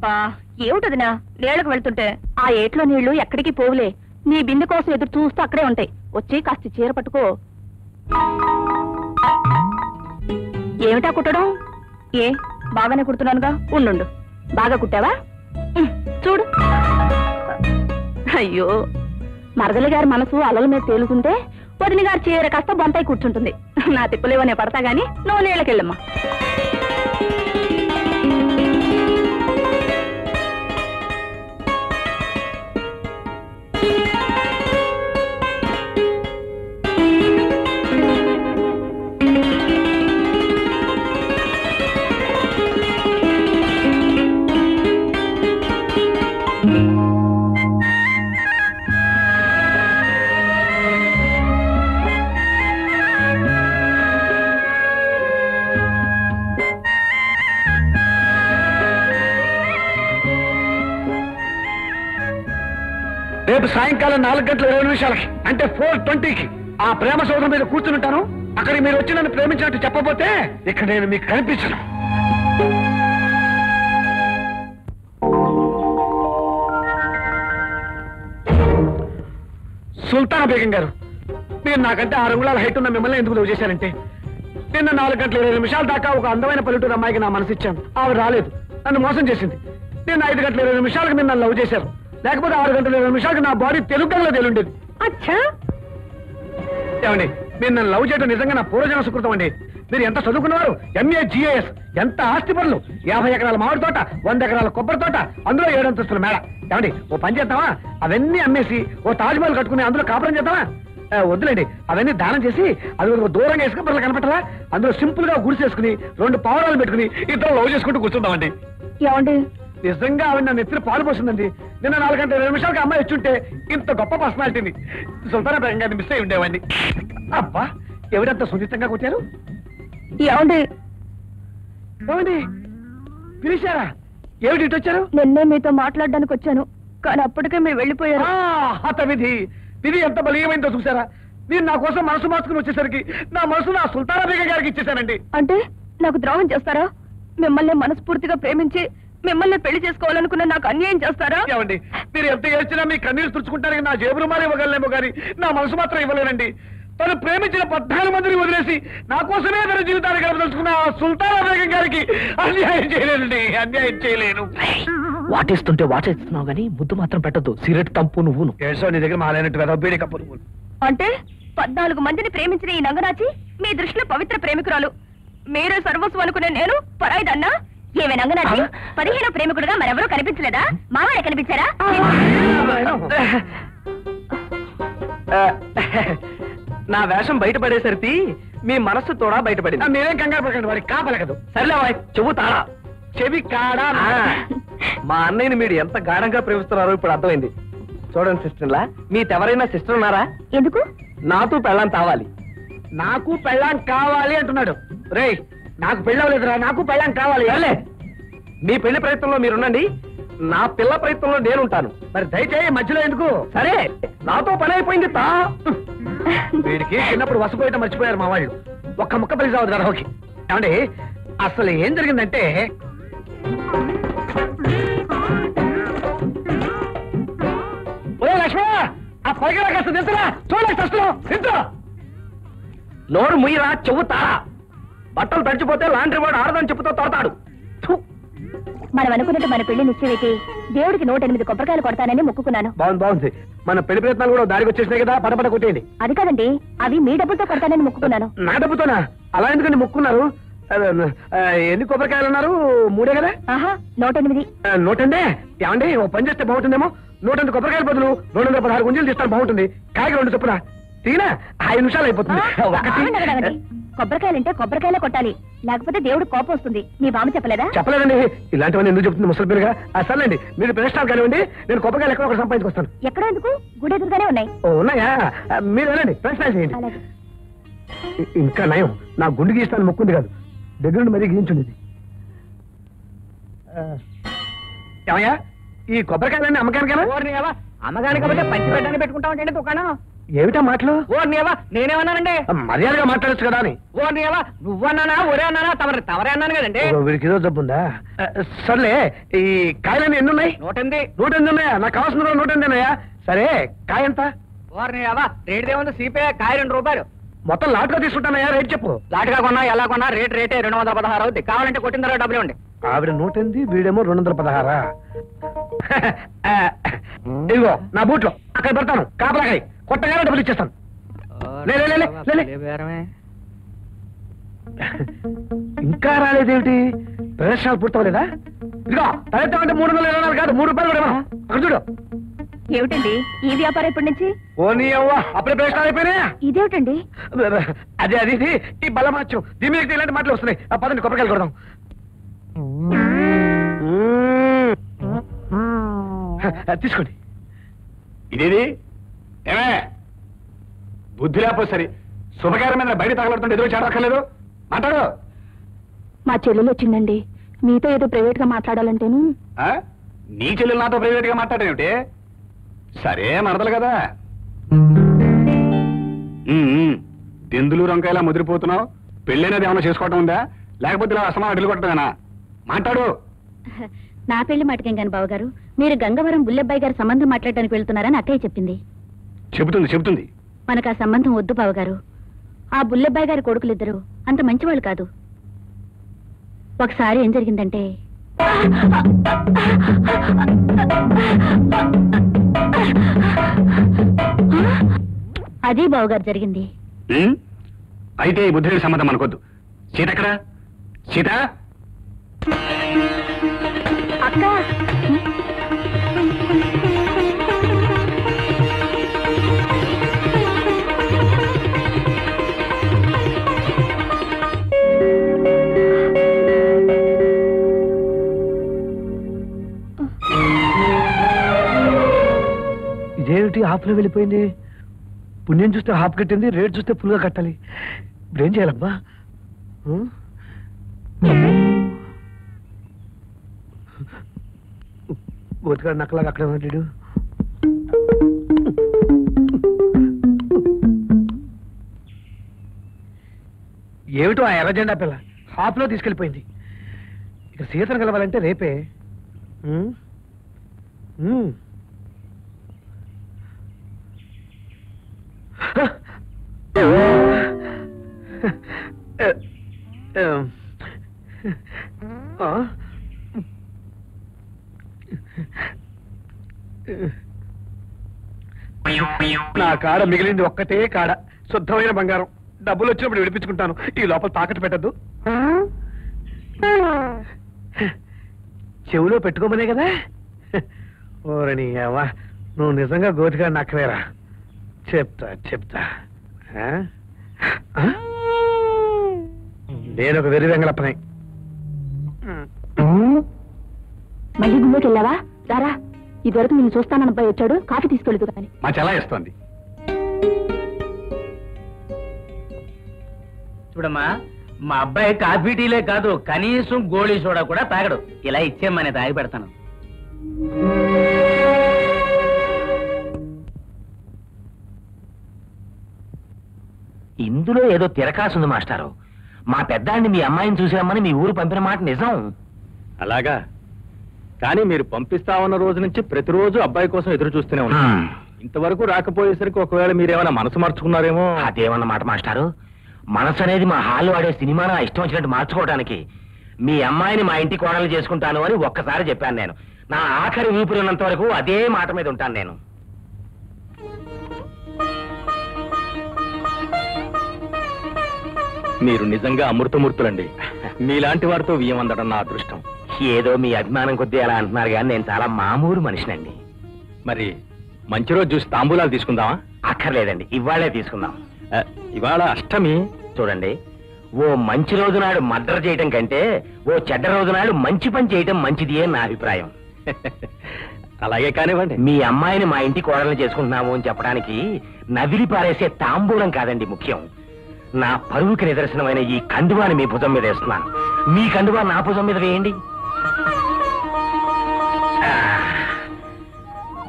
అబ్బా ఏమిటదినా? నీళ్ళకు వెళ్తుంటే ఆ ఏట్లో నీళ్ళు ఎక్కడికి పోవులే. నీ బిందు కోసం ఎదురు చూస్తూ అక్కడే ఉంటాయి. వచ్చి కాస్త చీర పట్టుకో. ఏమిటా కుట్టడం? ఏ బాగానే కుడుతున్నానుగా. ఉండు బాగా కుట్టావా? చూడు. అయ్యో మరదలి గారి మనసు అలల మీద తేలుతుంటే వదిన గారు చీర కాస్త బొంతాయి కూర్చుంటుంది. నా తిప్పులేవనే పడతా గాని నువ్వు నీళ్ళకెళ్ళమ్మా. రేపు సాయంకాలం నాలుగు గంటల ఇరవై నిమిషాలకి అంటే ఫోర్ ట్వంటీకి ఆ ప్రేమ సోదరు మీద కూర్చుని ఉంటాను. అక్కడికి మీరు వచ్చి నన్ను ప్రేమించినట్టు చెప్పబోతే ఇక్కడ నేను మీకు కనిపించను. సుల్తానా బేగం గారు మీరు నాకంటే ఆరు అంగుళాల హైట్ ఉన్న మిమ్మల్ని ఎందుకు లవ్ చేశారంటే నిన్న నాలుగు గంటల ఇరవై నిమిషాల దాకా ఒక అందమైన పల్లెటూరు అమ్మాయికి నా మనసు ఇచ్చాను. ఆవిడ రాలేదు. నన్ను మోసం చేసింది. నేను ఐదు గంటల ఇరవై నిమిషాలకు మీరు నన్ను లవ్ చేశారు. లేకపోతే ఆరు గంటల ఇరవై నిమిషాలకు నా బాడీ తెలుగులో తేలుండేది. అచ్చా. ఏమండి మీరు నన్ను లవ్ చేయడం నిజంగా నా పూర్వజన సుకృతం అండి. మీరు ఎంత చదువుకున్నవారు? ఎంఏ జిఏఎస్ ఎంత ఆస్తి పనులు యాభై ఎకరాల మామిడి తోట వంద ఎకరాల కొబ్బరి తోట అందులో ఏడంతస్తుల మేడ. ఏమండి ఓ పని చేద్దామా అవన్నీ అమ్మేసి ఓ తాజ్మహల్ కట్టుకుని అందులో కాపురం చేద్దామా వద్దులేండి. అవన్నీ దానం చేసి అది ఒక దూరంగా వేసుకుని పిల్లలు కనపట్టాలా? అందులో సింపుల్గా గుడిసేసుకుని రెండు పావురాలు పెట్టుకుని ఇద్దరు లవ్ చేసుకుంటూ కూర్చుందామండి ఏమండి? నిజంగా ఆవిడ నా నెత్తిన పాలు పోసిందండి. నిన్న నాలుగు గంటల ఇరవై నిమిషాలకి అమ్మాయి వచ్చుంటే ఇంత గొప్ప పర్సనాలిటీని. సుల్తానా బేగం గారిని మిస్ అయి ఉండేవాడిని. అబ్బా ఎవరంత సున్నితంగా కొట్టారు ఏమండి? ఏమండి? పిలిచారా? ఏమిటి ఇటు వచ్చారు? నిన్నే మీతో మాట్లాడడానికి వచ్చాను కానీ అప్పటికే మీరు వెళ్ళిపోయారు. ఆ, హత విధి విధి ఎంత బలీయమైందో చూసారా నేను నా కోసం మనసు మార్చుకుని వచ్చేసరికి నా మనసు నా సుల్తానా బేగం గారికి ఇచ్చేసానండి అంటే నాకు ద్రోహం చేస్తారా? మిమ్మల్ని మనస్ఫూర్తిగా ప్రేమించి మిమ్మల్ని పెళ్ళి చేసుకోవాలనుకున్న నాకు అన్యాయం చేస్తారా? ఏమండి? మీరు ఎంత ఏడ్చినా మీ కన్నీరు తుడుచుకుంటానికి నా జేబు రుమాలు ఇవ్వగలనేమో కానీ నా మనసు మాత్రం ఇవ్వలేనండి తను ప్రేమించిన పద్నాలుగు మందిని వదిలేసి నా కోసమే తన జీవితాన్ని గడపదలుచుకున్న ఆ సుల్తానా బేగం గారికి అన్యాయం చేయలేనండి అన్యాయం చేయలేను. వాటేస్తుంటే వాటేస్తున్నావు గానీ ముద్దు మాత్రం పెట్టద్దు. సిగరెట్ తంపు నువ్వును ఏసో నీ దగ్గర మాలైనట్టు కదా బీడి కప్పులు అంటే పద్నాలుగు మందిని ప్రేమించిన ఈ నంగనాచి మీ దృష్టిలో పవిత్ర ప్రేమికురాలు. మీరే సర్వస్వం అనుకునే నేను పరాయిదన్నా? ఏమే నంగనాచి పదిహేను ప్రేమికుడుగా మరెవరూ కనిపించలేదా? మామయ్య కనిపించారా? నా వేషం బయటపడేసరికి మీ మనస్సు తోడా బయటపడింది మీరేం కంగారు పడకండి వారికి కాపలకదు సర్లే వాయ్, చెవు తాళా. చెవి కాడా? ఆ, మా అన్నయ్యని మీరు ఎంత గాఢంగా ప్రేమిస్తున్నారో ఇప్పుడు అర్థమైంది. చూడండి సిస్టర్లా మీకెవరైనా సిస్టర్ ఉన్నారా? ఎందుకు? నాతో పెళ్ళం తావాలి నాకు పెళ్ళాం కావాలి అంటున్నాడు. రేయ్ నాకు పెళ్ళవలేదురా నాకు పెళ్ళాం కావాలి. సర్లే. మీ పెళ్ళి ప్రయత్నంలో మీరుండండి. నా పిల్ల ప్రయత్నంలో నేనుంటాను. మరి దయచేయి మధ్యలో ఎందుకు? సరే నాతో పని అయిపోయింది తా. వీడికి చిన్నప్పుడు వసపోయటం మర్చిపోయారు మా వాళ్ళు. ఒక్క ముక్క పెళ్ళి చావదు కదా ఓకే. ఏమండి అసలు ఏం జరిగిందంటే ఓ లక్ష్మణ ఆ పైగా కాస్త చూడలేక వస్తున్నాం దించు నోరు ముయ్యరా చెవు తాళా బట్టలు తడిచిపోతే లాండ్రీ వాడు ఆడదని చెప్పుతో తోతాడు థు. మనం అనుకున్నట్టు మన పెళ్ళి నిశ్చయమైతే దేవుడికి నూట ఎనిమిది కొబ్బరికాయలు కొడతానని మొక్కుకున్నాను. బాగుంది బాగుంది. మన పెళ్ళి ప్రయత్నాలు కూడా దారికి వచ్చేసినాయి కదా పడపడ కొట్టేయండి. అది కాదండి అవి మీ డబ్బులతో కొడతానని మొక్కుకున్నాను. నా డబ్బుతోనా? అలా ఎందుకండి ముక్కున్నారు? ఎన్ని కొబ్బరికాయలు అన్నారు? మూడే కదా? ఆహా నూట ఎనిమిది ఆ, నూటండే? ఏమండి ఓ పని చేస్తే బాగుంటుందేమో? నూటెనిమిది కొబ్బరికాయల బదులు రెండు వందల పదహారు గుంజలు తీస్తాను బాగుంటుంది. కాయకి రెండు చొప్పున. తీనా ఐదు నిమిషాలు అయిపోతుంది. ఒకటి. కొబ్బరికాయలంటే కొబ్బరికాయలే కొట్టాలి. లేకపోతే దేవుడు కోపం వస్తుంది. మీ బామ్మ చెప్పలేదా? చెప్పలేదండి. ఇలాంటివన్నీ ఎందుకు చెప్తుంది ముసలి ఆ, సర్లేండి మీరు ప్రశ్నలు కానివ్వండి నేను కొబ్బరికాయలు ఎక్కడ ఒకటి సంపాదించుకొస్తాను ఎక్కడ ఎందుకు? గుడి ఎదురుగానే ఉన్నాయి. ఓ ఉన్నాయా? మీరు వెళ్ళండి ప్రశ్న చేయండి. ఇంకా నయం. నా గుండు గీస్తాను మొక్కుంది కాదు. దగ్గర నుండి మరీ గీయించుండేది ఆ, ఏమయ్యా? ఈ కొబ్బరికాయలన్నీ అమ్మకానికేనా? అమ్మగాని కాబట్టి పంచి పెట్టడానికి పెట్టుకుంటా ఉంటే దుకాణం? ఏమిటా మాటలు? ఓ నీవా నేనేమన్నానండి? మర్యాదగా మాట్లాడచ్చు కదా అని. ఓ నీవా నువ్వన్నానా ఒరే అన్నానా తమరి తవరే అన్నాను కదండి? ఓ, వీడికి ఏదో జబ్బుందా? సర్లే ఈ కాయలన్నీ ఎన్ని ఉన్నాయి నూట ఎనిమిది నూట ఎనిమిది ఉన్నాయా నాకు కావాల్సిన నూట ఎనిమిది ఉన్నాయా సరే కాయ ఎంత ఓ నీవా రేటు ఏముంది సీపే కాయ రెండు రూపాయలు. మొత్తం లాట్గా తీసుకుంటానయ్యా రేట్ చెప్పు. లాటుగా కొన్నా ఎలా కొన్నా రేట్ రేటే రెండు వందల పదహారు అవుద్ది. కావాలంటే కొట్టిన తర్వాత డబ్బులు ఉండి. ఆవిడ నూట ఎనిమిది వీడేమో రెండు వందల పదహారా? ఇదిగో నా బూట్లో. అక్కడ పెడతాను. కాపలాకాయ కొట్టగానే డబ్బులు ఇచ్చేస్తాను. లే, లే, లే, లే, లే, లే. ఇంకా రాలేదేమిటి? ప్రదర్శనలు పూర్తవలేదా? ఇదిగో తలెత్తామంటే మూడు వందల ఇరవై నాలుగు కాదు మూడు రూపాయలు కూడా ఇవ్వను. అక్కడ చూడు. ఏమిటండి ఈ వ్యాపారం ఎప్పటి నుంచి? ఓనీ అవ్వ అప్పుడే ప్రదర్శనలు అయిపోయినాయా? ఇదేమిటండి? అదే అది ఇది ఈ బలమాచం దీని మీద ఇలాంటి మాటలు వస్తున్నాయి. ఆ పదండి కొబ్బరికాయలు కొడదాం. తీసుకోండి. ఇదేది? ఏమే? బుద్ధి లేకపోతే సరే. శుభకార్యం మీద బయట తగలడుతుంటే ఎదురు చేరక్కర్లేదు మాట్లాడు. మా చెల్లెలు వచ్చిందండి. మీతో ఏదో ప్రైవేట్గా మాట్లాడాలంటేను. ఆ? నీ చెల్లెలు నాతో ప్రైవేట్గా మాట్లాడేమిటి? సరే మరదలు కదా. ఉమ్, ఉమ్. దెందులు రంకాయలా ముదిరిపోతున్నావు. పెళ్ళైనది ఏమైనా చేసుకోవటం ఉందా? లేకపోతే ఇలా అసమాన అడ్డులు కొట్టడమేనా? మాట్లాడు. నా పెళ్ళి మాటకేం కాని బావగారు? మీరు గంగవరం బుల్లెబ్బాయి గారి సంబంధం మాట్లాడడానికి వెళ్తున్నారని అక్కయ్య చెప్పింది. చెబుతుంది చెబుతుంది. మనకు ఆ సంబంధం వద్దు బావగారు. ఆ బుల్లెబ్బాయి గారి కొడుకులిద్దరు అంత మంచివాళ్ళు కాదు. ఒకసారి ఏం జరిగిందంటే అదే బావగారు జరిగింది. ఉమ్? అయితే ఈ బుద్ధిని సంబంధం అనుకోద్దు. సీత ఎక్కడా? సీత? అక్క! ఇదేమిటి హాఫ్లో వెళ్ళిపోయింది. పుణ్యం చూస్తే హాఫ్ కట్టింది రేట్ చూస్తే ఫుల్గా కట్టాలి. ఇప్పుడు ఏం? గోతిగాడు నక్కలాగా అక్కడ ఉన్నాడు ఏమిటో ఆ ఎర్రజెండా పిల్ల హాఫ్లో తీసుకెళ్ళిపోయింది. ఇక సీతను కలవాలంటే రేపే. నా కాడ మిగిలింది ఒక్కటే కాడ. శుద్ధమైన బంగారం. డబ్బులు వచ్చినప్పుడు విడిపించుకుంటాను. ఈ లోపల తాకట్టు పెట్టద్దు. చెవిలో పెట్టుకోమనే కదా? ఓరని అవ్వా నువ్వు నిజంగా గోతిగా నక్కలేరా చెప్తా చెప్తా? నేను ఒక వెర్రి వెంగళప్పనే. మళ్ళీ గుళ్ళోకి వెళ్ళావా? రారా. ఇదివరకు నేను చూస్తానన్న అబ్బాయి వచ్చాడు కాఫీ తీసుకెళ్ళదు కానీ మా చెల్ల ఇస్తోంది చూడమ్మా మా అబ్బాయి కాఫీ టీలే కాదు కనీసం గోళీ సోడా కూడా తాగడు. ఇలా ఇచ్చేమ్మని తాగి పెడతాను. ఇందులో ఏదో తిరకాసుంది మాస్టారు. మా పెద్దాన్ని మీ అమ్మాయిని చూసామని మీ ఊరు పంపిన మాట నిజం. అలాగా? కానీ మీరు పంపిస్తా ఉన్న రోజు నుంచి ప్రతిరోజు అబ్బాయి కోసం ఎదురు చూస్తూనే ఉన్నాం. ఇంతవరకు రాకపోయేసరికి ఒకవేళ మీరేమైనా మనసు మార్చుకున్నారేమో. అదేమన్న మాట మాస్టారు? మనసు అనేది మా హాల్ వాడే సినిమాను నా ఇష్టం వచ్చినట్టు మార్చుకోవడానికి మీ అమ్మాయిని మా ఇంటి కోడలు చేసుకుంటాను అని ఒక్కసారి చెప్పాను నేను. నా ఆఖరి ఊపిరి ఉన్నంత వరకు అదే మాట మీద ఉంటాను నేను. మీరు నిజంగా అమృతమూర్తులండి. మీలాంటి వారితో వియ్యం అందడం నా అదృష్టం. ఏదో మీ అభిమానం కొద్దీ అలా అంటున్నారు కానీ నేను చాలా మామూలు మనిషినండి. మరి మంచి రోజు చూసి తాంబూలాలు తీసుకుందామా? అక్కర్లేదండి ఇవాళే తీసుకుందాం. ఇవాళ అష్టమి. చూడండి ఓ మంచి రోజు నాడు మర్డర్ చేయటం కంటే ఓ చెడ్డ రోజు నాడు మంచి పని చేయటం మంచిది అని నా అభిప్రాయం. అలాగే కానివ్వండి. మీ అమ్మాయిని మా ఇంటి కోడల్ని చేసుకుంటున్నాము అని చెప్పడానికి నవిలి పారేసే తాంబూలం కాదండి ముఖ్యం. నా పరువుకి నిదర్శనమైన ఈ కండువాని మీ భుజం మీద వేస్తున్నాను. మీ కండువా నా భుజం మీద వేయండి.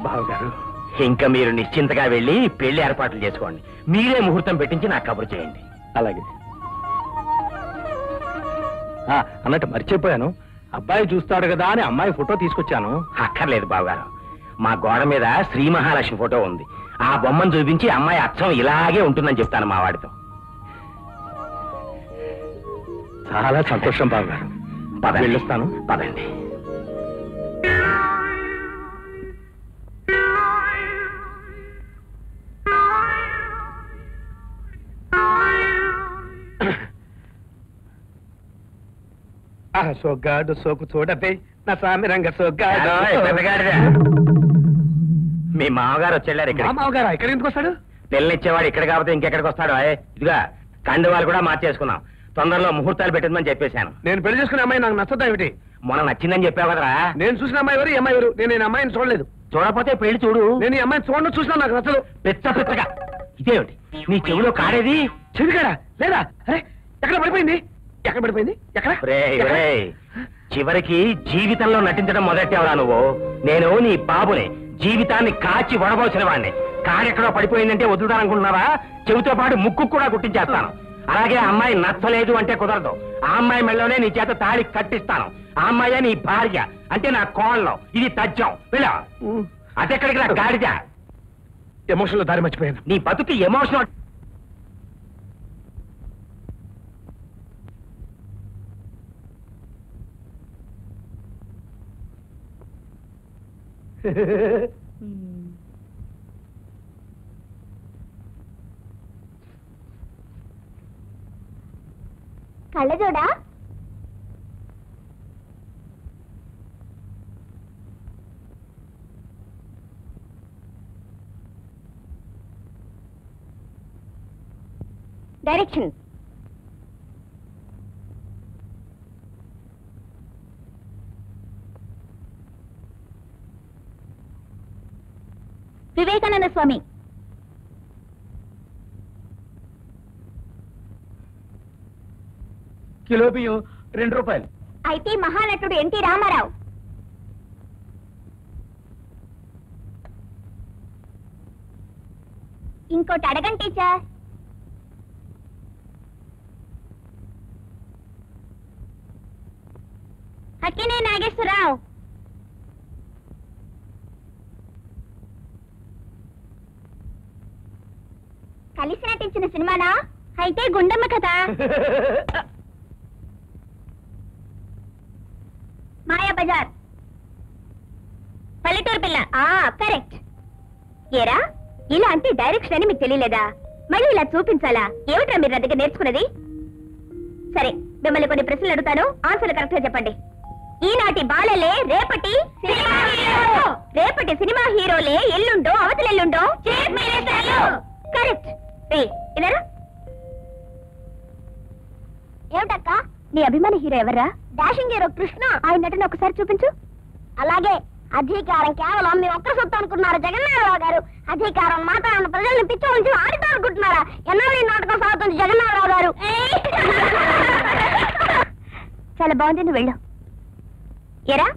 బావగారు ఇంకా మీరు నిశ్చింతగా వెళ్ళి పెళ్ళి ఏర్పాట్లు చేసుకోండి. మీరే ముహూర్తం పెట్టించి నాకు కబురు చేయండి. అలాగే. ఆ, అన్నట్టు మర్చిపోయాను. అబ్బాయి చూస్తాడు కదా అని అమ్మాయి ఫోటో తీసుకొచ్చాను. అక్కర్లేదు బావగారు. మా గోడ మీద శ్రీ మహాలక్ష్మి ఫోటో ఉంది. ఆ బొమ్మను చూపించి అమ్మాయి అచ్చం ఇలాగే ఉంటుందని చెప్తాను మా వాడితో. చాలా సంతోషం బావగారు పదండి. వెళ్ళొస్తాను. పదండి. సోగ్గాడు సోకు చూడబే నా సామి రంగ సోగ్గాడు. మీ మామగారు వచ్చారు ఇక్కడ మామగారా? ఇక్కడ ఎందుకు వస్తాడు? పిల్లనిచ్చేవాడు ఇక్కడ కాకపోతే ఇంకెక్కడికి వస్తాడు. ఇదిగా కండువాలు కూడా మార్చేసుకున్నాం. తొందరలో ముహూర్తాలు పెట్టిందని చెప్పేశాను. నేను పెళ్ళి చేసుకునే అమ్మాయి నాకు నచ్చదా ఏమిటి? మొన్న నచ్చిందని చెప్పావు కదరా. నేను చూసిన అమ్మాయి ఎవరు? ఈ అమ్మాయి ఎవరు? నేను ఈ అమ్మాయిని చూడలేదు. చూడకపోతే పెళ్ళి చూడు. నేను ఈ అమ్మాయిని చూడను చూసినా నాకు నచ్చదు. పెద్ద పెద్దగా ఇదేమిటి? నీ చెవిలో కాడేది? చెవికాడా? లేదా? అరే ఎక్కడ పడిపోయింది? ఎక్కడ పడిపోయింది? ఎక్కడ? చివరికి జీవితంలో నటించడం మొదలెట్టావురా నువ్వు? నేను నీ బాబుని జీవితాన్ని కాచి వడబోసిన వాడిని కారెక్కడో పడిపోయిందంటే వదులుతాననుకుంటున్నావా చెవితో పాటు ముక్కు కూడా కుట్టించేస్తాను అలాగే అమ్మాయి నచ్చలేదు అంటే కుదరదు. ఆ అమ్మాయి మెళ్ళలోనే నీ చేత తాళి కట్టిస్తాను. ఆ అమ్మాయే నీ భార్య. అంటే నా కోళ్ళం. ఇది తజ్జం. వెళ్ళా. అదెక్కడికి నా గాడిద. ఎమోషన్లో దారి మర్చిపోయాను. నీ బతుకి ఎమోషనల్ కళ్ళజోడా? డైరెక్షన్ వివేకానంద స్వామి కిలో బియ్యం రెండు రూపాయలు. అయితే మహానటుడు ఎన్టీ రామారావు. ఇంకోటి అడగండి టీచర్. అక్కినే నాగేశ్వరరావు. కలిసి నటించిన సినిమానా? అయితే గుండమ్మ కథ. మాయా బజార్ పల్లెటూరు పిల్ల. ఆ కరెక్ట్. ఏరా ఇలా అంటే డైరెక్షన్ అని మీకు తెలియలేదా? మళ్ళీ ఇలా చూపించాలా? ఏమిట్రా మీరు నా దగ్గర నేర్చుకున్నది? సరే మిమ్మల్ని కొన్ని ప్రశ్నలు అడుగుతాను. ఆన్సర్లు కరెక్ట్గా చెప్పండి. ఈనాటి బాలలే రేపటి రేపటి సినిమా హీరోలే ఎల్లుండో అవతలెల్లుండో కరెక్ట్. ఇదరా ఏమిటక్క? నీ అభిమాన హీరో ఎవర్రా? Dashing hero Krishna. ఆయన నటన ఒకసారి చూపించు. అలాగే అధికారం కేవలం మీ ఒక్క సొత్తు అనుకున్నారు జగన్నాథరావు గారు. అధికారం మాత్రం ప్రజల్ని పిచ్చి ఉంచి ఆడితో అనుకుంటున్నారా? ఎన్నాళ్ళు ఈ నాటకం సాగుతుంది జగన్నాథరావు గారు? చాలా బాగుంది నువ్వు వెళ్ళు. ఎరా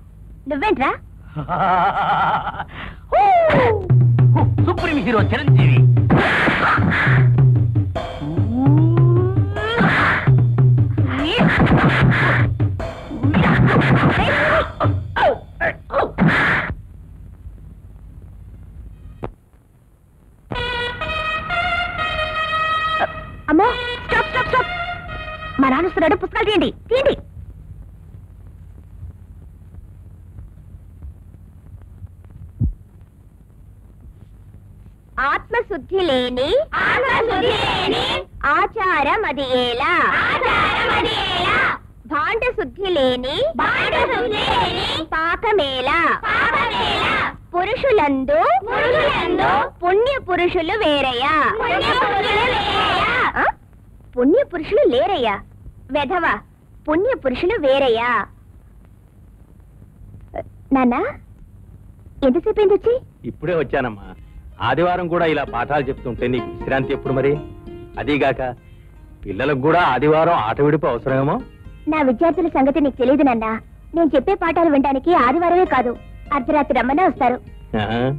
నువ్వేంట్రా? Supreme hero Chiranjeevi. అమ్మో స్టాప్ స్టాప్ స్టాప్. మా నాన్న వస్తున్నాడు పుస్తకాలు తీయండి తీయండి. ఆత్మశుద్ధి లేని అది ఏలా భాండ శుద్ధి లేని పాకమేలా పురుషులందు పుణ్య పురుషులు వేరయ్యా? పుణ్య పురుషులు లేరయ్యా? వెధవ పుణ్య పురుషులు వేరయ్యా? నాన్న ఎంతసేపు వచ్చి ఇప్పుడే వచ్చానమ్మా. ఆదివారం కూడా ఇలా పాఠాలు చెప్తుంటే నీకు విశ్రాంతి ఎప్పుడు మరి? అదీగాక పిల్లలకు కూడా ఆదివారం ఆట విడిపు అవసరమేమో? నా విద్యార్థుల సంగతి నీకు తెలియదు నాన్న. నేను చెప్పే పాఠాలు వినడానికి ఆదివారమే కాదు. అర్ధరాత్రి రమ్మనే వస్తారు. ఆ?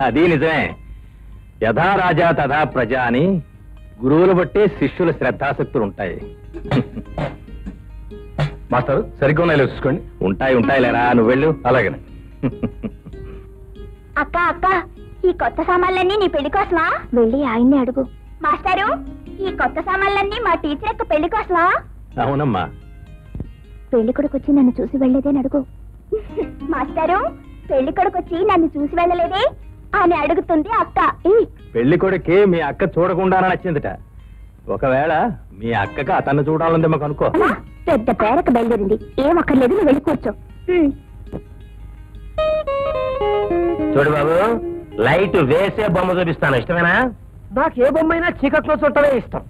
అది నిజమే. యథా రాజా తథా ప్రజ అని గురువులు బట్టే శిష్యుల శ్రద్ధాశక్తులు ఉంటాయి. మాస్టర్ సరిగ్గా ఉన్నాయో చూసుకోండి. ఉంటాయి ఉంటాయి లేరా నువ్వు వెళ్ళు. అలాగే అక్క అక్క ఈ కొత్త సామాన్లన్నీ నీ పెళ్ళి కోసమా? వెళ్ళి ఆయన్ని అడుగు. మాస్టారు ఈ కొత్త సామాన్లన్నీ మా టీచర్ యొక్క పెళ్ళి కోసమా? అవునమ్మా. పెళ్ళి కొడుకు వచ్చి నన్ను చూసి వెళ్ళలేదని అడుగు. మాస్టారు పెళ్ళి కొడుకు వచ్చి నన్ను చూసి వెళ్ళలేదే అని అడుగుతుంది అక్క. పెళ్ళి కొడుకే మీ అక్క చూడకుండానే నచ్చిందిట. ఒకవేళ మీ అక్కకి అతన్ని చూడాలందేమో కనుక్కో అమ్మా, పెద్ద పేరకు బయలుదేరింది. ఏం అక్కర్లేదు నువ్వు వెళ్ళి కూర్చో. చూడు బాబు లైట్ వేసే బొమ్మ చూపిస్తాను ఇష్టమేనా? నాకు ఏ బొమ్మైనా చీకట్లో చుట్టమే ఇష్టం.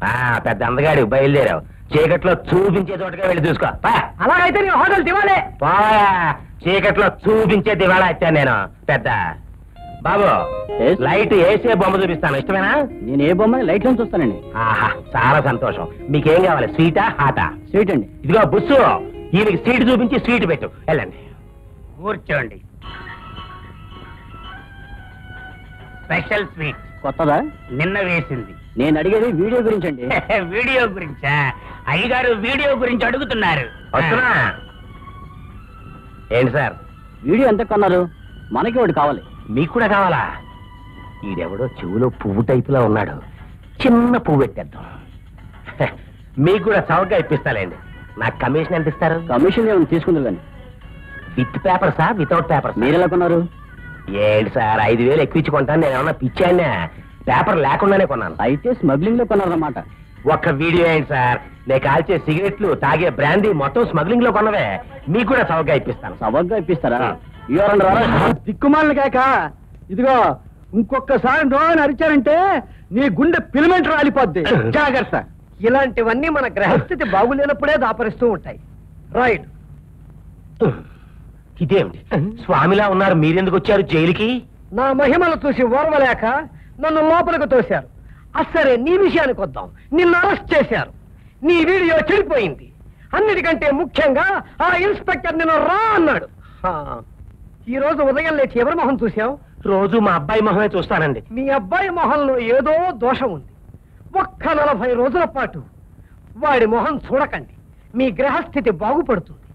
పెద్ద అందగాడి బయలుదేరావు. చీకట్లో చూపించే చోటగా వెళ్ళి చూసుకో. పా. అలాగైతే నేను హోటల్ దివాలే. పోయా చీకట్లో చూపించే దివాళా ఇచ్చాను నేను పెద్ద. బాబు లైట్ వేసే బొమ్మ చూపిస్తాను ఇష్టమేనా? నేను ఏ బొమ్మ లైట్లో చూస్తానండి. ఆహా చాలా సంతోషం. మీకేం కావాలి స్వీటా హాటా? స్వీట్ అండి. ఇదిగో బుస్సు. ఈయనకి సీట్ చూపించి స్వీట్ పెట్టు. వెళ్ళండి. కూర్చోండి. Special sweet. కొత్తదా? నిన్న వేసింది. నేను అడిగేది వీడియో గురించి అండి వీడియో గురించా? అయ్యగారు వీడియో గురించి అడుగుతున్నారు. వస్తున్నా. ఏంటి సార్? వీడియో ఎంత కొన్నారు? మనకి ఒకటి కావాలి. మీకు కూడా కావాలా? ఈడెవడో చెవులో పువ్వు టైపులో ఉన్నాడు. చిన్న పువ్వు పెట్టేద్దాం. మీకు కూడా చౌకగా ఇప్పిస్తాలేండి. నాకు కమిషన్ ఎంత ఇస్తారు? కమిషన్ ఏమైనా తీసుకుంది with paper sir without paper మీరు ఎలా కొన్నారు? ఏంటి సార్ ఐదు వేలు ఎక్కువ ఇచ్చి కొంటాను నేను ఏమన్నా పిచ్చానే పేపర్ లేకుండానే కొన్నాను. అయితే స్మగ్లింగ్లో కొన్నారన్నమాట. ఒక్క వీడియో ఏంటి సార్ నేను కాల్చే సిగరెట్లు తాగే బ్రాందీ మొత్తం స్మగ్లింగ్లో కొన్నవే. మీకు కూడా చౌకగా ఇప్పిస్తాను. సవగ్గా ఇప్పిస్తారా? దిక్కుమాలను కాక. ఇదిగో ఇంకొకసారి నోని అరిచారంటే నీ గుండె పిలిమెంట్ రాలిపోద్ది. జాగ్రత్త. ఇలాంటివన్నీ మన గ్రహస్థితి బాగులేనప్పుడే దాపరిస్తూ ఉంటాయి. రైట్ ఇదేమిటి? స్వామిలా ఉన్నారు మీరెందుకు వచ్చారు జైలుకి? నా మహిమలు చూసి ఓర్వలేక నన్ను లోపలికి తోశారు. అసరే నీ విషయానికి వద్దాం. నిన్ను అరెస్ట్ చేశారు. నీ వీడియో చెడిపోయింది. అన్నిటికంటే ముఖ్యంగా ఆ ఇన్స్పెక్టర్ నిన్ను రా అన్నాడు. ఈ రోజు ఉదయం లేచి ఎవరి మొహం చూశావు? రోజు మా అబ్బాయి మొహమే చూస్తానండి. మీ అబ్బాయి మొహంలో ఏదో దోషం ఉంది. ఒక్క నలభై రోజుల పాటు వాడి మొహం చూడకండి. మీ గ్రహస్థితి బాగుపడుతుంది.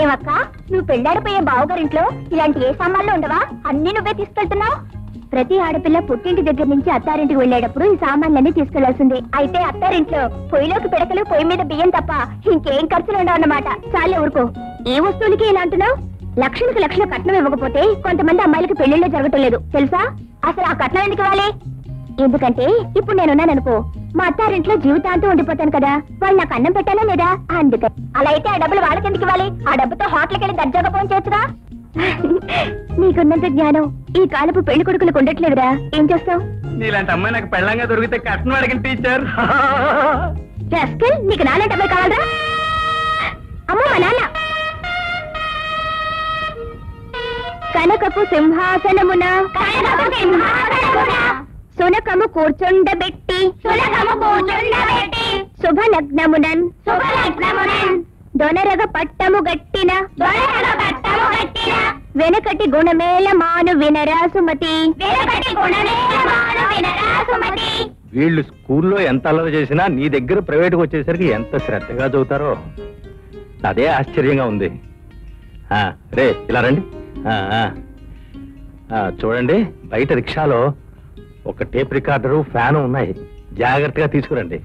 ఏమక్క? నువ్వు పెళ్ళాడిపోయే బావగారింట్లో ఇలాంటి ఏ సామాన్లు ఉండవా? అన్ని నువ్వే తీసుకెళ్తున్నావు? ప్రతి ఆడపిల్ల పుట్టింటి దగ్గర నుంచి అత్తారింటికి వెళ్ళేటప్పుడు ఈ సామాన్లన్నీ తీసుకెళ్ళాల్సిందే. అయితే అత్తారింట్లో పొయ్యిలోకి పిడకలు పొయ్యి మీద బియ్యం తప్ప ఇంకేం ఖర్చులు ఉండవన్నమాట చాలే ఊరుకో. ఏ వస్తువులకి ఇలా అంటున్నావు? లక్షలకు లక్షల కట్నం ఇవ్వకపోతే కొంతమంది అమ్మాయిలకి పెళ్ళిళ్ళు జరగటం లేదు. తెలుసా? అసలు ఆ కట్నం ఎందుకు ఇవ్వాలి? ఎందుకంటే ఇప్పుడు నేనున్నాననుకో మా అత్తారింట్లో జీవితాంతం ఉండిపోతాను కదా. వాళ్ళు నాకు అన్నం పెట్టాలా లేదా? అందుకని అలా అయితే ఆ డబ్బులు వాళ్ళకి ఎందుకు ఇవ్వాలి? ఆ డబ్బుతో హోటల్కి వెళ్ళి దర్జాగా ఫోన్ చేయొచ్చుగా నీకున్నంత జ్ఞానం ఈ కాలపు పెళ్ళి కొడుకులకు ఉండట్లేదురా ఏం చేస్తావు? నీలాంటి అమ్మాయి నాకు పెళ్ళంగా దొరికితే కట్నం అడిగిన టీచర్ రాస్కల్ నీకు నాన్న డబ్బులు కావాలరా? అమ్మ మా నాన్న. కనకపు సింహాసనమున. సునకము కూర్చుండబెట్టి సునకము కూర్చుండబెట్టి. శుభ లగ్నమునన్ శుభ లగ్నమునన్ దొనరగ పట్టము గట్టిన. దొనరగ పట్టము గట్టిన. వెనకటి గుణమేల మాను వినరా సుమతి వెనకటి గుణమేల మాను వినరా సుమతి వీళ్ళు స్కూల్లో ఎంత అల్లరి చేసినా నీ దగ్గర ప్రైవేట్కి వచ్చేసరికి ఎంత శ్రద్ధగా చదువుతారో. అదే ఆశ్చర్యంగా ఉంది. ఆ, రే ఇలా రండి. ఆ, ఆ. ఆ, చూడండి బయట రిక్షాలో ఒక టేప్ రికార్డరు ఫ్యాను ఉన్నాయి. జాగ్రత్తగా తీసుకురండి.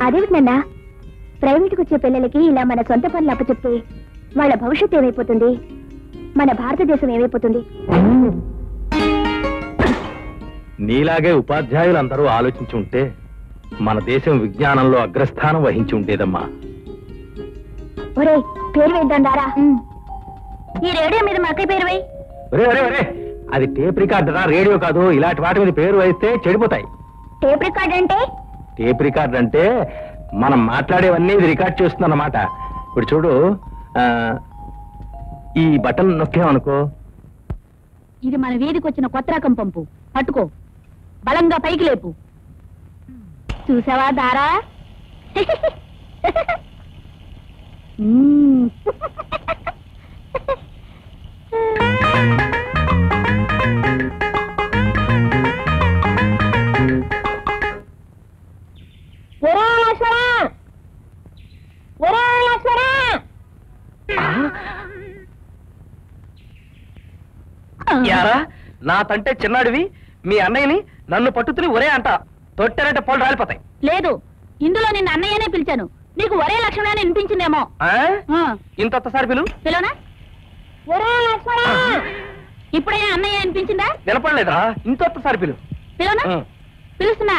అదేమిటన్నా ప్రైవేట్కి వచ్చే పిల్లలకి ఇలా మన సొంత పనులు అప్పచెప్తే వాళ్ళ భవిష్యత్తు ఏమైపోతుంది? మన భారతదేశం ఏమైపోతుంది? నీలాగే ఉపాధ్యాయులు అందరూ ఆలోచించి ఉంటే మన దేశం విజ్ఞానంలో అగ్రస్థానం వహించి ఉండేదమ్మా. ఒరే పేరు వేద్దాండారా ఈ రేడియో మీద మా అక్కయ్య పేరు వేయి. ఒరే ఒరే ఒరే అది టేప్ రికార్డరా రేడియో కాదు ఇలాంటి వాటి మీద పేరు వేస్తే చెడిపోతాయి. టేప్ రికార్డ్ అంటే? టేప్ రికార్డ్ అంటే మనం మాట్లాడేవన్నీ ఇది రికార్డ్ చేస్తుందన్నమాట. ఇప్పుడు చూడు ఈ బటన్ నొక్కేమనుకో. ఇది మన వీధికి వచ్చిన కొత్త రకం పంపు. పట్టుకో. బలంగా పైకి లేపు. చూసావా దారా? ఓ యారా నా తంటే చిన్నాడివి మీ అన్నయ్యని నన్ను పట్టుతుని ఒరే అంట. తొట్టారంటే పళ్ళు రాలిపోతాయి. లేదు ఇందులో నిన్న అన్నయ్యనే పిలిచాను. నీకు ఒరే లక్ష్మణ వినిపించిందేమో. ఇంత ఒక్కసారి పిలు. పిలువనా? ఇప్పుడే అన్నయ్య అనిపించిందా? వినపడలేదా ఇంత ఒక్కసారి పిలు. పిలుస్తున్నా.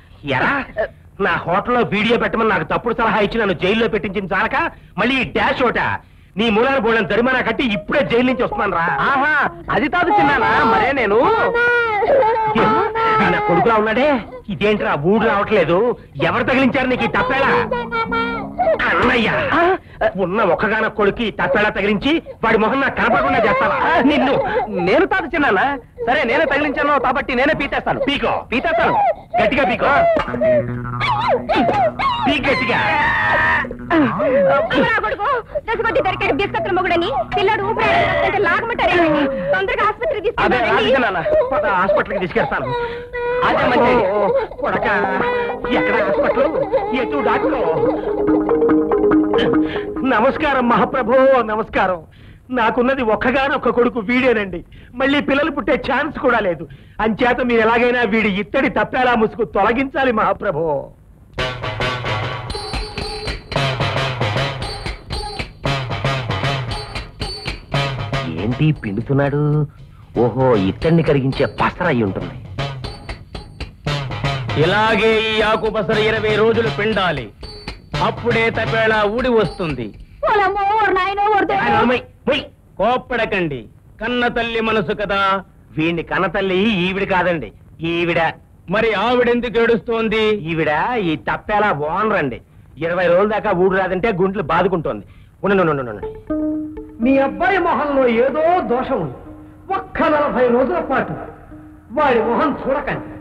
ఎరా? నా హోటల్లో వీడియో పెట్టమని నాకు తప్పుడు సలహా ఇచ్చి నన్ను జైల్లో పెట్టించింది చాలక మళ్ళీ ఈ డాష్ ఓట. నీ మూలాన బోళ్ళని జరిమానా కట్టి ఇప్పుడే జైలు నుంచి వస్తున్నాను రా ఆహా అది కాదు చిన్నానా? మరే నేను? నా కొడుకులా ఉన్నాడే? ఇదేంట్రా ఊడు రావట్లేదు. ఎవరు తగిలించారు నీకు ఈ తప్పేలా అన్నయ్య ఉన్న ఒక్కగాన కొడుకు ఈ తప్పేలా తగిలించి వాడి మొహం నాకు కనపడకుండా చేస్తావా? నిన్ను. నేను తాత చిన్నానా? సరే నేనే తగిలించాను కాబట్టి నేనే పీతేస్తాను పీకో. పీతేస్తాను గట్టిగా పీకో. గట్టిగా. దొరికాడు మొగుడని. పిల్లాడు లాగమంటారే తొందరగా ఆసుపత్రికి హాస్పిటల్కి తీసుకెళ్తాను. అదే మంచిది కొడక ఎక్కడ హాస్పిటల్? ఎటు డాక్టర్? నమస్కారం మహాప్రభు నమస్కారం. నాకున్నది ఒక్కగానొక్క కొడుకు వీడేనండి. మళ్ళీ పిల్లలు పుట్టే ఛాన్స్ కూడా లేదు. అంచేత మీరు ఎలాగైనా వీడి ఇత్తడి తప్పేలా ముసుగు తొలగించాలి మహాప్రభు. ఏంటి పిండుతున్నాడు? ఓహో ఇత్తడిని కరిగించే పసరయ్యి ఉంటుంది ఇలాగే ఈ ఆకు పసర ఇరవై రోజులు పిండాలి. అప్పుడే తపేళ ఊడి వస్తుంది. ఆయన అమ్మాయి. కోప్పడకండి. కన్న తల్లి మనసు కదా. వీడిని కన్నతల్లి ఈవిడ కాదండి. ఈవిడ. మరి ఆవిడెందుకు ఏడుస్తోంది? ఈవిడ ఈ తప్పేలా ఓనర్ అండి. ఇరవై రోజుల దాకా ఊడు రాదంటే గుంట్లు బాదుకుంటోంది. ఉండండి, ఉండండి, ఉండండి. మీ అబ్బాయి మొహంలో ఏదో దోషం ఉంది. ఒక్క నలభై రోజుల పాటు వాడి మొహం చూడకండి.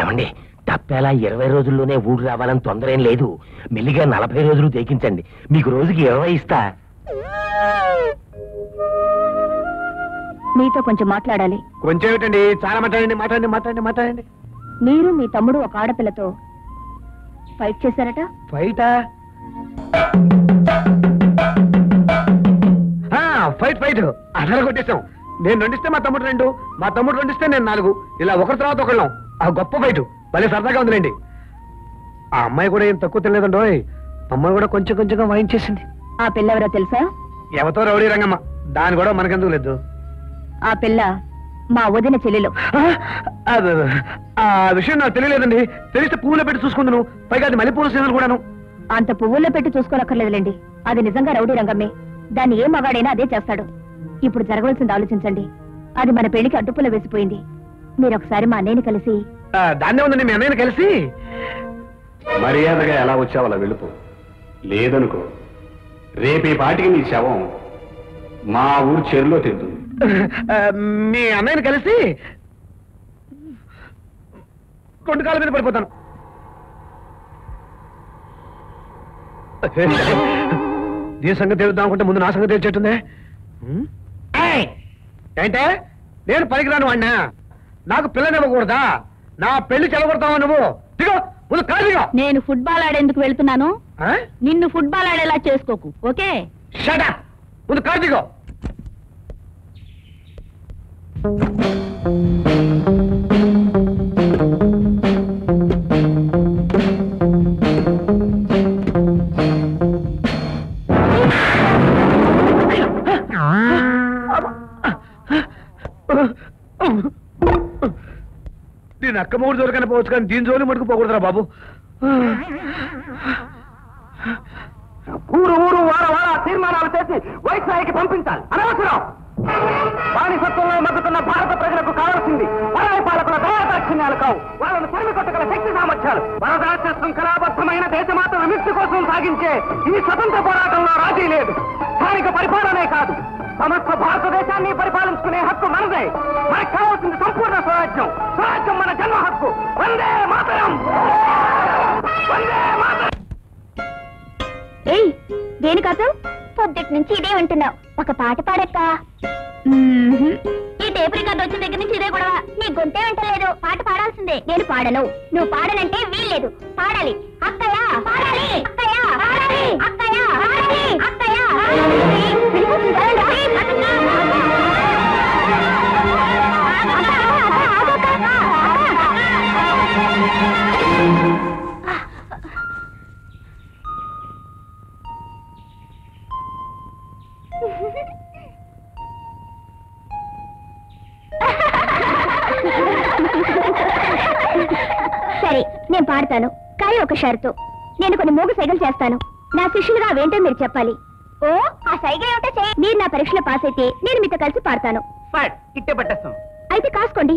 ఏమండి తప్పేలా ఇరవై రోజుల్లోనే ఊడు రావాలని తొందర ఏం లేదు. మెల్లిగా నలభై రోజులు తెగించండి మీకు రోజుకి ఇరవై ఇస్తా. మీతో కొంచెం మాట్లాడాలి. కొంచెం ఏమిటండి? చాలా మాట్లాడండి మాట్లాడండి మాట్లాడండి మాట్లాడండి. మీరు మీ తమ్ముడు ఒక ఆడపిల్లతో ఫైట్ చేశారట? ఫైటా? Fight fight. అదర కొట్టేశాం నేను రెండిస్తే మా తమ్ముడు రెండు మా తమ్ముడు రెండిస్తే నేను నాలుగు. ఇలా ఒకరి తర్వాత ఒకళ్ళం. ఆ గొప్ప ఫైట్. భలే సరదాగా ఉందిలేండి. ఆ అమ్మాయి కూడా ఏం తక్కువ తెలియదండోయ్ అమ్మాయి కూడా కొంచెం కొంచెంగా వాయించేసింది. ఆ పిల్ల ఎవరో తెలుసా? ఎవతో రౌడీ రంగమ్మ? దాని కూడా మనకెందుకు లేదు? ఆ పిల్ల మా వదిన చెల్లెలు. ఆ విషయం నాకు తెలియలేదండి. తెలిస్తే పువ్వులో పెట్టి చూసుకుందును. పైగా అది మల్లెపూల సీజన్ కూడాను. అంత పువ్వుల్లో పెట్టి చూసుకోనక్కర్లేదులేండి. అది నిజంగా రౌడీ రంగమ్మే. దాన్ని ఏ మగాడైనా అదే చేస్తాడు. ఇప్పుడు జరగవలసింది ఆలోచించండి. అది మన పెళ్ళికి అడ్డుపుల వేసిపోయింది. మీరు ఒకసారి మా అన్నయ్యని కలిసి ఆ, దాన్నే ఉందండి మీ అన్నయ్యని కలిసి. మర్యాదగా ఎలా వచ్చావు అలా వెళ్ళిపో. లేదనుకో రేపు పాటికి నీ శవం మా ఊరు చెరులో తింటుంది మీ అన్నయ్యని కలిసి రెండు కాళ్ళ మీద పడిపోతాను. దీని సంగతి తెలుద్దాం అనుకుంటే ముందు నా సంగతి? ఏయ్! ఏంటే? నేను పనికిరాను వాడినా నాకు పిల్లనివ్వకూడదా నా పెళ్ళి చెలగొడతావా నువ్వు? దిగో ముందు కాదు దిగో. నేను ఫుట్బాల్ ఆడేందుకు వెళ్తున్నాను? నిన్ను ఫుట్బాల్ ఆడేలా చేసుకోకు ఓకే! ముందు దిగో. నేను అక్క మూడు జోలికైనా పోవచ్చు కానీ దీని జోలి మటుకు పోకూడదురా బాబు. ఊరు ఊరు వార వార తీర్మానాలు చేసి వైస్రాయికి పంపించాలి. అనవసరం. బానిసత్వంలో మద్దతున్న భారత ప్రజలకు కావాల్సింది వరాయి పాలకుల దయాదాక్షిణ్యాలు కావు. వాళ్ళను తరిమి కొట్టగల శక్తి సామర్థ్యాలు. వరదాస్య శృంఖలాబద్ధమైన దేశమాత విముక్తి కోసం సాగించే ఈ స్వతంత్ర పోరాటంలో రాజీ లేదు. స్థానిక పరిపాలనే కాదు. సమస్త భారతదేశాన్ని పరిపాలించుకునే హక్కు మనదే. మనకు కావాల్సింది సంపూర్ణ స్వరాజ్యం. స్వరాజ్యం మన జన్మ హక్కు. వందే మాతరం! వందే మాతరం! ఏయ్ దేనికాసం పొద్దుటి నుంచి ఇదే వింటున్నావు. ఒక పాట పాడక్క. ఈ టేప్ రికార్డ్ వచ్చిన దగ్గర నుంచి ఇదే గొడవ. నీ గొంతే వింటలేదు. పాట పాడాల్సిందే. నేను పాడను. నువ్వు పాడనంటే వీల్లేదు. పాడాలి. అక్కయ్య పాడాలి. అక్కయ్య పాడాలి. అక్కయ్య పాడాలి. అక్కయ్య సరే నేను పాడతాను. కానీ ఒక షరతు. నేను కొన్ని మూగు సైగలు చేస్తాను. నా శిష్యులుగా అవేంటో మీరు చెప్పాలి. ఓ ఆ సైగ ఏమిటో చేయి మీరు నా పరీక్షలో పాస్ అయితే నేను మీతో కలిసి పాడతాను. ఇట్టే పట్టేస్తాం. అయితే కాసుకోండి.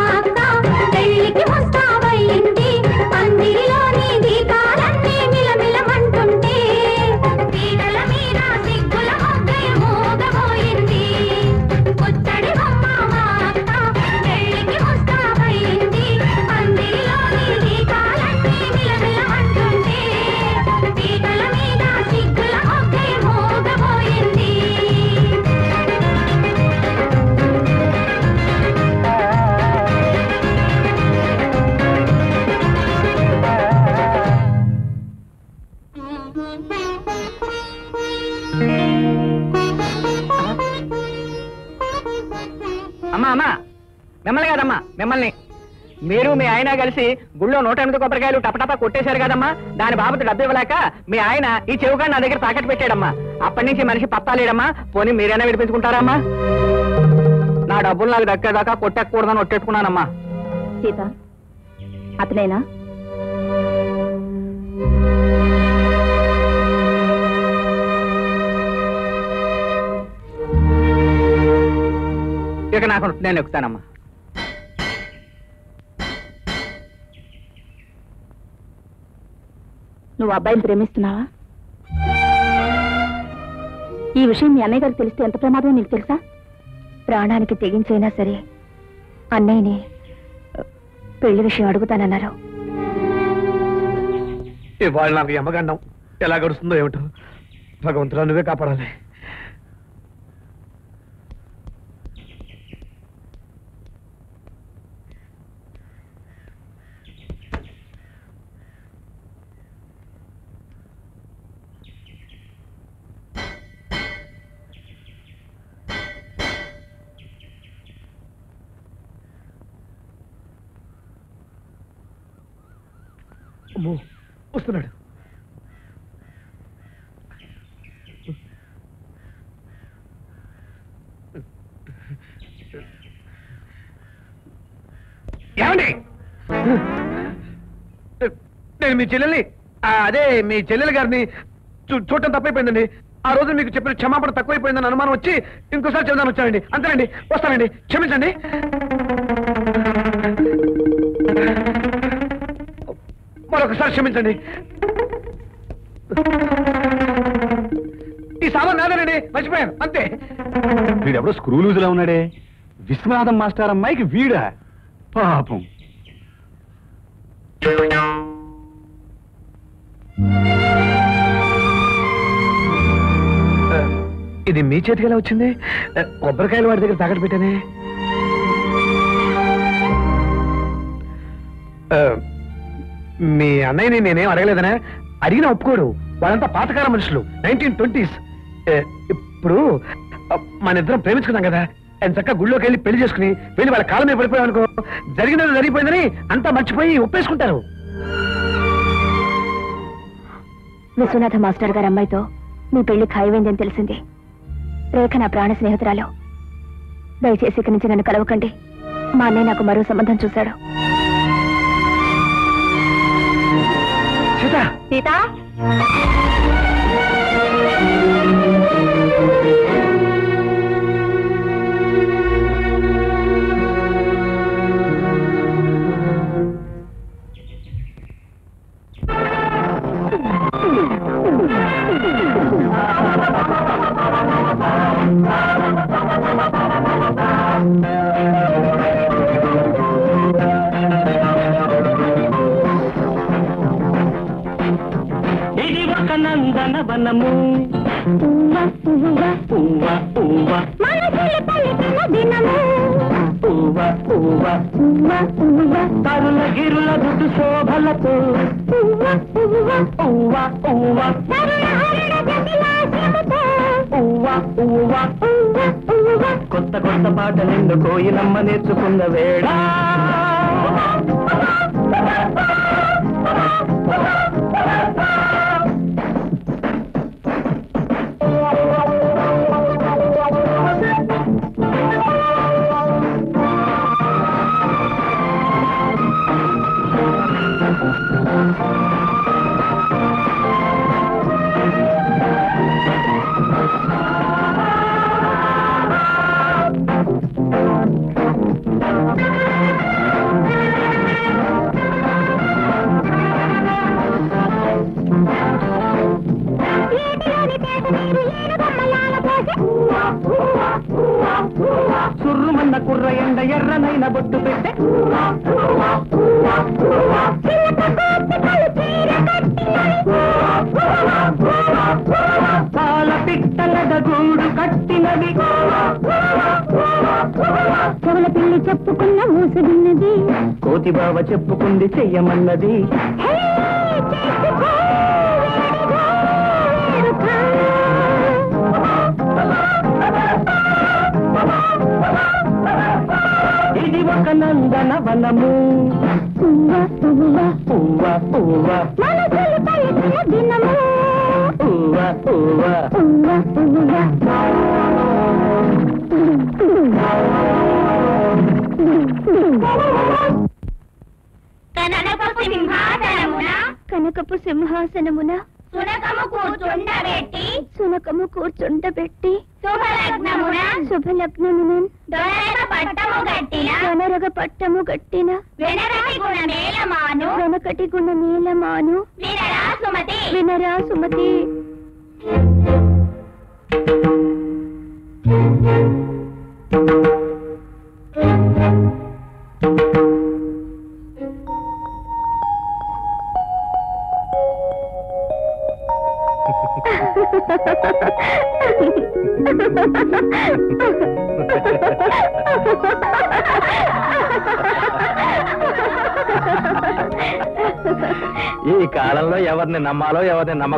మిమ్మల్ని. మీరు మీ ఆయన కలిసి గుళ్ళో నూట ఎనిమిది కొబ్బరికాయలు టపటపా కొట్టేశారు కదమ్మా. దాని బాబు డబ్బు ఇవ్వలేక మీ ఆయన ఈ చెవుగా నా దగ్గర తాకట్టు పెట్టాడమ్మా. అప్పటి నుంచి మనిషి పత్తాలేడమ్మా పోనీ మీరైనా విడిపించుకుంటారమ్మా? నా డబ్బులు నాకు దక్కేదాకా కొట్టకూడదని ఒట్టెట్టుకున్నానమ్మా సీత అతనేనా? ఇక నాకు నేను ఎక్కుతానమ్మా. నువ్వు అబ్బాయిని ప్రేమిస్తున్నావా? ఈ విషయం మీ అన్నయ్య గారికి తెలిస్తే ఎంత ప్రమాదమో నీకు తెలుసా? ప్రాణానికి తెగించైనా సరే అన్నయ్యని పెళ్ళి విషయం అడుగుతానన్నారు. ఇవాళ నాకు ఎమ్మగండం ఎలా గడుస్తుందో ఏమిటో భగవంతుడు నువ్వే కాపాడాలి. అమ్మో, వస్తున్నాడు. ఏమండి? నేను మీ చెల్లెల్ని ఆ, అదే మీ చెల్లెలు గారిని చూ- చూడటం తప్పైపోయిందండి. ఆ రోజు మీకు చెప్పిన క్షమాపణ తక్కువైపోయిందని అనుమానం వచ్చి ఇంకోసారి చెప్దాను వచ్చానండి. అంతేనండి వస్తానండి క్షమించండి. మరొకసారి క్షమించండి. ఈ సామాన్ నాదేనండి మర్చిపోయాను అంతే. వీడెవడో స్క్రూ లూజులా ఉన్నాడే. విశ్వనాథం మాస్టర్ అమ్మాయికి వీడా. పాపం. ఇది మీ చేతికి ఎలా వచ్చింది? కొబ్బరికాయలు వాడి దగ్గర తాకట్టు పెట్టానే. మీ అన్నయ్యని నేనేం అడగలేదనే? అడిగినా ఒప్పుకోడు. వాళ్ళంతా పాతకాల మనుషులు. Nineteen twenties. ఇప్పుడు మన ఇద్దరం ప్రేమించుకున్నాం కదా. ఆయన చక్కగా గుళ్ళోకి వెళ్ళి పెళ్ళి చేసుకుని వెళ్ళి వాళ్ళ కాలం మీద పడిపోయాం అనుకో జరిగినది జరిగిపోయిందని అంతా మర్చిపోయి ఒప్పేసుకుంటారు. విశ్వనాథ మాస్టర్ గారి అమ్మాయితో మీ పెళ్ళి ఖాయమైందని తెలిసింది. రేఖ నా ప్రాణ స్నేహితురాలు. దయచేసి ఇక్కడి నుంచి నన్ను కలవకండి. మా అన్నయ్య నాకు మరో సంబంధం చూశాడు. సీత వనము పువ్వ పువ్వ పువ్వ పువ్వ తరుల గిరుల దుడ్డు శోభలతో. పువ్వ పువ్వ పువ్వ పువ్వ కొత్త నేర్చుకున్న వేళ.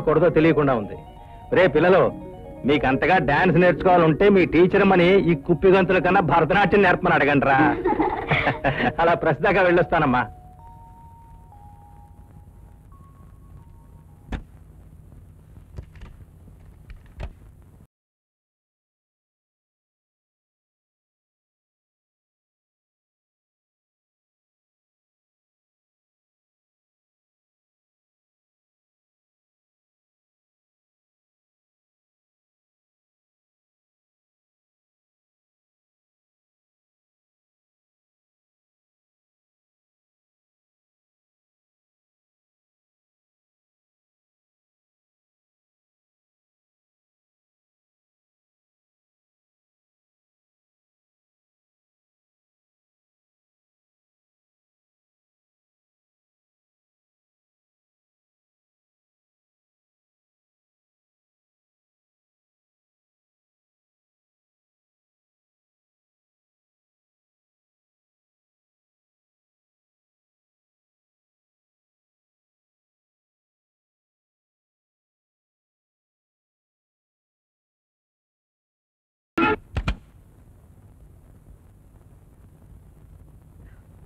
నమ్మకూడదో తెలియకుండా ఉంది. రే పిల్లలు మీకు అంతగా డాన్స్ నేర్చుకోవాలంటే మీ టీచర్ మని ఈ కుప్పి గంతుల కన్నా భరతనాట్యం నేర్పమని అడగండి రా అలా ప్రస్తుతాగా వెళ్ళొస్తానమ్మా.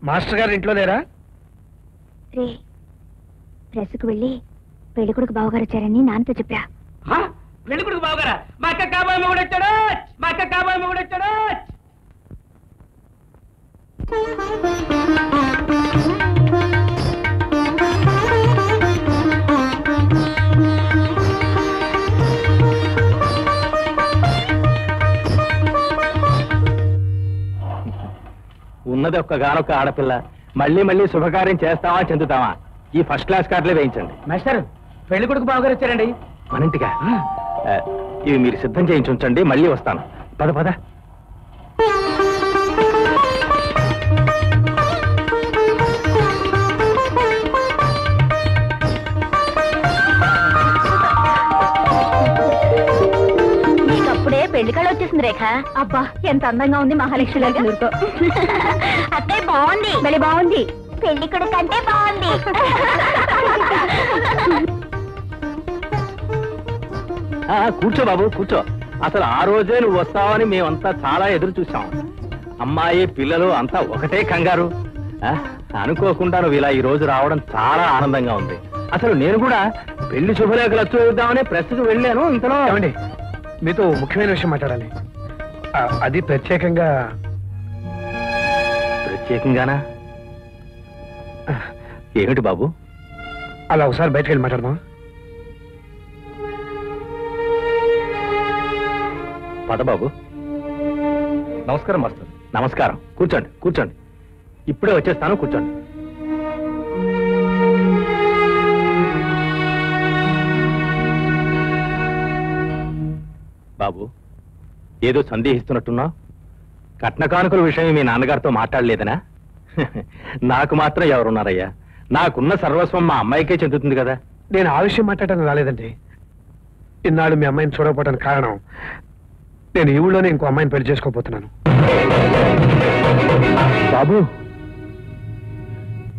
మాస్టర్ గారు ఇంట్లో లేరా? రే ప్రెస్కు వెళ్ళి పెళ్ళి కొడుకు బావగారు వచ్చారని నాన్నతో చెప్పరా పెళ్ళి కొడుకు బావగారా? మా అక్క కాబోయే మొగుడు వచ్చాడు. మా అక్క కాబోయే మొగుడు వచ్చాడు. ఉన్నది ఒక్క గానొక్క ఆడపిల్ల. మళ్ళీ మళ్ళీ శుభకార్యం చేస్తావా చెందుతావా? ఈ ఫస్ట్ క్లాస్ కార్డులే వేయించండి. మాస్టర్ పెళ్ళి కొడుకు బావగారు వచ్చారండి. మన ఇంటిగా ఆ, ఇవి మీరు సిద్ధం చేయించి ఉంచండి మళ్ళీ వస్తాను. పద పద. వచ్చేసింది రేఖ. అబ్బా ఎంత అందంగా ఉంది మహాలక్ష్మి గారి. ఊరుకో అత్తే బాగుంది. భలే బాగుంది. పెళ్ళి కొడుకు అంటే బాగుంది. ఆ, కూర్చో బాబు కూర్చో. అసలు ఆ రోజే నువ్వు వస్తావని మేమంతా చాలా ఎదురు చూసాం అమ్మాయి పిల్లలు అంతా ఒకటే కంగారు. అనుకోకుండా నువ్వు ఇలా ఈ రోజు రావడం చాలా ఆనందంగా ఉంది. అసలు నేను కూడా పెళ్ళి శుభలేఖలు వచ్చి వేద్దామని ప్రెస్కి వెళ్ళాను. ఇంతలో ఏమండి? మీతో ముఖ్యమైన విషయం మాట్లాడాలి. అది ప్రత్యేకంగా ప్రత్యేకంగానా? ఏమిటి బాబు? అలా ఒకసారి బయటకు వెళ్ళి మాట్లాడదాం పద బాబు. నమస్కారం మాస్టర్. నమస్కారం. కూర్చోండి కూర్చోండి. ఇప్పుడే వచ్చేస్తాను కూర్చోండి. బాబు ఏదో సందేహిస్తున్నట్టున్నావు కట్న కానుకల విషయం మీ నాన్నగారితో మాట్లాడలేదనా? నాకు మాత్రం ఎవరున్నారయ్యా? నాకున్న సర్వస్వం మా అమ్మాయికే చెందుతుంది కదా? నేను ఆ విషయం మాట్లాడడానికి రాలేదండి. ఇన్నాళ్ళు మీ అమ్మాయిని చూడకపోవడానికి కారణం నేను ఈ ఊళ్ళోనే ఇంకో అమ్మాయిని పెళ్ళి చేసుకోబోతున్నాను. బాబు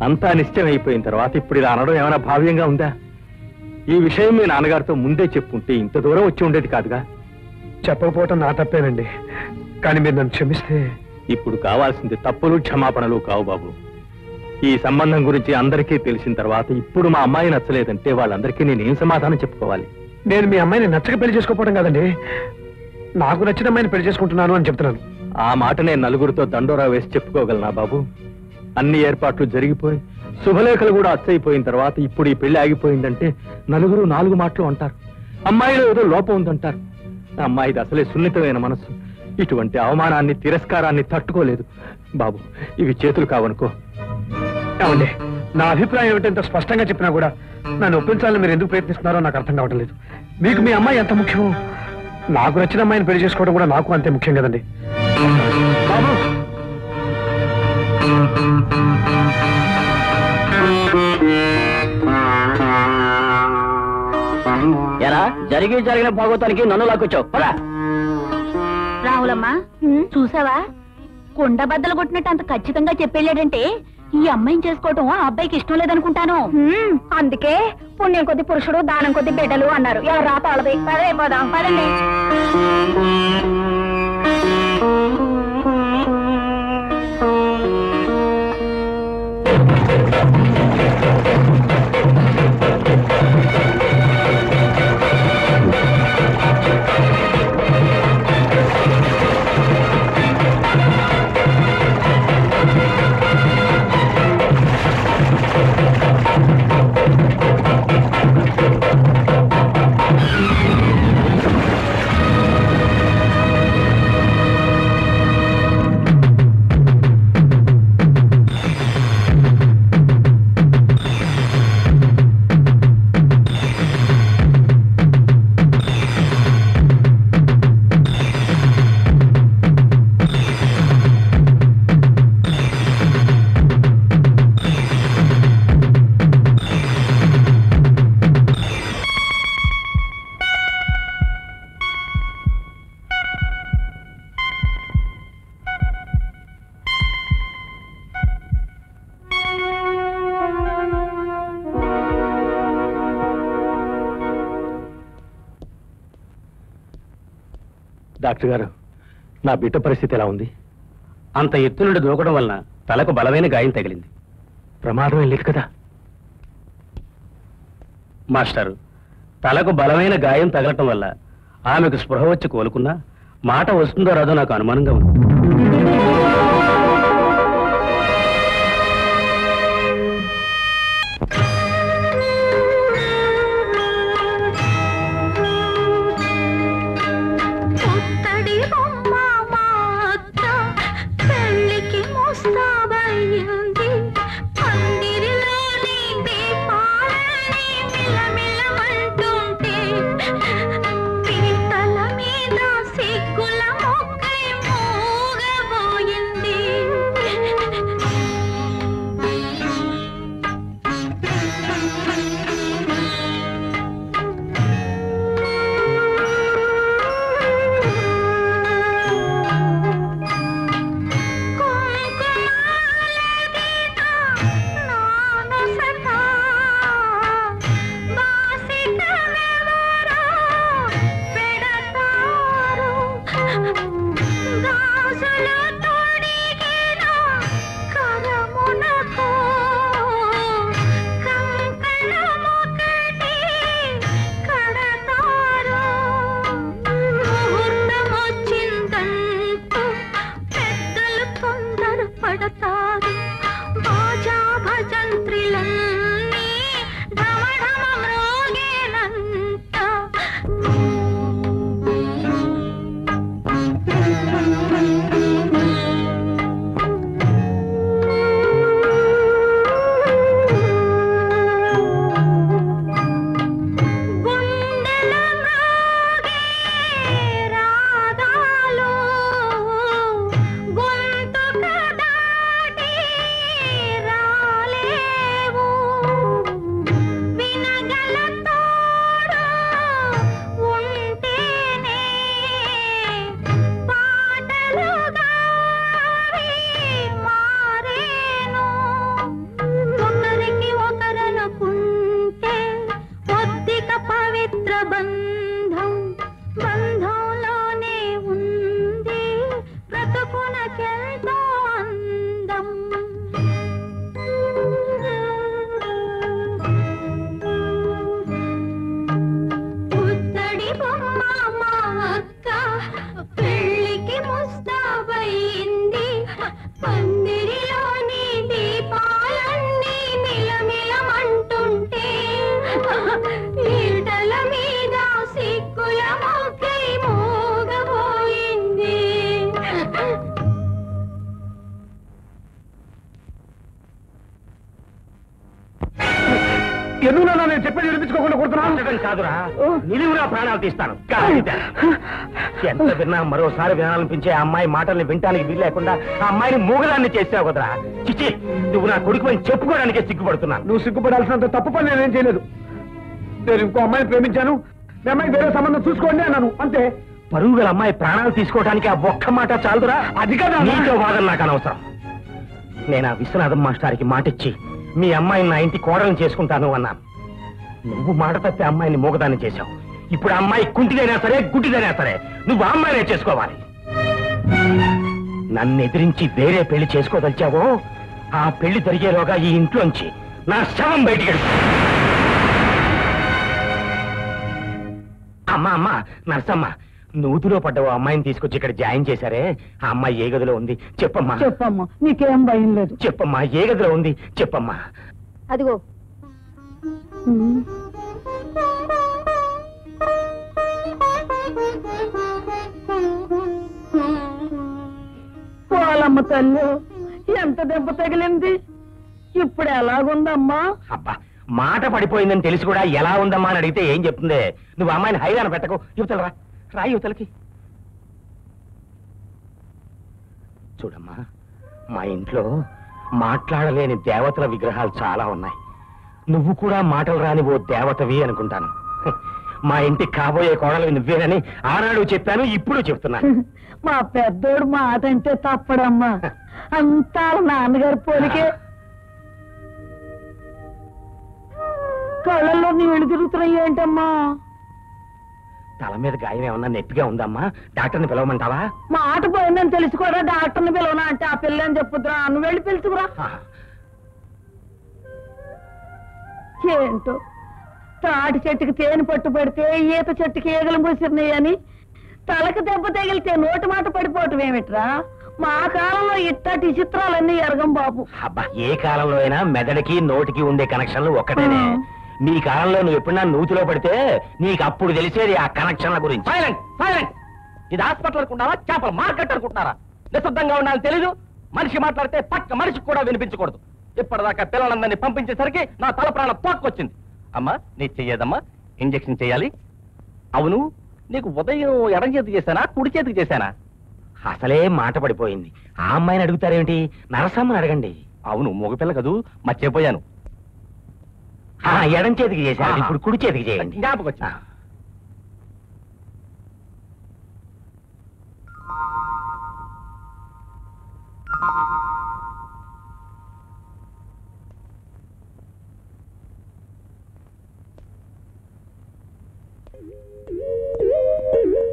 అంతా నిశ్చయం అయిపోయిన తర్వాత ఇప్పుడు ఇలా అనడం ఏమైనా భావ్యంగా ఉందా? ఈ విషయం మీ నాన్నగారితో ముందే చెప్పుంటే ఇంత దూరం వచ్చి ఉండేది కాదుగా? చెప్పకపోవటం నా తప్పేనండి. కానీ మీరు నన్ను క్షమిస్తే ఇప్పుడు కావాల్సింది తప్పులు క్షమాపణలు కావు బాబు. ఈ సంబంధం గురించి అందరికీ తెలిసిన తర్వాత ఇప్పుడు మా అమ్మాయి నచ్చలేదంటే వాళ్ళందరికీ నేనేం సమాధానం చెప్పుకోవాలి? నేను మీ అమ్మాయిని నచ్చక పెళ్ళి చేసుకోకపోవడం కాదండి. నాకు నచ్చిన అమ్మాయిని పెళ్ళి చేసుకుంటున్నాను అని చెప్తున్నాను. ఆ మాట నేను నలుగురితో దండోరా వేసి చెప్పుకోగలనా బాబు? అన్ని ఏర్పాట్లు జరిగిపోయి శుభలేఖలు కూడా అచ్చయిపోయిన తర్వాత ఇప్పుడు ఈ పెళ్ళి ఆగిపోయిందంటే నలుగురు నాలుగు మాటలు అంటారు. అమ్మాయిలో ఏదో లోపం ఉందంటారు. అమ్మాయిది అసలే సున్నితమైన మనసు ఇటువంటి అవమానాన్ని తిరస్కారాన్ని తట్టుకోలేదు. బాబు ఇవి చేతులు కావనుకో. అవునండి నా అభిప్రాయం ఏమిటంత స్పష్టంగా చెప్పినా కూడా నన్ను ఒప్పించాలని మీరు ఎందుకు ప్రయత్నిస్తున్నారో నాకు అర్థం కావటం లేదు. మీకు మీ అమ్మాయి ఎంత ముఖ్యమో? నాకు నచ్చిన అమ్మాయిని పెళ్ళి చేసుకోవడం కూడా నాకు అంతే ముఖ్యం కదండి. బాబు! జరిగి జరిగిన భాగవతానికి నన్ను లాక్కొచ్చావు. పదా. రాహులమ్మా చూసావా? కుండ బద్దలు కొట్టినట్టు అంత ఖచ్చితంగా చెప్పేళ్ళాడంటే ఈ అమ్మాయిని చేసుకోవటం ఆ అబ్బాయికి ఇష్టం లేదనుకుంటాను. అందుకే పుణ్యం కొద్ది పురుషుడు దానం కొద్ది బిడ్డలు అన్నారు. ఎవరు వాళ్ళది పదే పోదాం పదండి. డాక్టర్ గారు నా బిడ్డ పరిస్థితి ఎలా ఉంది? అంత ఎత్తు నుండి దూకడం వలన తలకు బలమైన గాయం తగిలింది. ప్రమాదం లేదు కదా? మాస్టారు తలకు బలమైన గాయం తగలటం వల్ల ఆమెకు స్పృహ వచ్చి కోలుకున్నా మాట వస్తుందో రాదో నాకు అనుమానంగా ఉంది. నేను చెప్పేది వినిపించుకోకుండా కొడుతున్నా కొట్టడం కాదురా. నిలువురా ప్రాణాలు తీస్తాను. ఎంత విన్నా మరోసారి వినాలనిపించే ఆ అమ్మాయి మాటల్ని వినటానికి వీలు లేకుండా ఆ అమ్మాయిని మూగదాన్ని చేసావు కదరా. చిచి నువ్వు నా కొడుకు అని చెప్పుకోవడానికే సిగ్గుపడుతున్నాను. నువ్వు సిగ్గుపడాల్సినంత తప్పు పని నేనేం చేయలేదు. నేను ఇంకో అమ్మాయిని ప్రేమించాను. మీ అమ్మాయి వేరే సంబంధం చూసుకోండి అన్నాను. అంతే. పరువు గల అమ్మాయి ప్రాణాలు తీసుకోవడానికి ఆ ఒక్క మాట చాలుదురా? అది కదా. నీతో వాదన నాకు అనవసరం. నేను ఆ విశ్వనాథం మాస్టారికి మాటిచ్చి మీ అమ్మాయిని నా ఇంటి కోడలను చేసుకుంటాను అన్నాను. నువ్వు మాట తప్పి అమ్మాయిని మూగదాన్ని చేశావు. ఇప్పుడు ఆ అమ్మాయి కుంటిదైనా సరే గుడ్డిదైనా సరే నువ్వు అమ్మాయినే చేసుకోవాలి. నన్ను ఎదిరించి వేరే పెళ్ళి చేసుకోదలిచావో ఆ పెళ్ళి జరిగేలోగా ఈ ఇంట్లోంచి నా శవం బయటికి అమ్మా అమ్మా నర్సమ్మ నూతిలో పడ్డ ఓ అమ్మాయిని తీసుకొచ్చి ఇక్కడ జాయిన్ చేశారే? ఆ అమ్మాయి ఏ గదిలో ఉంది? చెప్పమ్మా. చెప్పమ్మా నీకేం భయం లేదు. చెప్పమ్మా ఏ గదిలో ఉంది? చెప్పమ్మా. అదిగో. వాళ్ళమ్మ తల్లి ఎంత దెబ్బ తగిలింది? ఇప్పుడు ఎలాగుందమ్మా? అబ్బా మాట పడిపోయిందని తెలిసి కూడా ఎలా ఉందమ్మా అని అడిగితే ఏం చెప్తుంది? నువ్వు అమ్మాయిని హైరాణ పెట్టకు. రా రా యువతలకి చూడమ్మా మా ఇంట్లో మాట్లాడలేని దేవతల విగ్రహాలు చాలా ఉన్నాయి. నువ్వు కూడా మాటలు రాని ఓ దేవతవి అనుకుంటాను. మా ఇంటి కాబోయే కోడలు నువ్వేనని ఆనాడు చెప్పాను ఇప్పుడు చెప్తున్నాను. మా పెద్దోడు మాట అంటే తప్పడమ్మా. అంతా నాన్నగారి పోలికే. కళ్ళల్లో నీళ్ళు తిరుగుతున్నాయి ఏంటమ్మా? తల మీద గాయం ఏమన్నా నొప్పిగా ఉందమ్మా? డాక్టర్ని పిలవమంటావా? మాట పోయిందని తెలిసి కూడా డాక్టర్ని పిలవనా అంటే ఆ పిల్లని చెప్పుద్రా నువ్వు వెళ్ళి పిలుచుకురా. ఏంటో? తాటి చెట్టుకి తేనె పట్టు పడితే ఈత చెట్టుకి ఈగలు మూసినాయి అని తలకు దెబ్బ తగిలితే నోటి మాట పడిపోవటం ఏమిట్రా? మా కాలంలో ఇట్టటి చిత్రాలన్నీ ఎరగం బాబు. అబ్బా ఏ కాలంలో అయినా మెదడుకి నోటికి ఉండే కనెక్షన్లు ఒక్కటేనే. నీ కాలంలో నువ్వు ఎప్పుడన్నా నూతిలో పడితే నీకు అప్పుడు తెలిసేది ఆ కనెక్షన్ల గురించి. సైలెంట్ సైలెంట్ ఇది హాస్పిటల్ అనుకుంటారా చేపల మార్కెట్ అనుకుంటారా నిశ్శబ్దంగా ఉండాలని తెలీదు. మనిషి మాట్లాడితే పక్క మనిషికి కూడా వినిపించకూడదు. ఇప్పటిదాకా పిల్లలందరినీ పంపించేసరికి నా తల ప్రాణం తోక్కొచ్చింది. అమ్మా నీ చెయ్యేదమ్మా ఇంజెక్షన్ చేయాలి. అవును నీకు ఉదయం ఎడం చేతికి చేశానా? కుడి చేతికి చేశానా? అసలే మాట పడిపోయింది. ఆ అమ్మాయిని అడుగుతారేమిటి? నరసమ్మని అడగండి. అవును మగపిల్ల కదూ? మర్చిపోయాను. ఆ, ఎడం చేతికి చేశారు ఆహా. ఇప్పుడు కుడి చేతికి చేయండి జ్ఞాపకం వచ్చింది. ఆ.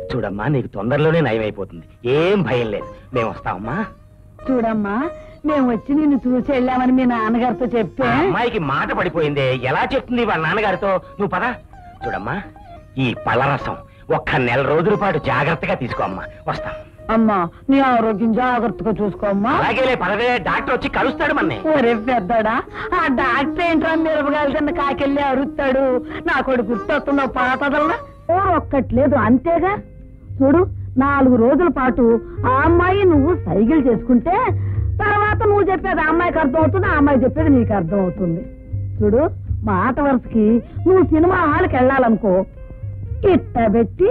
చూడమ్మా నీకు తొందరలోనే నయమైపోతుంది ఏం భయం లేదు మేము వస్తామమ్మా చూడమ్మా మేము వచ్చి నిన్ను చూసి వెళ్ళామని మీ నాన్నగారితో చెప్తే? అమ్మాయికి మాట పడిపోయింది. ఎలా చెప్తుంది వాళ్ళ నాన్నగారితో? నువ్వు పద. చూడమ్మా ఈ పళ్ళరసం ఒక్క నెల రోజుల పాటు జాగ్రత్తగా తీసుకో అమ్మా. వస్తాం. అమ్మా నీ ఆరోగ్యం జాగ్రత్తగా చూసుకోమ్మా అలాగే పదవే. డాక్టర్ వచ్చి కలుస్తాడు మన్ని. ఒరే పెద్దడా ఆ డాక్టర్ ఏంట్రా మిరపగాయలు తిన్న కాకెళ్ళి అరుస్తాడు? నా కొడుకు గుర్తొస్తున్న పాతదల్లా? ఒక్కట్లేదు అంతేగా. చూడు నాలుగు రోజుల పాటు ఆ అమ్మాయి నువ్వు సైకిల్ చేసుకుంటే తర్వాత నువ్వు చెప్పేది అమ్మాయికి అర్థం అవుతుంది ఆ అమ్మాయి చెప్పేది నీకు అర్థం అవుతుంది చూడు మాట వరుసకి నువ్వు సినిమా హాల్కి వెళ్ళాలనుకో ఇట్ట పెట్టి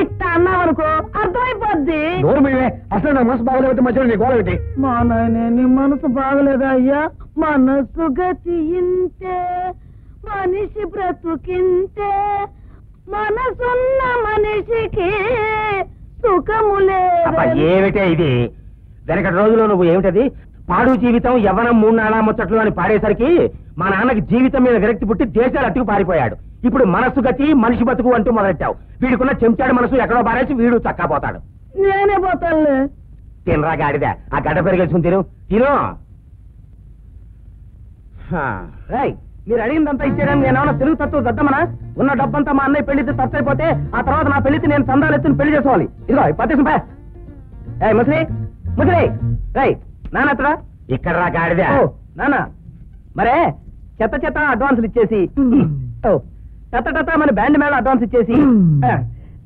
ఇట్ట అన్నావనుకో అర్థమైపోద్ది. అసలు నా మనసు బాగోలేకపోతే మధ్యలో నీ మా నాయన నీ మనసు బాగలేదా అయ్యా? మనసు గతి ఇంతే మనిషి బ్రతుకింతే మనసున్న మనిషికి సుఖము లేదు ఏమిటే ఇది? వెనకటి రోజులో నువ్వు ఏమిటది? పాడు జీవితం యవ్వనం మూడు నాలా ముచ్చట్లు అని పాడేసరికి మా నాన్నకి జీవితం మీద విరక్తి పుట్టి దేశాలు అట్టుకు పారిపోయాడు. ఇప్పుడు మనసు గతి మనిషి బతుకు అంటూ మొదలెట్టావు. వీడికున్న చెంచాడు మనసు ఎక్కడో పారేసి వీడు చక్కపోతాడు. నేనే పోతానులే. తినరా గాడిద ఆ గడ్డ పెరిగేసుకుని తిను. తిను. మీరు అడిగిందంతా ఇచ్చేయడానికి నేను ఏమన్నా తెలుగు తత్వం దద్దమనా ఉన్న డబ్బంతా మా అన్నయ్య పెళ్ళితే తప్పైపోతే ఆ తర్వాత నా పెళ్ళికి నేను సందాలు ఎత్తుని పెళ్ళి చేసుకోవాలి. ఇదిగో పత్తేసం పా ఏ ముసలి. ముసలి రై ఇక్కడ రా గాడిద. నాన్న. మరే చెత్త చెత్త అడ్వాన్సులు ఇచ్చేసి. టత టత మన బ్యాండ్ మేళ అడ్వాన్స్ ఇచ్చేసి.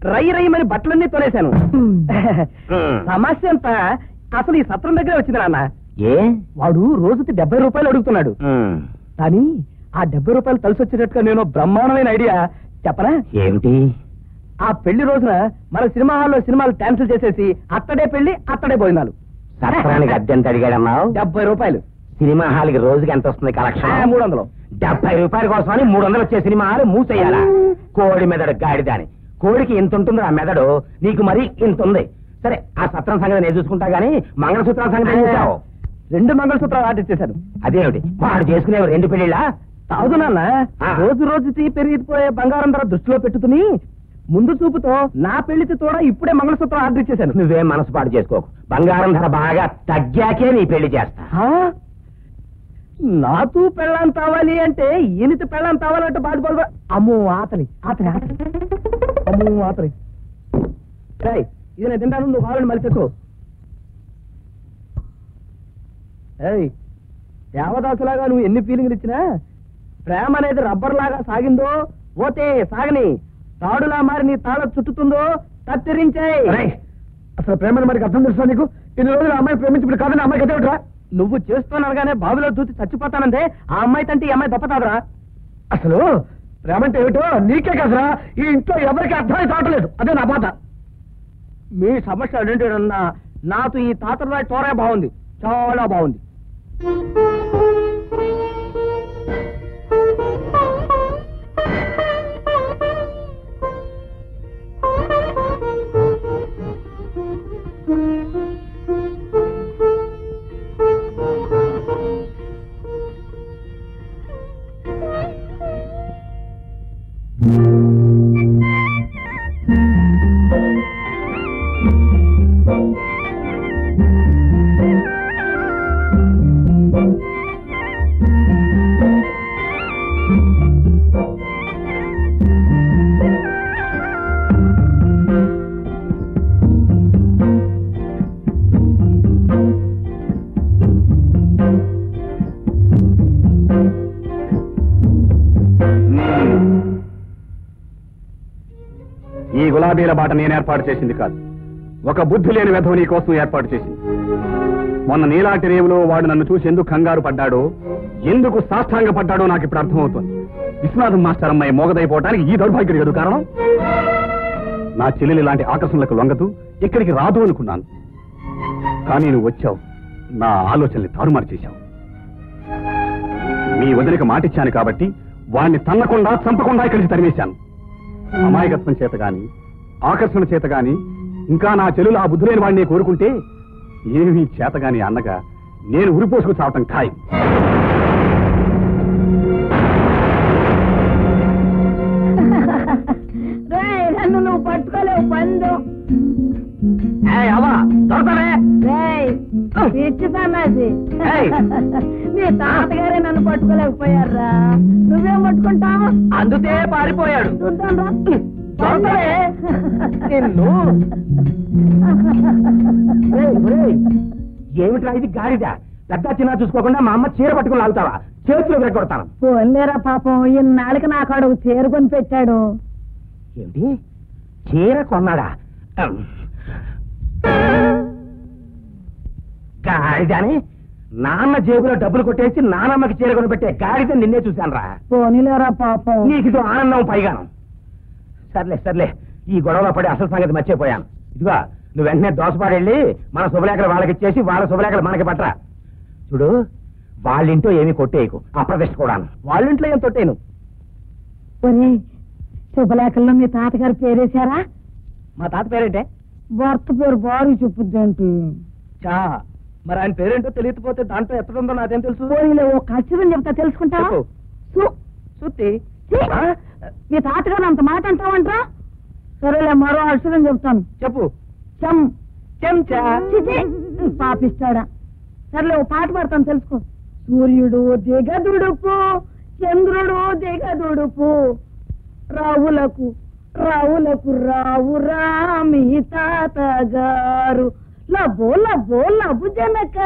రై రై మరి బట్టలన్నీ తోలేశాను. సమస్య అంతా అసలు ఈ సత్రం దగ్గరే వచ్చింది నాన్న. ఏ? వాడు రోజుకి డెబ్బై రూపాయలు అడుగుతున్నాడు. కానీ ఆ డెబ్బై రూపాయలు కలిసి వచ్చేటట్టుగా నేను బ్రహ్మాండమైన ఐడియా. చెప్పనా? ఏమిటి? ఆ పెళ్ళి రోజున మన సినిమా హాల్లో సినిమాలు క్యాన్సిల్ చేసేసి అత్తడే పెళ్ళి అత్తడే భోజనాలు. సత్రానికి అద్దెంత అడిగాడన్నావు? డెబ్బై రూపాయలు. సినిమా హాల్కి రోజుకి ఎంత వస్తుంది కలెక్షన్? మూడు వందలు డెబ్బై రూపాయల కోసమని మూడు వందలు వచ్చే సినిమా హాలు మూసేయాలా? కోడి మెదడు గాడిదాని. కోడికి ఇంత ఉంటుంది ఆ మెదడు? నీకు మరి ఇంత ఉంది. సరే ఆ సత్రం సంగతి నేను చూసుకుంటా గానీ మంగళసూత్రాల సంగతి ఏం చేశావు రెండు మంగళసూత్రాలు ఆర్డర్ చేశాను. అదేమిటి? వాడు చేసుకునే రెండు పెళ్ళిళ్ళా నాన్న. ఆ. రోజు రోజుకి పెరిగిపోయే బంగారం ధర దృష్టిలో పెట్టుకుని ముందు చూపుతో నా పెళ్ళికి కూడా ఇప్పుడే మంగళసూత్రం ఆర్డర్ ఇచ్చేశాను. నువ్వేం మనసు పాటు చేసుకోకు. బంగారం ధర బాగా తగ్గాకే నీ పెళ్ళి చేస్తా? నాతూ పెళ్ళాం తావాలి అంటే ఈయనతో పెళ్ళాం తావాలంటే బాధపడదు అమ్మో ఆతలి ఆతలి ఆతలి అమ్మో ఆతలి ఇది నేను తింటాను నువ్వు కావాలని ఏయ్ దేవదాసులాగా నువ్వు ఎన్ని ఫీలింగ్లు ఇచ్చినా ప్రేమ అనేది రబ్బర్ లాగా సాగిందో ఓతే సాగని. తాడులా మారి నీ తాళ చుట్టుతుందో కత్తిరించాయి. అసలు ప్రేమను మనకి అర్థం తెలుసా నీకు? ఇన్ని రోజులు అమ్మాయి ప్రేమించి కాదని అమ్మాయికి ఎదేమిట్రా నువ్వు చేస్తున్నానగానే బావిలో దూచి చచ్చిపోతానంటే ఆ అమ్మాయి తంటే ఈ అమ్మాయి తప్పతాదరా అసలు ప్రేమంటే ఏమిటో నీకే కదరా. ఈ ఇంట్లో ఎవరికి అర్థమై తాటలేదు అదే నా బాధ. మీ సమస్య అదేంటన్నా నాకు ఈ తాతరాయి తోరే బాగుంది. చాలా బాగుంది. మాట నేను ఏర్పాటు చేసింది కాదు. ఒక బుద్ధి లేని వెధవ నీ కోసం ఏర్పాటు చేసింది. మొన్న నీలాంటి రేవులో వాడు నన్ను చూసి ఎందుకు కంగారు పడ్డాడో ఎందుకు సాష్టాంగ పడ్డాడో నాకు ఇప్పుడు అర్థమవుతుంది. విశ్వనాథం మాస్టర్ అమ్మాయి మోగదైపోవటానికి ఈ దౌర్భాగ్యుడు కదా కారణం? నా చెల్లెలు ఇలాంటి ఆకర్షణలకు లొంగదు ఇక్కడికి రాదు అనుకున్నాను. కానీ నువ్వు వచ్చావు నా ఆలోచనల్ని తారుమారు చేశావు. మీ వదిలికి మాటిచ్చాను కాబట్టి వాణ్ణి తన్నకుండా చంపకుండా ఇక్కడికి తరిమేశాను. అమాయకత్వం చేత కానీ ఆకర్షణ చేత గాని ఇంకా నా చెల్లులు ఆ బుద్ధి లేని వాడిని కోరుకుంటే ఏమీ చేత గాని అన్నగా నేను ఉరిపోసుకు చావటం ఖాయం. నన్ను నువ్వు పట్టుకోలేవు పందు. మీ తాతగారే నన్ను పట్టుకోలేకపోయారా? నువ్వేం పట్టుకుంటావు? అందుతే పారిపోయాడు. చూద్దాం. నిన్ను? ఏమిట్రా ఇది గాడిద? పెద్ద చిన్న చూసుకోకుండా మా అమ్మ చీర పట్టుకుని లాగుతావా? చేతులు విరగొడతాను. పోలేరా పాపం ఇన్నాళ్ళకి నా కాడు చేరుకొని పెట్టాడు. ఏమిటి చీర కొన్నాడా? గాడిదని నాన్న జేబులో డబ్బులు కొట్టేసి నానమ్మకి చీర కొనిపెట్టే గాడిద నిన్నే చూశాను రా పోనీలేరా పాపం. నీకు ఆనందం పైగాను. సర్లే సర్లే. ఈ గొడవలో పడి అసలు సంగతి మర్చిపోయాను. ఇదిగో నువ్వు వెంటనే దోసపాడెళ్ళి మన శుభలేఖలు వాళ్ళకి ఇచ్చేసి వాళ్ళ శుభలేఖలు మనకి పట్టరా చూడు వాళ్ళింటో ఏమీ కొట్టేయకు. అప్రదిష్ట కూడా వాళ్ళింట్లో ఏం తొట్టేను శుభలేఖల్లో మీ తాతగారు పేరేశారా? మా తాత పేరేంటే? భర్త పేరు బారు చెప్పుద్దేంటి చా మరి ఆయన పేరేంటో తెలియకపోతే దాంట్లో ఎత్తడుందో నాదేం తెలుసు? ఓ ఖచ్చితం చెప్తా. సు- సుత్తి? మీ తాతగారు అంత మాట అంటావంటా సరేలే మరో అక్షరం చెప్తాను. చెప్పు. చెం. చెంచా పాపిస్తాడా? సర్లే ఓ పాట పాడతాను తెలుసుకో. సూర్యుడు దిగదుడుపు చంద్రుడు దిగదుడుపు. రావులకు రావులకు రావు రామి తాతగారు. లబ్బో లబ్బో లబ్బు జనక.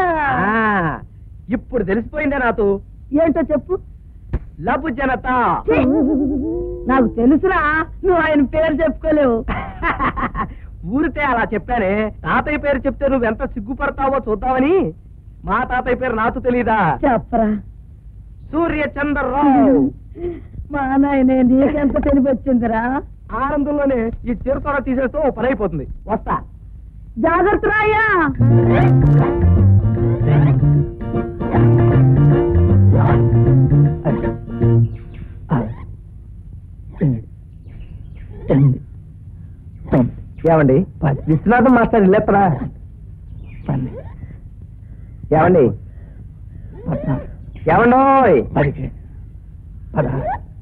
ఇప్పుడు తెలిసిపోయిందే నాతో? ఏంటో చెప్పు. లబు జనత! నాకు తెలుసురా నువ్వు ఆయన పేరు చెప్పుకోలేవు. ఊరితే అలా చెప్పానే తాతయ్య పేరు చెప్తే నువ్వు ఎంత సిగ్గుపడతావో చూద్దామని? మా తాతయ్య పేరు నాకు తెలీదా? చెప్పరా. సూర్య చంద్రరావు మా నాయనే నీకెంత తెలివి వచ్చిందిరా ఆనందంలోనే ఈ చిరుతోడ తీసేస్తూ పని అయిపోతుంది. వస్తా. జాగ్రత్త రాయ్యా. ఏమండి? విశ్వనాథం మాస్టర్ లేపరా ఏమండి? ఏమండోయ్?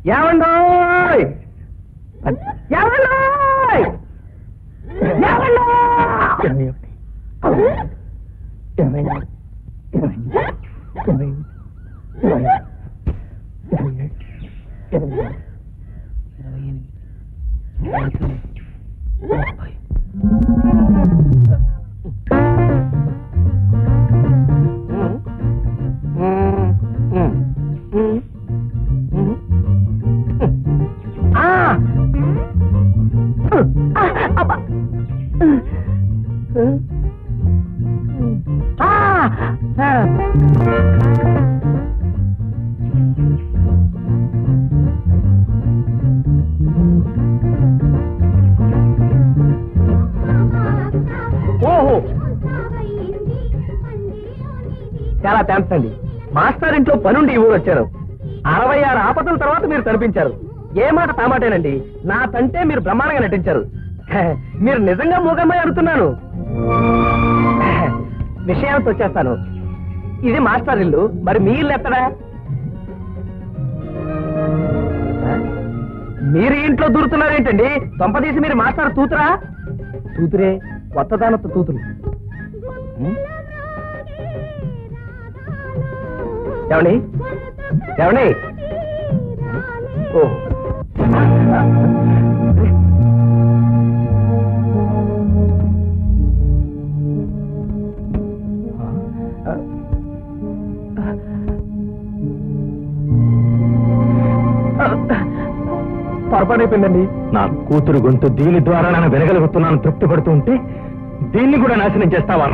ఏమండోయ్? ఏమండోయ్? ఓహో చాలా థ్యాంక్స్ అండి. మాస్టర్ ఇంట్లో పనుండి ఊరు వచ్చారు. అరవై ఆరు ఆపదల తర్వాత మీరు కనిపించారు ఏ మాట తామాటేనండి నా తంటే మీరు బ్రహ్మాండంగా నటించారు. మీరు నిజంగా మూగమ్మాయి అడుగుతున్నాను విషయానికి వచ్చేస్తాను. ఇది మాస్టర్ ఇల్లు. మరి మీ ఇల్లు ఎక్కడా? మీరు ఈ ఇంట్లో దూరుతున్నారేంటండి తొంపదీసి మీరు మాస్టర్ తూతురా? తూతురే కొత్తదానత్వ తూతురు ఏమండి? ఏమండి? ఓ. పొరపాటైపోయిందండి. నా కూతురు గొంతు దీని ద్వారా నేను వినగలుగుతున్నాను తృప్తి పడుతూ ఉంటే దీన్ని కూడా నాశనం చేస్తావా?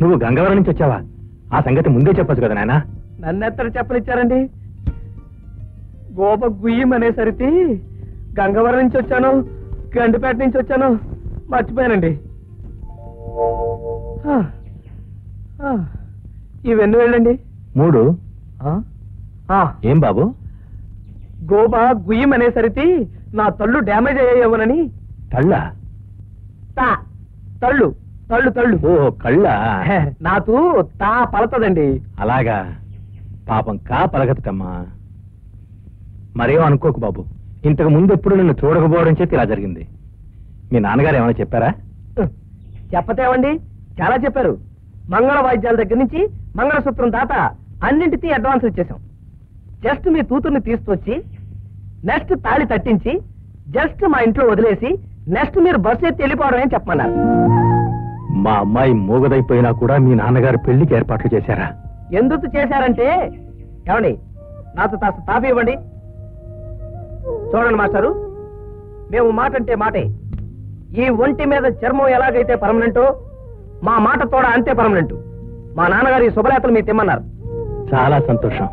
నువ్వు గంగవరం నుంచి వచ్చావా? ఆ సంగతి ముందే చెప్పొచ్చు కదా నాయనా? నన్నెత్తరు చెప్పనిచ్చారండి. గోప గుయ్యం అనేసరికి గంగవరం నుంచి వచ్చాను గండిపేట నుంచి వచ్చాను. మర్చిపోయానండి. ఇవన్నీ వెళ్ళండి? మూడు. ఏం బాబు? గోప గుయ్యం అనేసరికి నా తళ్ళు డ్యామేజ్ అయ్యాయేమోనని. కళ్ళ తా తళ్ళు తళ్ళు తళ్ళు ఓ కళ్ళ? నాకు తా పలతదండి. అలాగా? పాపం కా పలగతమ్మా మరేం అనుకోకు బాబు. ఇంతకు ముందు ఎప్పుడు నిన్ను చూడకపోవడం చేతి ఇలా జరిగింది. మీ నాన్నగారు ఏమైనా చెప్పారా? చెప్పతేవండి చాలా చెప్పారు. మంగళ వాయిద్యాల దగ్గర నుంచి మంగళసూత్రం దాకా అన్నింటికీ అడ్వాన్స్ ఇచ్చేసాం జస్ట్ మీ కూతుర్ని తీసుకొచ్చి నెక్స్ట్ తాళి తట్టించి జస్ట్ మా ఇంట్లో వదిలేసి నెక్స్ట్ మీరు బస్సు ఎత్తి వెళ్ళిపోవడమే చెప్పమన్నారు. మా అమ్మాయి మూగదైపోయినా కూడా మీ నాన్నగారు పెళ్ళికి ఏర్పాట్లు చేశారా? ఎందుకు చేశారంటే? ఏమండి నాతో కాస్త తాపి ఇవ్వండి. చూడండి మాస్టారు మేము మాట అంటే మాటే. ఈ ఒంటి మీద చర్మం ఎలాగైతే పర్మనెంటో మా మాట తోడ అంతే పర్మనెంట్. మా నాన్నగారు ఈ శుభలేతలు మీకు తెమ్మన్నారు. చాలా సంతోషం.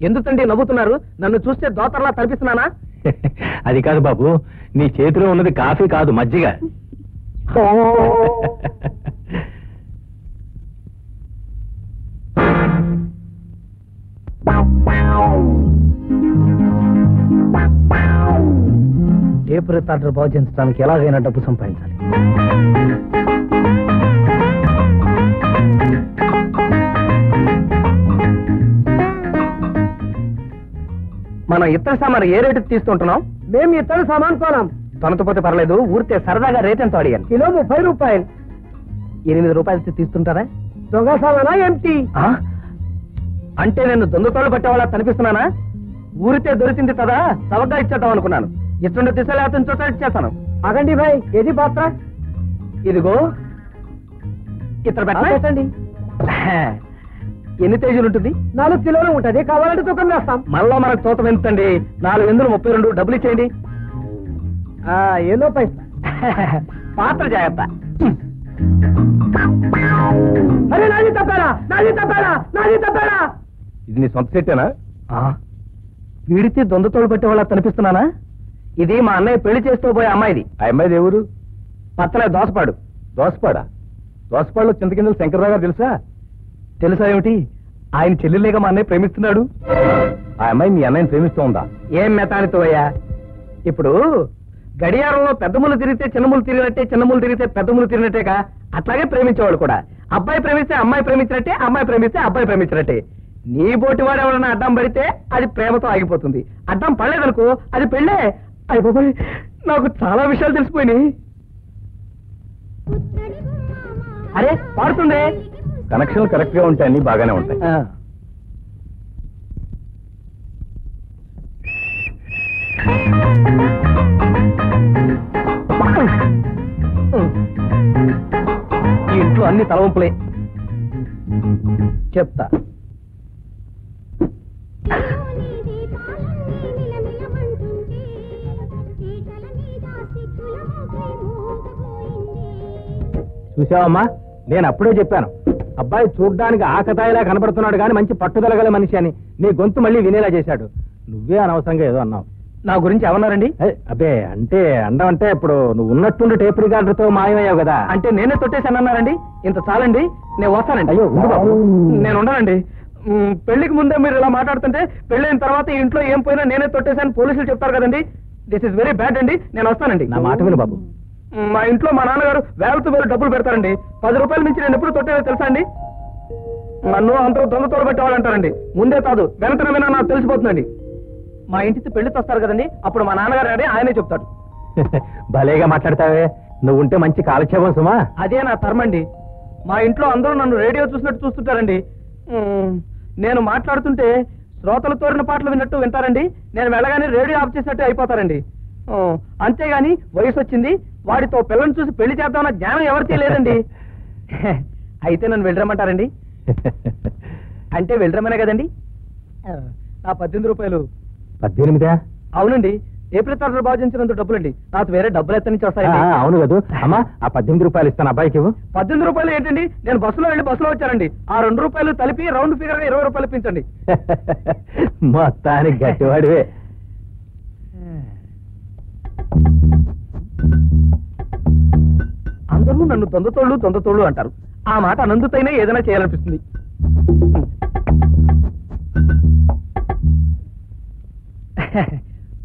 ఎందుకండి నవ్వుతున్నారు? నన్ను చూస్తే దోతర్లా కనిపిస్తున్నానా అది కాదు బాబు నీ చేతిలో ఉన్నది కాఫీ కాదు మజ్జిగ. టేప్ రికార్డర్ బాగు చేయించడానికి ఎలాగైనా డబ్బు సంపాదించాలి. మనం ఇతర సామాను ఏ రేటుకి తీసుకుంటున్నాం? మేము ఇతర సామాన్ కొనాం. తనతో పర్లేదు ఊరితే సరదాగా రేట్ ఎంత అడిగాను? కిలో ముప్పై రూపాయలు. ఎనిమిది రూపాయలు తీస్తుంటారా దొంగ సామానా ఎంటీ? అంటే నేను దొంగతోళ్ళు పట్టేవాళ్ళ కనిపిస్తున్నానా ఊరితే దొరికింది కదా సవగ్గా ఇచ్చేద్దాం అనుకున్నాను. ఇస్తుండే దిశలో అతని చోట ఇచ్చేస్తాను. అగండి భాయ్ ఏది పాత్ర? ఇదిగో ఇతర పెట్టండి. ఎన్ని తేజీలు ఉంటుంది? నాలుగు కిలోలు ఉంటది కావాలంటే తూకం వేస్తాం. మళ్ళా మనకు తోతం ఎంతండి? నాలుగు వందలు ముప్పై రెండు డబ్బులు ఇచ్చేయండి. ఏదో పైసా. పాత్ర జాగ్రత్త. అరే నాది తప్పారా నాది తప్పారా నాది తప్పారా ఇది నీ సొంత సెట్టేనా? వీడితే దొందతోడు పట్టే వాళ్ళ కనిపిస్తున్నానా? ఇది మా అన్నయ్య పెళ్ళి చేస్తూ పోయే అమ్మాయిది. ఆ అమ్మాయిది ఎవరు? పక్కనే దోసపాడు. దోసపాడ? దోసపాడులో చింతకిందలు శంకర్రావు గారు తెలుసా? తెలుసా ఏమిటి? ఆయన చెల్లెలేగా మా అన్నయ్య ప్రేమిస్తున్నాడు. ఆ అమ్మాయి మీ అన్నయ్యని ప్రేమిస్తూ ఉందా? ఏం మెతానితో అయ్యా? ఇప్పుడు గడియారంలో పెద్దములు తిరిగితే చిన్నములు తిరిగినట్టే చిన్నములు తిరిగితే పెద్దములు తిరిగినట్టేగా? అట్లాగే ప్రేమించేవాడు కూడా. అబ్బాయి ప్రేమిస్తే అమ్మాయి ప్రేమించినట్టే అమ్మాయి ప్రేమిస్తే అబ్బాయి ప్రేమించినట్టే. నీ బోటి వాడు ఎవరైనా అడ్డం పడితే అది ప్రేమతో ఆగిపోతుంది. అడ్డం పడలేదనుకో అది పెళ్ళే. అయిపోయి నాకు చాలా విషయాలు తెలిసిపోయినాయి. అరే పాడుతుండే. కనెక్షన్లు కరెక్ట్గా ఉంటాయి అన్ని బాగానే ఉంటాయి. ఈ ఇంట్లో అన్ని తలవంపులే. చెప్తా. చూసావమ్మా? నేను అప్పుడే చెప్పాను. అబ్బాయి చూడ్డానికి ఆకతాయిలా కనబడుతున్నాడు కానీ మంచి పట్టుదల గల మనిషి అని నీ గొంతు మళ్ళీ వినేలా చేశాడు. నువ్వే అనవసరంగా ఏదో అన్నావు. నా గురించి ఏమన్నారండి? అబ్బే అంటే అండం అంటే ఇప్పుడు నువ్వు ఉన్నట్టుండి టేప్ రికార్డుతో మాయమయ్యావు కదా. అంటే నేనే తొట్టేశానన్నారండి? ఇంత చాలండి నేను వస్తానండి. అయ్యో. నేను ఉండనండి పెళ్ళికి ముందే మీరు ఇలా మాట్లాడుతుంటే పెళ్ళైన తర్వాత ఇంట్లో ఏం పోయినా నేనే తొట్టేశాను పోలీసులు చెప్తారు కదండి. దిస్ ఇస్ వెరీ బ్యాడ్ అండి నేను వస్తానండి. నా మాట విను బాబు. మ్, ఇంట్లో మా నాన్నగారు వేలతో వేలు డబ్బులు పెడతారండి. పది రూపాయల నుంచి నేను ఎప్పుడు తొట్టేదో తెలుసా అండి? నన్ను అందరూ దొంగ తోడబెట్టేవాళ్ళు అంటారండి ముందే కాదు వెనకన వినా నాకు తెలిసిపోతుందండి. మా ఇంటికి పెళ్ళి వస్తారు కదండి అప్పుడు మా నాన్నగారు అడే ఆయనే చెప్తాడు. భలేగా మాట్లాడతావే. నువ్వు ఉంటే మంచి కాలక్షేపం సుమా. అదే నా తర్మండి మా ఇంట్లో అందరూ నన్ను రేడియో చూసినట్టు చూస్తుంటారండి. నేను మాట్లాడుతుంటే శ్రోతలు తోరిన పాటలు విన్నట్టు వింటారండి. నేను వెళ్ళగానే రేడియో ఆఫ్ చేసినట్టు అయిపోతారండి. అంతేగాని వయసు వచ్చింది వాడితో పిల్లని చూసి పెళ్ళి చేద్దామన్న జ్ఞానం ఎవరికీ లేదండి. అయితే నన్ను వెళ్ళరమ్మంటారండి? అంటే వెళ్ళరమనే కదండి? ఆ, నా పద్దెనిమిది రూపాయలు. పద్దెనిమిదా? అవునండి. ఏప్రిల్ బాగు చేసినందుకు డబ్బులండి. నాకు వేరే డబ్బులు ఎత్తని వస్తాయండి. అవును కదా. అమ్మా ఆ పద్దెనిమిది రూపాయలు ఇస్తాను అబ్బాయికి ఇవ్వు. పద్దెనిమిది రూపాయలు ఏంటండి? నేను బస్సులో వెళ్ళి బస్సులో వచ్చానండి. ఆ రెండు రూపాయలు కలిపి రౌండ్ ఫిగర్గా ఇరవై రూపాయలు ఇప్పించండి. మొత్తానికి గట్టివాడివే. అందరూ నన్ను తొందతోళ్ళు తొందతోళ్ళు అంటారు. ఆ మాట అనందుతైనా ఏదైనా చేయాలనిపిస్తుంది.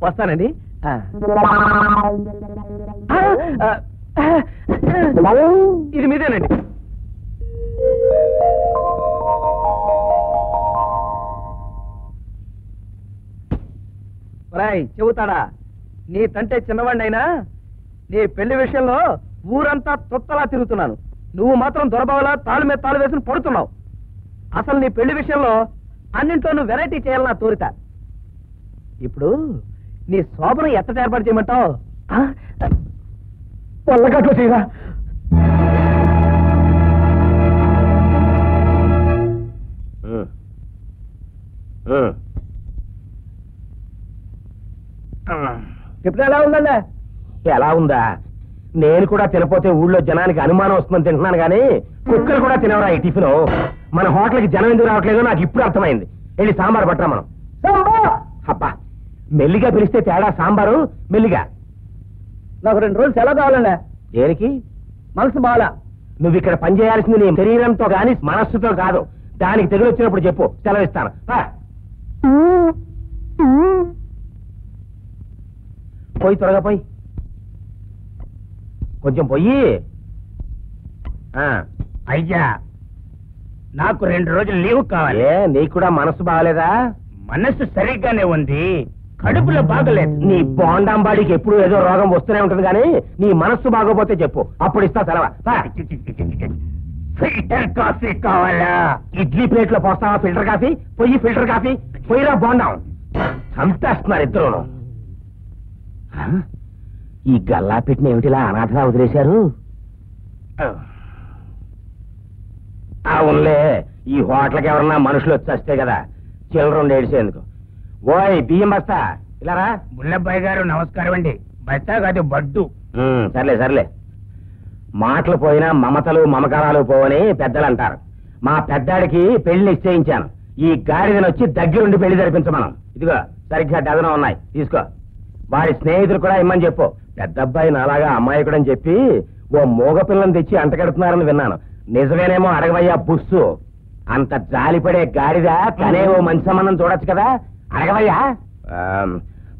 వస్తానండి. ఇది మీదేనండి. రాయ్ చెబుతాడా? నీ తంటే చిన్నవాడినైనా నీ పెళ్ళి విషయంలో ఊరంతా తొత్తలా తిరుగుతున్నాను. నువ్వు మాత్రం దొరబావలా తాళు మీద తాళు వేసుకుని పడుతున్నావు. అసలు నీ పెళ్ళి విషయంలో అన్నింట్లో నువ్వు వెరైటీ చేయాలన్నా తోరిత. ఇప్పుడు నీ శోభను ఎత్తట ఏర్పాటు చేయమంటావు? పొల్లగట్లు చేయరా? ఇప్పుడు ఎలా ఉందండి? ఎలా ఉందా? నేను కూడా తినపోతే ఊళ్ళో జనానికి అనుమానం వస్తుందని తింటున్నాను కానీ కుక్కలు కూడా తినవరా ఈ టిఫిన్? మన హోటల్కి జనం ఎందుకు రావట్లేదో నాకు ఇప్పుడు అర్థమైంది. వెళ్ళి సాంబార్ పట్టరా మనం. అబ్బా మెల్లిగా పిలిస్తే తేడా సాంబారు మెల్లిగా. నాకు రెండు రోజులు సెలవు కావాలండి దేనికి? మనసు బాగా నువ్వు ఇక్కడ పని చేయాల్సింది నీ శరీరంతో గాని మనస్సుతో కాదు. దానికి తెగులు వచ్చినప్పుడు చెప్పు సెలవిస్తాను. పోయి త్వరగా పోయి. కొంచెం పోయి. ఆ, అయ్యా నాకు రెండు రోజులు లీవ్ కావాలి. నీకు కూడా మనసు బాగలేదా? మనస్సు సరిగ్గానే ఉంది. కడుపులో బాగలేదు. నీ బోండాంబాడికి ఎప్పుడు ఏదో రోగం వస్తూనే ఉంటుంది కానీ నీ మనస్సు బాగోపోతే చెప్పు. అప్పుడు ఇస్తా సెలవా. ఫిల్టర్ కాఫీ కావాలా? ఇడ్లీ ప్లేట్లో పోస్తావా ఫిల్టర్ కాఫీ పొయ్యి ఫిల్టర్ కాఫీ పొయ్యిరా బోండాం. చంపేస్తున్నారు ఇద్దరును? ఈ గల్లా పెట్టిన ఏమిటిలా అనాథగా వదిలేశారు? అవునులే ఈ హోటల్కి ఎవరన్నా మనుషులు వచ్చి వస్తే కదా చిల్లర ఉండి ఏడిసేందుకు ఓయ్ బియ్యం బస్తా ఇలారా బుల్లబ్బాయి గారు నమస్కారం అండి. బస్తా కాదు బడ్డు. సర్లే సర్లే. మాటలు పోయినా మమతలు మమకారాలు పోవని పెద్దలు అంటారు. మా పెద్దాడికి పెళ్ళి నిశ్చయించాను. ఈ గాడిదని వచ్చి దగ్గరుండి పెళ్ళి జరిపించమనం. ఇదిగో సరిగ్గా డజనం ఉన్నాయి. తీసుకో. వాడి స్నేహితులు కూడా ఇమ్మని చెప్పు. పెద్ద అబ్బాయి నాలాగా అమ్మాయికుడని చెప్పి ఓ మూగ పిల్లని తెచ్చి అంటగడుతున్నారని విన్నాను. నిజమేనేమో అడగవయ్యా బుస్సు అంత జాలిపడే గాడిద కనే ఓ మంచి సంబంధం చూడొచ్చు కదా? అడగవయ్యా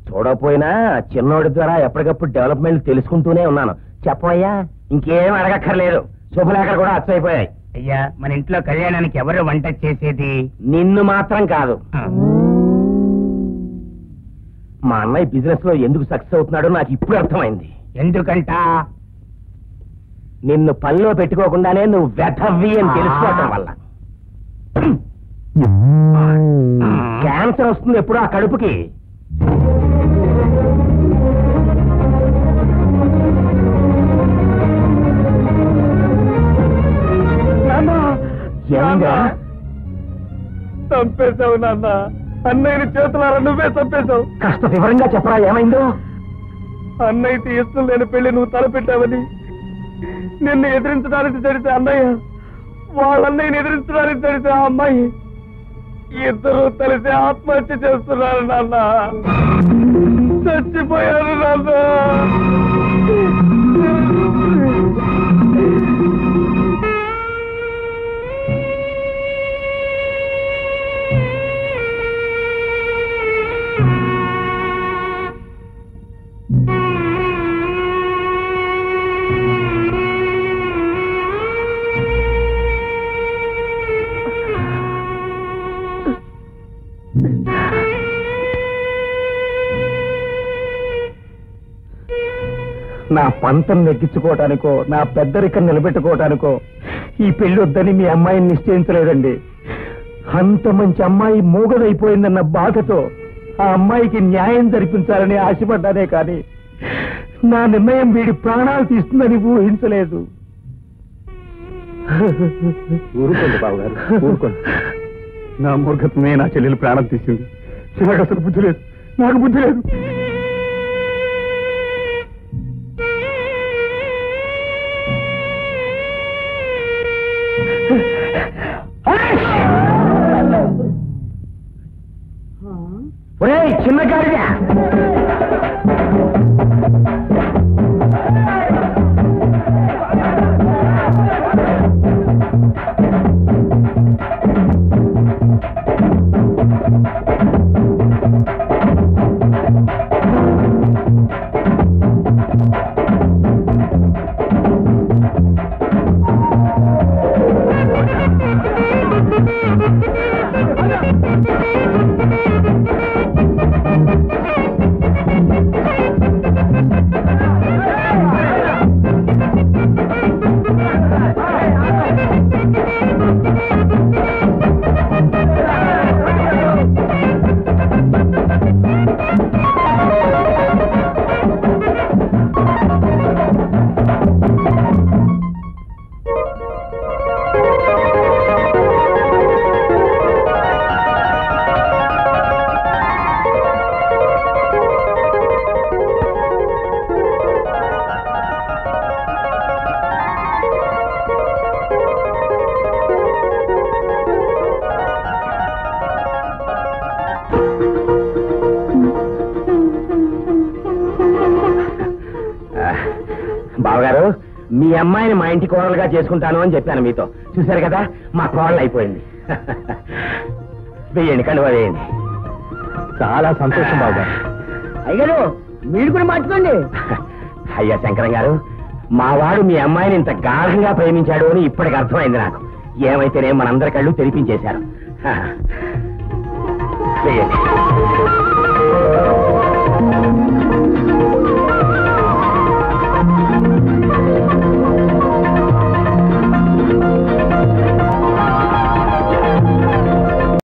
చూడకపోయినా చిన్నోడి ద్వారా ఎప్పటికప్పుడు డెవలప్మెంట్ తెలుసుకుంటూనే ఉన్నాను. చెప్పవయ్యా ఇంకేం అడగక్కర్లేదు. శుభలేఖలు కూడా అచ్చైపోయాయి. అయ్యా మన ఇంట్లో కళ్యాణానికి ఎవరు వంట చేసేది? నిన్ను మాత్రం కాదు. మా అన్నయ్య బిజినెస్లో ఎందుకు సక్సెస్ అవుతున్నాడో నాకు ఇప్పుడు అర్థమైంది. ఎందుకంట? నిన్ను పనిలో పెట్టుకోకుండానే నువ్వు వెధవ్వి అని తెలుసుకోవటం వల్ల. క్యాన్సర్ వస్తుంది ఎప్పుడు ఆ కడుపుకి. ఏమైందా? చంపేశావు నాన్న. అన్నయ్యని చేతులారా నువ్వే చంపేశావు. కాస్త వివరంగా చెప్పరా ఏమైందో? అన్నయ్యకి ఇష్టం లేని పెళ్ళి నువ్వు తలపెట్టావని నిన్ను ఎదిరించడానికి తెలిసే అన్నయ్య వాళ్ళన్నయ్యని ఎదిరించడానికి తెలిసే ఆ అమ్మాయి ఇద్దరు కలిసి ఆత్మహత్య చేస్తున్నారు నాన్న. చచ్చిపోయారు నాన్న. నా పంతం నెగ్గించుకోవటానికో నా పెద్దరికం నిలబెట్టుకోవటానికో ఈ పెళ్ళి వద్దని మీ అమ్మాయిని నిశ్చయించలేదండి. అంత మంచి అమ్మాయి మూగదైపోయిందన్న బాధతో ఆ అమ్మాయికి న్యాయం జరిపించాలని ఆశపడ్డానే కానీ నా నిర్ణయం వీడి ప్రాణాలు తీస్తుందని ఊహించలేదు. ఊరుకోండి ఊరుకోండి. నా మూర్ఖత్వమే నా చెల్లెలు ప్రాణం తీసింది. నాకు అసలు బుద్ధి లేదు. నాకు బుద్ధి లేదు. ఒరేయ్ చిన్న గాడిద అమ్మాయిని మా ఇంటి కోడలుగా చేసుకుంటాను అని చెప్పాను మీతో. చూశారు కదా? మా కోడలు అయిపోయింది. వేయండి కనువ వేయండి. చాలా సంతోషం బావగారు అయ్యారు మీరు కూడా మార్చుకోండి. అయ్యా శంకరం గారు మా వాడు మీ అమ్మాయిని ఇంత గాఢంగా ప్రేమించాడు అని ఇప్పటికి అర్థమైంది నాకు. ఏమైతేనే మనందరి కళ్ళు తెరిపించేశారు.